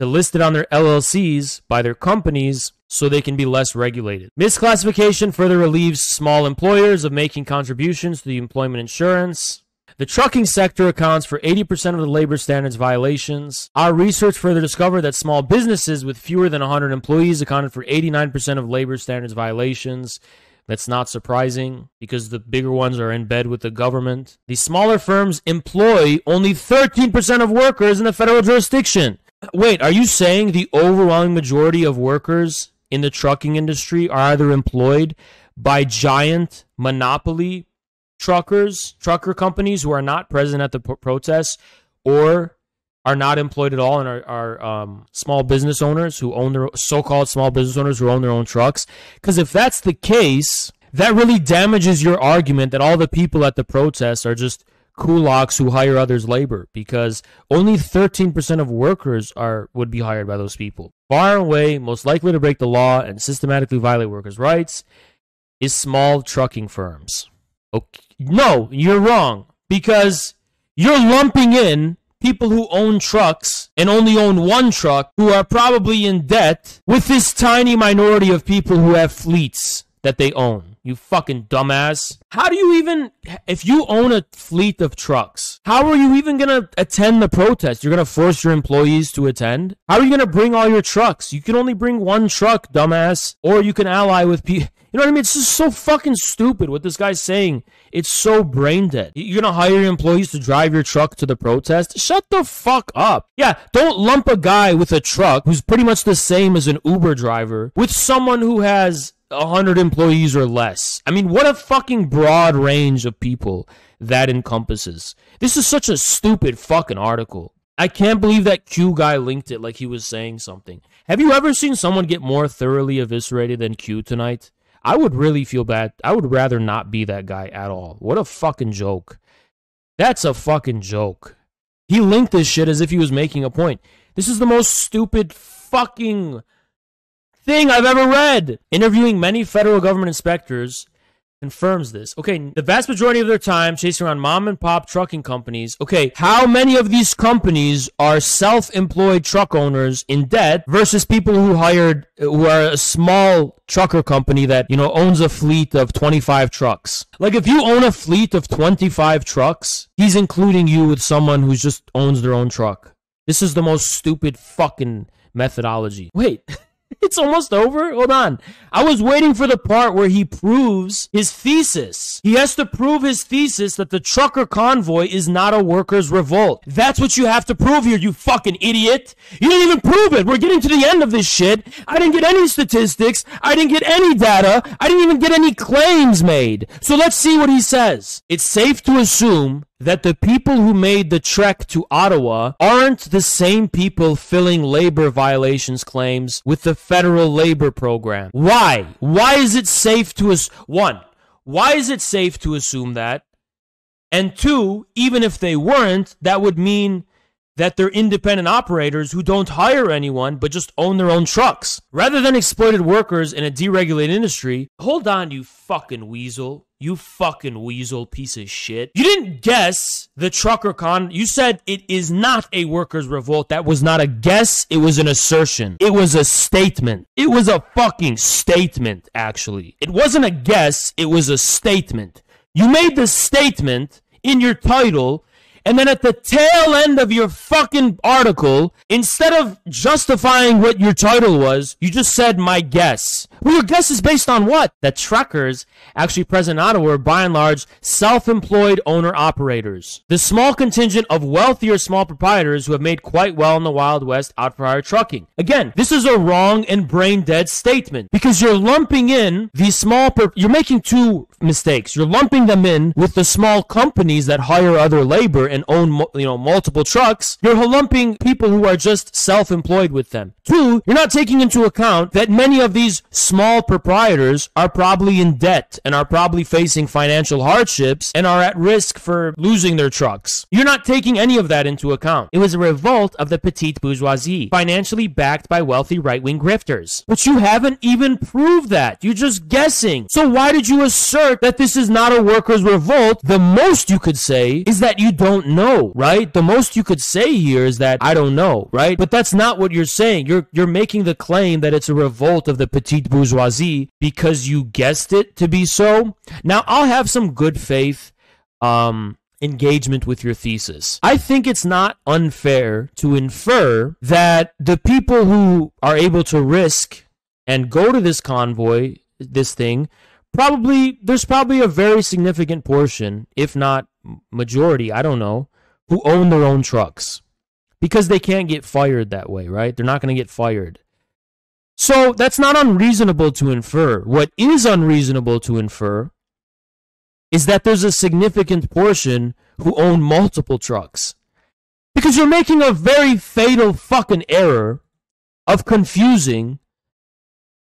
to list it on their LLCs by their companies so they can be less regulated. Misclassification further relieves small employers of making contributions to the employment insurance. The trucking sector accounts for 80% of the labor standards violations. Our research further discovered that small businesses with fewer than 100 employees accounted for 89% of labor standards violations. That's not surprising because the bigger ones are in bed with the government. The smaller firms employ only 13% of workers in the federal jurisdiction. Wait, are you saying the overwhelming majority of workers in the trucking industry are either employed by giant monopoly truckers, trucker companies who are not present at the p- protests, or are not employed at all and are, are um, small business owners who own their so-called small business owners who own their own trucks. Because if that's the case, that really damages your argument that all the people at the protests are just kulaks who hire others' labor. Because only 13% of workers are would be hired by those people. Far away, most likely to break the law and systematically violate workers' rights, is small trucking firms. Okay. No, you're wrong because you're lumping in people who own trucks and only own one truck who are probably in debt with this tiny minority of people who have fleets that they own. You fucking dumbass. How do you even, if you own a fleet of trucks, how are you even gonna attend the protest? You're gonna force your employees to attend? How are you gonna bring all your trucks? You can only bring one truck, dumbass. Or you can ally with people. You know what I mean? It's just so fucking stupid what this guy's saying. It's so brain dead. You're gonna hire your employees to drive your truck to the protest? Shut the fuck up. Yeah, don't lump a guy with a truck who's pretty much the same as an Uber driver with someone who has 100 employees or less. I mean, what a fucking broad range of people that encompasses. This is such a stupid fucking article. I can't believe that Q guy linked it like he was saying something. Have you ever seen someone get more thoroughly eviscerated than Q tonight? I would really feel bad. I would rather not be that guy at all. What a fucking joke. That's a fucking joke. He linked this shit as if he was making a point. This is the most stupid fucking thing I've ever read. Interviewing many federal government inspectors confirms this. Okay, the vast majority of their time chasing around mom and pop trucking companies. Okay, how many of these companies are self-employed truck owners in debt versus people who hired who are a small trucker company that, you know, owns a fleet of 25 trucks. Like if you own a fleet of 25 trucks, he's including you with someone who just owns their own truck. This is the most stupid fucking methodology. Wait. It's almost over? Hold on. I was waiting for the part where he proves his thesis. He has to prove his thesis that the trucker convoy is not a workers' revolt. That's what you have to prove here, you fucking idiot. You didn't even prove it. We're getting to the end of this shit. I didn't get any statistics. I didn't get any data. I didn't even get any claims made. So let's see what he says. It's safe to assume that the people who made the trek to Ottawa aren't the same people filling labor violations claims with the federal labor program. Why? Why is it safe to us? One, why is it safe to assume that? And two, even if they weren't, that would mean that they're independent operators who don't hire anyone but just own their own trucks. Rather than exploited workers in a deregulated industry, hold on, you fucking weasel. You fucking weasel piece of shit. You didn't guess the trucker con. You said it is not a workers' revolt. That was not a guess. It was an assertion. It was a statement. It was a fucking statement, actually. It wasn't a guess. It was a statement. You made the statement in your title and then at the tail end of your fucking article, instead of justifying what your title was, you just said my guess. Well, your guess is based on what? That truckers actually present in Ottawa are by and large self-employed owner-operators. The small contingent of wealthier small proprietors who have made quite well in the Wild West out for hire trucking. Again, this is a wrong and brain-dead statement because you're lumping in these small, you're making two mistakes. You're lumping them in with the small companies that hire other labor and own you know multiple trucks, you're lumping people who are just self-employed with them. Two, you're not taking into account that many of these small proprietors are probably in debt and are probably facing financial hardships and are at risk for losing their trucks. You're not taking any of that into account. It was a revolt of the petite bourgeoisie, financially backed by wealthy right wing grifters. But you haven't even proved that. You're just guessing. So why did you assert that this is not a workers' revolt? The most you could say is that you don't know, right? The most you could say here is that I don't know, right? But that's not what you're saying. You're you're making the claim that it's a revolt of the petite bourgeoisie because you guessed it to be so. Now, I'll have some good faith um engagement with your thesis. I think it's not unfair to infer that the people who are able to risk and go to this convoy, this thing, probably there's probably a very significant portion, if not majority, I don't know, who own their own trucks because they can't get fired that way, right? They're not going to get fired. So that's not unreasonable to infer. What is unreasonable to infer is that there's a significant portion who own multiple trucks. Because you're making a very fatal fucking error of confusing.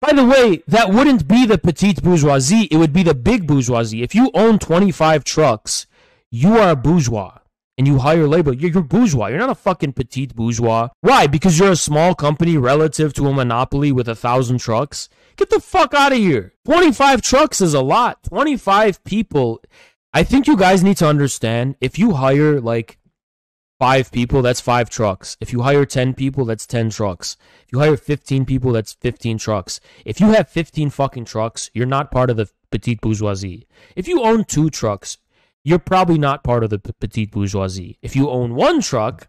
By the way, that wouldn't be the petite bourgeoisie, it would be the big bourgeoisie. If you own 25 trucks, you are a bourgeois and you hire labor. You're, you're bourgeois. You're not a fucking petite bourgeois. Why? Because you're a small company relative to a monopoly with a thousand trucks. Get the fuck out of here. 25 trucks is a lot. 25 people. I think you guys need to understand if you hire like five people, that's five trucks. If you hire 10 people, that's 10 trucks. If you hire 15 people, that's 15 trucks. If you have 15 fucking trucks, you're not part of the petite bourgeoisie. If you own two trucks, you're probably not part of the petite bourgeoisie. If you own one truck,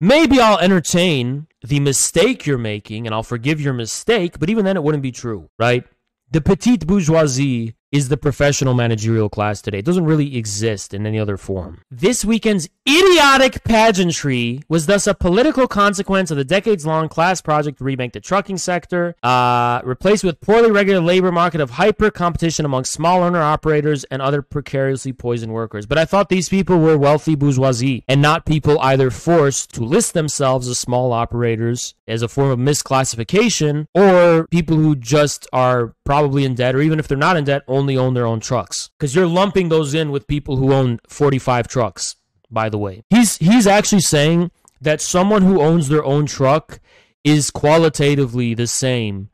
maybe I'll entertain the mistake you're making and I'll forgive your mistake, but even then it wouldn't be true, right? The petite bourgeoisie is the professional managerial class today. It doesn't really exist in any other form. This weekend's idiotic pageantry was thus a political consequence of the decades long class project to remake the trucking sector, uh, replaced with poorly regulated labor market of hyper competition among small owner operators and other precariously poisoned workers. But I thought these people were wealthy bourgeoisie and not people either forced to list themselves as small operators as a form of misclassification or people who just are probably in debt or even if they're not in debt only own their own trucks. Because you're lumping those in with people who own 45 trucks by the way. He's he's actually saying that someone who owns their own truck is qualitatively the same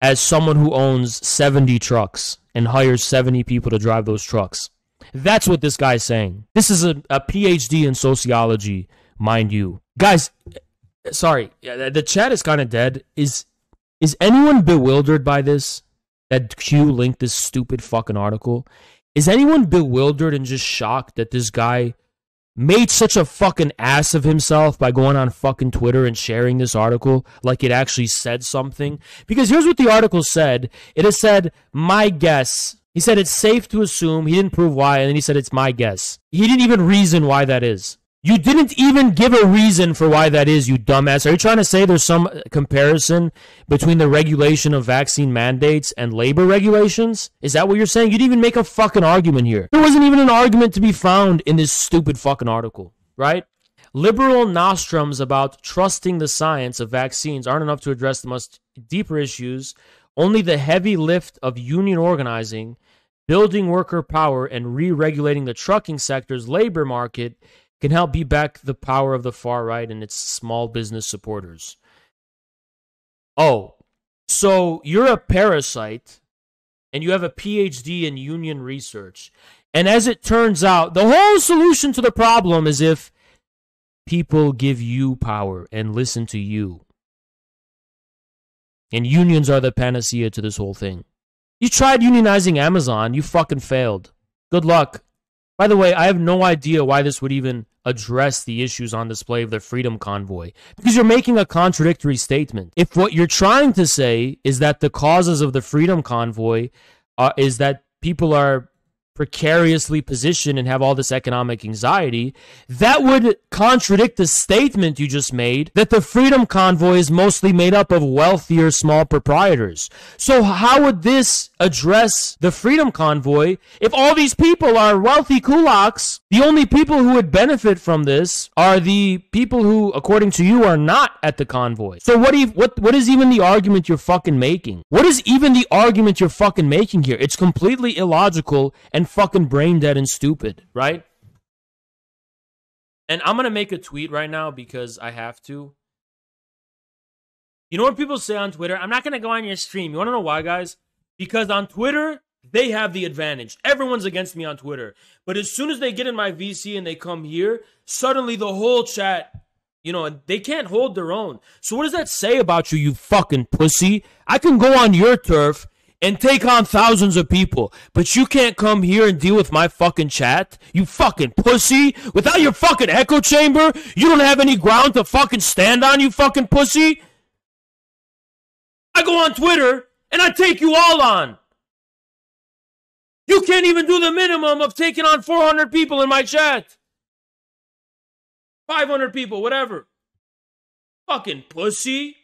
as someone who owns 70 trucks and hires 70 people to drive those trucks. That's what this guy's saying. This is a, a phd in sociology mind you. Guys sorry the chat is kind of dead. Is is anyone bewildered by this that Q linked this stupid fucking article. Is anyone bewildered and just shocked that this guy made such a fucking ass of himself by going on fucking Twitter and sharing this article like it actually said something? Because here's what the article said. It has said, my guess. He said it's safe to assume. He didn't prove why, and then he said it's my guess. He didn't even reason why that is. You didn't even give a reason for why that is, you dumbass. Are you trying to say there's some comparison between the regulation of vaccine mandates and labor regulations? Is that what you're saying? You didn't even make a fucking argument here. There wasn't even an argument to be found in this stupid fucking article, right? Liberal nostrums about trusting the science of vaccines aren't enough to address the most deeper issues. Only the heavy lift of union organizing, building worker power, and re regulating the trucking sector's labor market can help beat back the power of the far right and its small business supporters. Oh, so you're a parasite and you have a PhD in union research. And as it turns out, the whole solution to the problem is if people give you power and listen to you. And unions are the panacea to this whole thing. You tried unionizing Amazon, you fucking failed. Good luck. By the way, I have no idea why this would even address the issues on display of the Freedom Convoy because you're making a contradictory statement. If what you're trying to say is that the causes of the Freedom Convoy uh, is that people are precariously positioned and have all this economic anxiety, that would contradict the statement you just made that the Freedom Convoy is mostly made up of wealthier small proprietors. So how would this address the Freedom Convoy if all these people are wealthy kulaks? The only people who would benefit from this are the people who, according to you, are not at the convoy. So what do you, what what is even the argument you're fucking making? What is even the argument you're fucking making here? It's completely illogical and fucking brain dead and stupid, right? And I'm gonna make a tweet right now because I have to. You know what people say on Twitter? I'm not gonna go on your stream. You wanna know why, guys? Because on Twitter, they have the advantage. Everyone's against me on Twitter. But as soon as they get in my VC and they come here, suddenly the whole chat, you know, they can't hold their own. So what does that say about you, you fucking pussy? I can go on your turf and take on thousands of people, but you can't come here and deal with my fucking chat, you fucking pussy. Without your fucking echo chamber, you don't have any ground to fucking stand on, you fucking pussy. I go on Twitter and I take you all on. You can't even do the minimum of taking on 400 people in my chat. 500 people, whatever. Fucking pussy.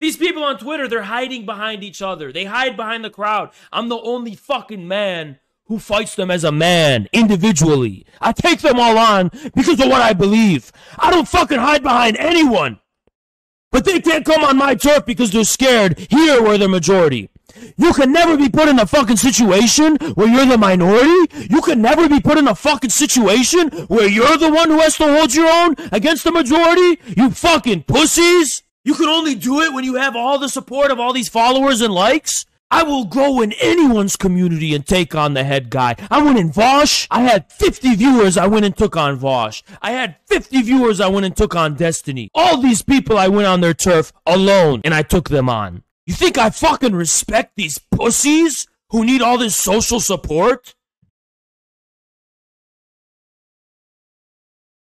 These people on Twitter, they're hiding behind each other. They hide behind the crowd. I'm the only fucking man who fights them as a man, individually. I take them all on because of what I believe. I don't fucking hide behind anyone. But they can't come on my turf because they're scared. Here, we're the majority. You can never be put in a fucking situation where you're the minority. You can never be put in a fucking situation where you're the one who has to hold your own against the majority. You fucking pussies. You can only do it when you have all the support of all these followers and likes. I will go in anyone's community and take on the head guy. I went in Vaush. I had 50 viewers. I went and took on Vaush. I had 50 viewers. I went and took on Destiny. All these people, I went on their turf alone and I took them on. You think I fucking respect these pussies who need all this social support?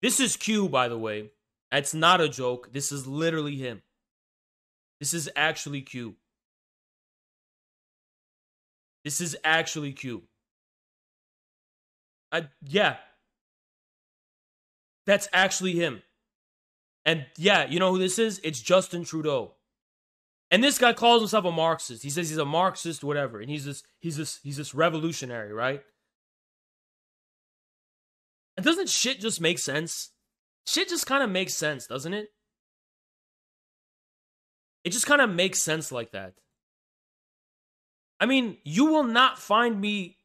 This is Q, by the way. That's not a joke. This is literally him. This is actually Q. This is actually Q. I, yeah. That's actually him. And yeah, you know who this is? It's Justin Trudeau. And this guy calls himself a Marxist. He says he's a Marxist, whatever, and he's this he's this he's this revolutionary, right? And doesn't shit just make sense? Shit just kind of makes sense, doesn't it? It just kind of makes sense like that. I mean, you will not find me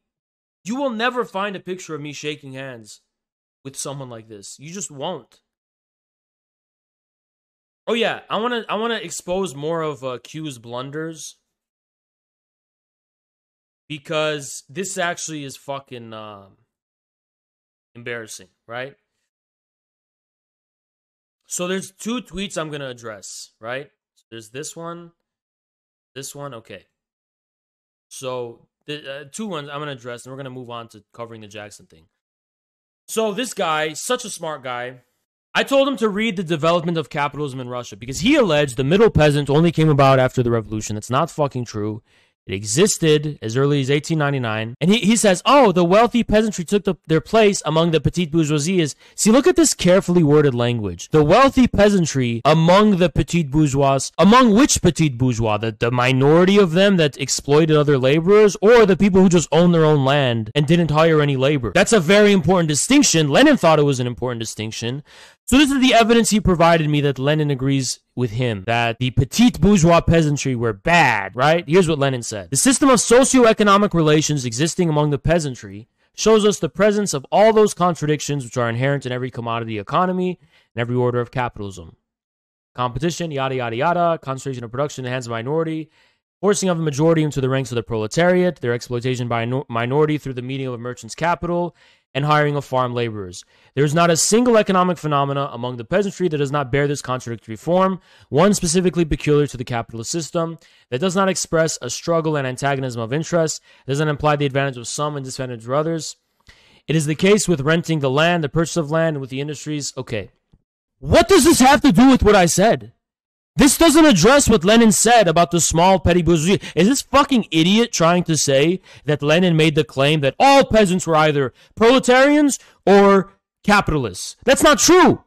you will never find a picture of me shaking hands with someone like this. You just won't. Oh yeah, I want to I want to expose more of uh, Q's blunders because this actually is fucking um, embarrassing, right? So there's two tweets I'm gonna address, right? There's this one, this one. Okay. So the uh, two ones I'm gonna address, and we're gonna move on to covering the Jackson thing. So this guy, such a smart guy, I told him to read The Development of Capitalism in Russia because he alleged the middle peasant only came about after the revolution. That's not fucking true. It existed as early as 1899. And he, he says, oh, the wealthy peasantry took the, their place among the petite bourgeoisie. See, look at this carefully worded language. The wealthy peasantry among the petite bourgeois, among which petite bourgeois? The, the minority of them that exploited other laborers or the people who just owned their own land and didn't hire any labor? That's a very important distinction. Lenin thought it was an important distinction. So this is the evidence he provided me that Lenin agrees with him that the petite bourgeois peasantry were bad, right? Here's what Lenin said. The system of socio-economic relations existing among the peasantry shows us the presence of all those contradictions which are inherent in every commodity economy and every order of capitalism. Competition, yada, yada, yada, concentration of production in the hands of minority, forcing of a majority into the ranks of the proletariat, their exploitation by a minority through the meeting of merchant's capital, and hiring of farm laborers. There is not a single economic phenomena among the peasantry that does not bear this contradictory form, one specifically peculiar to the capitalist system, that does not express a struggle and antagonism of interests, does not imply the advantage of some and disadvantage of others. It is the case with renting the land, the purchase of land, and with the industries. Okay. What does this have to do with what I said? This doesn't address what Lenin said about the small petty bourgeoisie. Is this fucking idiot trying to say that Lenin made the claim that all peasants were either proletarians or capitalists? That's not true.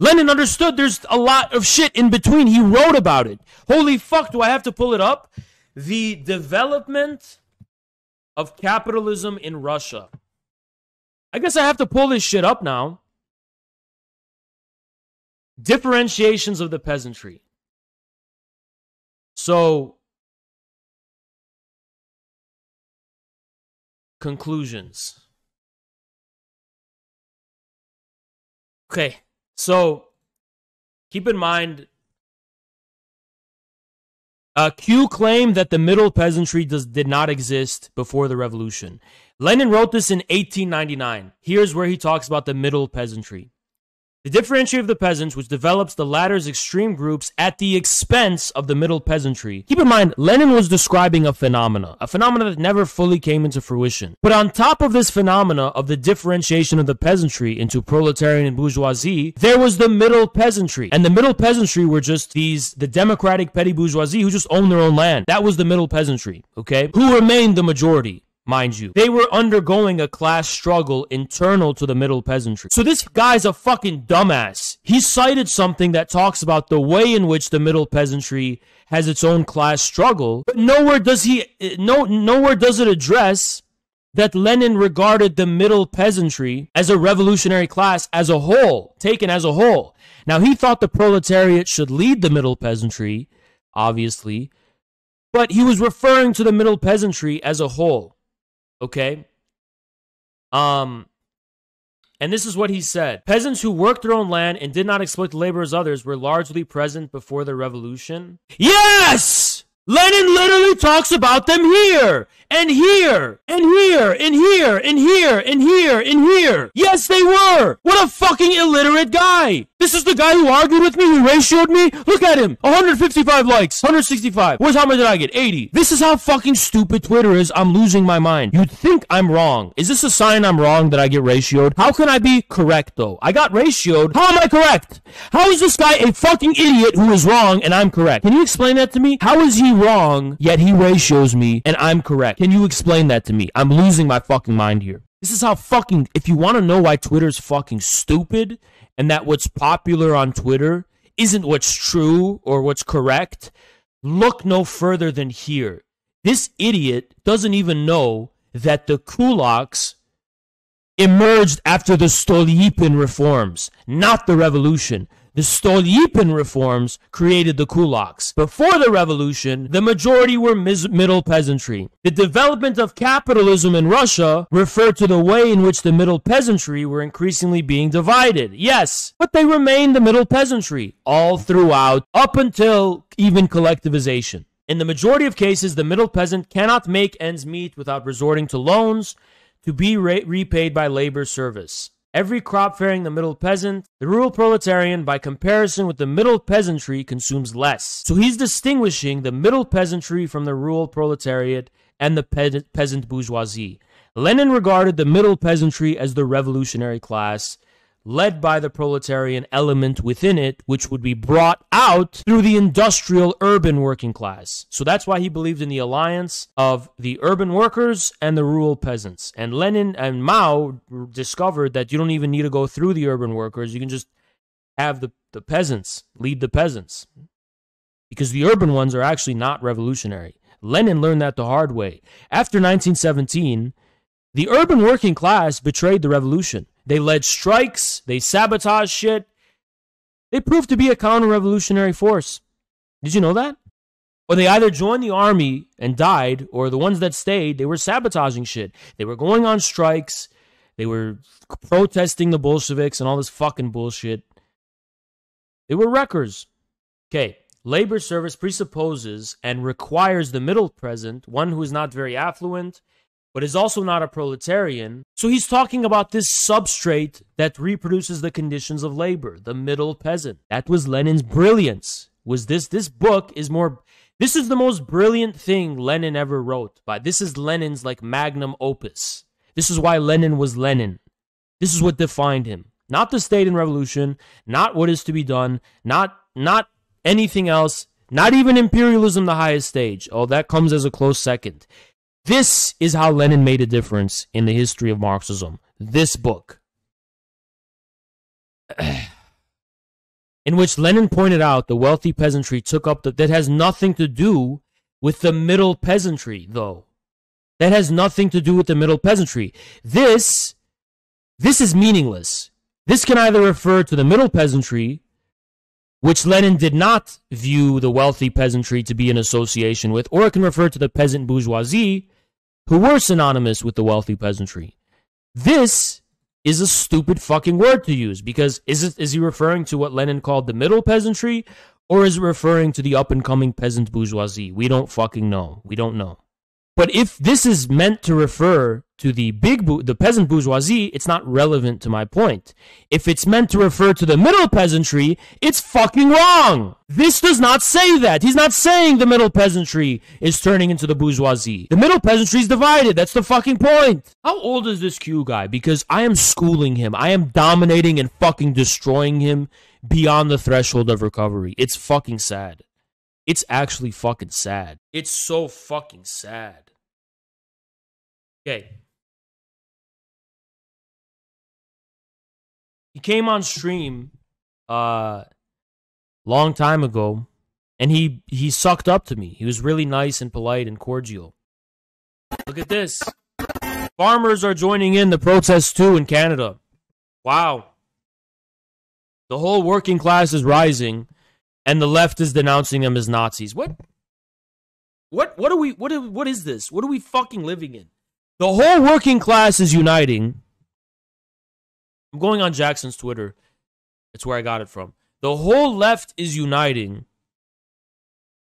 Lenin understood there's a lot of shit in between. He wrote about it. Holy fuck, do I have to pull it up? The development of capitalism in Russia. I guess I have to pull this shit up now. Differentiations of the peasantry. So, conclusions. Okay, so keep in mind uh, Q claimed that the middle peasantry does, did not exist before the revolution. Lenin wrote this in 1899. Here's where he talks about the middle peasantry. The differentiation of the peasants, which develops the latter's extreme groups at the expense of the middle peasantry. Keep in mind, Lenin was describing a phenomena, a phenomena that never fully came into fruition. But on top of this phenomena of the differentiation of the peasantry into proletarian and bourgeoisie, there was the middle peasantry. And the middle peasantry were just these, the democratic petty bourgeoisie who just owned their own land. That was the middle peasantry, okay? Who remained the majority mind you. They were undergoing a class struggle internal to the middle peasantry. So this guy's a fucking dumbass. He cited something that talks about the way in which the middle peasantry has its own class struggle, but nowhere does he no nowhere does it address that Lenin regarded the middle peasantry as a revolutionary class as a whole, taken as a whole. Now he thought the proletariat should lead the middle peasantry, obviously, but he was referring to the middle peasantry as a whole. Okay? Um and this is what he said. Peasants who worked their own land and did not exploit the labor as others were largely present before the revolution. Yes! Lenin literally talks about them here and here and here and here and here and here and here. Yes, they were. What a fucking illiterate guy. This is the guy who argued with me, who ratioed me. Look at him. 155 likes, 165. Where's how many did I get? 80. This is how fucking stupid Twitter is. I'm losing my mind. You'd think I'm wrong. Is this a sign I'm wrong that I get ratioed? How can I be correct though? I got ratioed. How am I correct? How is this guy a fucking idiot who is wrong and I'm correct? Can you explain that to me? How is he wrong yet he ratios me and I'm correct? Can you explain that to me? I'm losing my fucking mind here. This is how fucking, if you want to know why Twitter's fucking stupid and that what's popular on Twitter isn't what's true or what's correct, look no further than here. This idiot doesn't even know that the kulaks emerged after the Stolypin reforms, not the revolution. The Stolypin reforms created the kulaks. Before the revolution, the majority were middle peasantry. The development of capitalism in Russia referred to the way in which the middle peasantry were increasingly being divided. Yes, but they remained the middle peasantry all throughout, up until even collectivization. In the majority of cases, the middle peasant cannot make ends meet without resorting to loans to be re- repaid by labor service. Every crop faring the middle peasant, the rural proletarian, by comparison with the middle peasantry, consumes less. So he's distinguishing the middle peasantry from the rural proletariat and the pe- peasant bourgeoisie. Lenin regarded the middle peasantry as the revolutionary class, led by the proletarian element within it, which would be brought out through the industrial urban working class. So that's why he believed in the alliance of the urban workers and the rural peasants. And Lenin and Mao discovered that you don't even need to go through the urban workers, you can just have the, the peasants lead the peasants. Because the urban ones are actually not revolutionary. Lenin learned that the hard way. After 1917, the urban working class betrayed the revolution. They led strikes, they sabotaged shit. They proved to be a counter revolutionary force. Did you know that? Or they either joined the army and died, or the ones that stayed, they were sabotaging shit. They were going on strikes, they were protesting the Bolsheviks and all this fucking bullshit. They were wreckers. Okay, labor service presupposes and requires the middle peasant, one who is not very affluent, but is also not a proletarian. So he's talking about this substrate that reproduces the conditions of labor, the middle peasant. That was Lenin's brilliance. Was this this book is more this is the most brilliant thing Lenin ever wrote. By this is Lenin's like magnum opus. This is why Lenin was Lenin. This is what defined him. Not the state and revolution, not what is to be done, not not anything else, not even imperialism, the highest stage. Oh, that comes as a close second. This is how Lenin made a difference in the history of Marxism. This book. in which Lenin pointed out the wealthy peasantry took up the, that has nothing to do with the middle peasantry, though. That has nothing to do with the middle peasantry. This, this is meaningless. This can either refer to the middle peasantry, which Lenin did not view the wealthy peasantry to be in association with, or it can refer to the peasant bourgeoisie, who were synonymous with the wealthy peasantry. This is a stupid fucking word to use because is it is he referring to what Lenin called the middle peasantry or is it referring to the up and coming peasant bourgeoisie? We don't fucking know. We don't know. But if this is meant to refer to the big the peasant bourgeoisie, it's not relevant to my point. If it's meant to refer to the middle peasantry, it's fucking wrong. This does not say that. He's not saying the middle peasantry is turning into the bourgeoisie. The middle peasantry is divided. That's the fucking point. How old is this Q guy? Because I am schooling him. I am dominating and fucking destroying him beyond the threshold of recovery. It's fucking sad. It's actually fucking sad. It's so fucking sad. Okay. He came on stream uh long time ago and he he sucked up to me. He was really nice and polite and cordial. Look at this. Farmers are joining in the protests too in Canada. Wow. The whole working class is rising and the left is denouncing them as Nazis. What? What what are we what are, what is this? What are we fucking living in? The whole working class is uniting. I'm going on Jackson's Twitter. It's where I got it from. The whole left is uniting.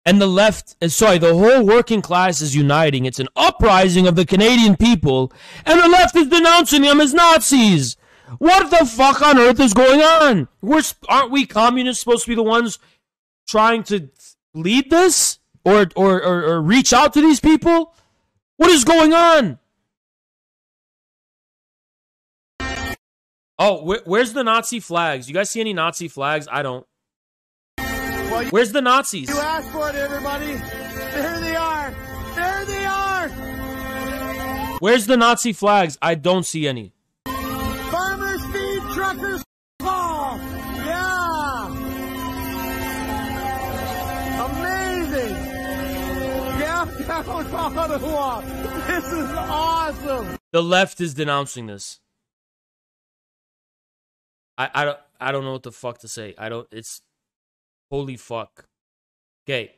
And the left, uh, sorry, the whole working class is uniting. It's an uprising of the Canadian people. And the left is denouncing them as Nazis. What the fuck on earth is going on? We're, aren't we communists supposed to be the ones trying to lead this? Or, or, or, or reach out to these people? What is going on? Oh, wh- where's the Nazi flags? You guys see any Nazi flags? I don't. Well, where's the Nazis? You asked for it, everybody. There they are. There they are. Where's the Nazi flags? I don't see any. Farmers feed truckers fall. Yeah. Amazing. Downtown Ottawa. This is awesome. The left is denouncing this. I, I don't I don't know what the fuck to say. I don't it's holy fuck. Okay.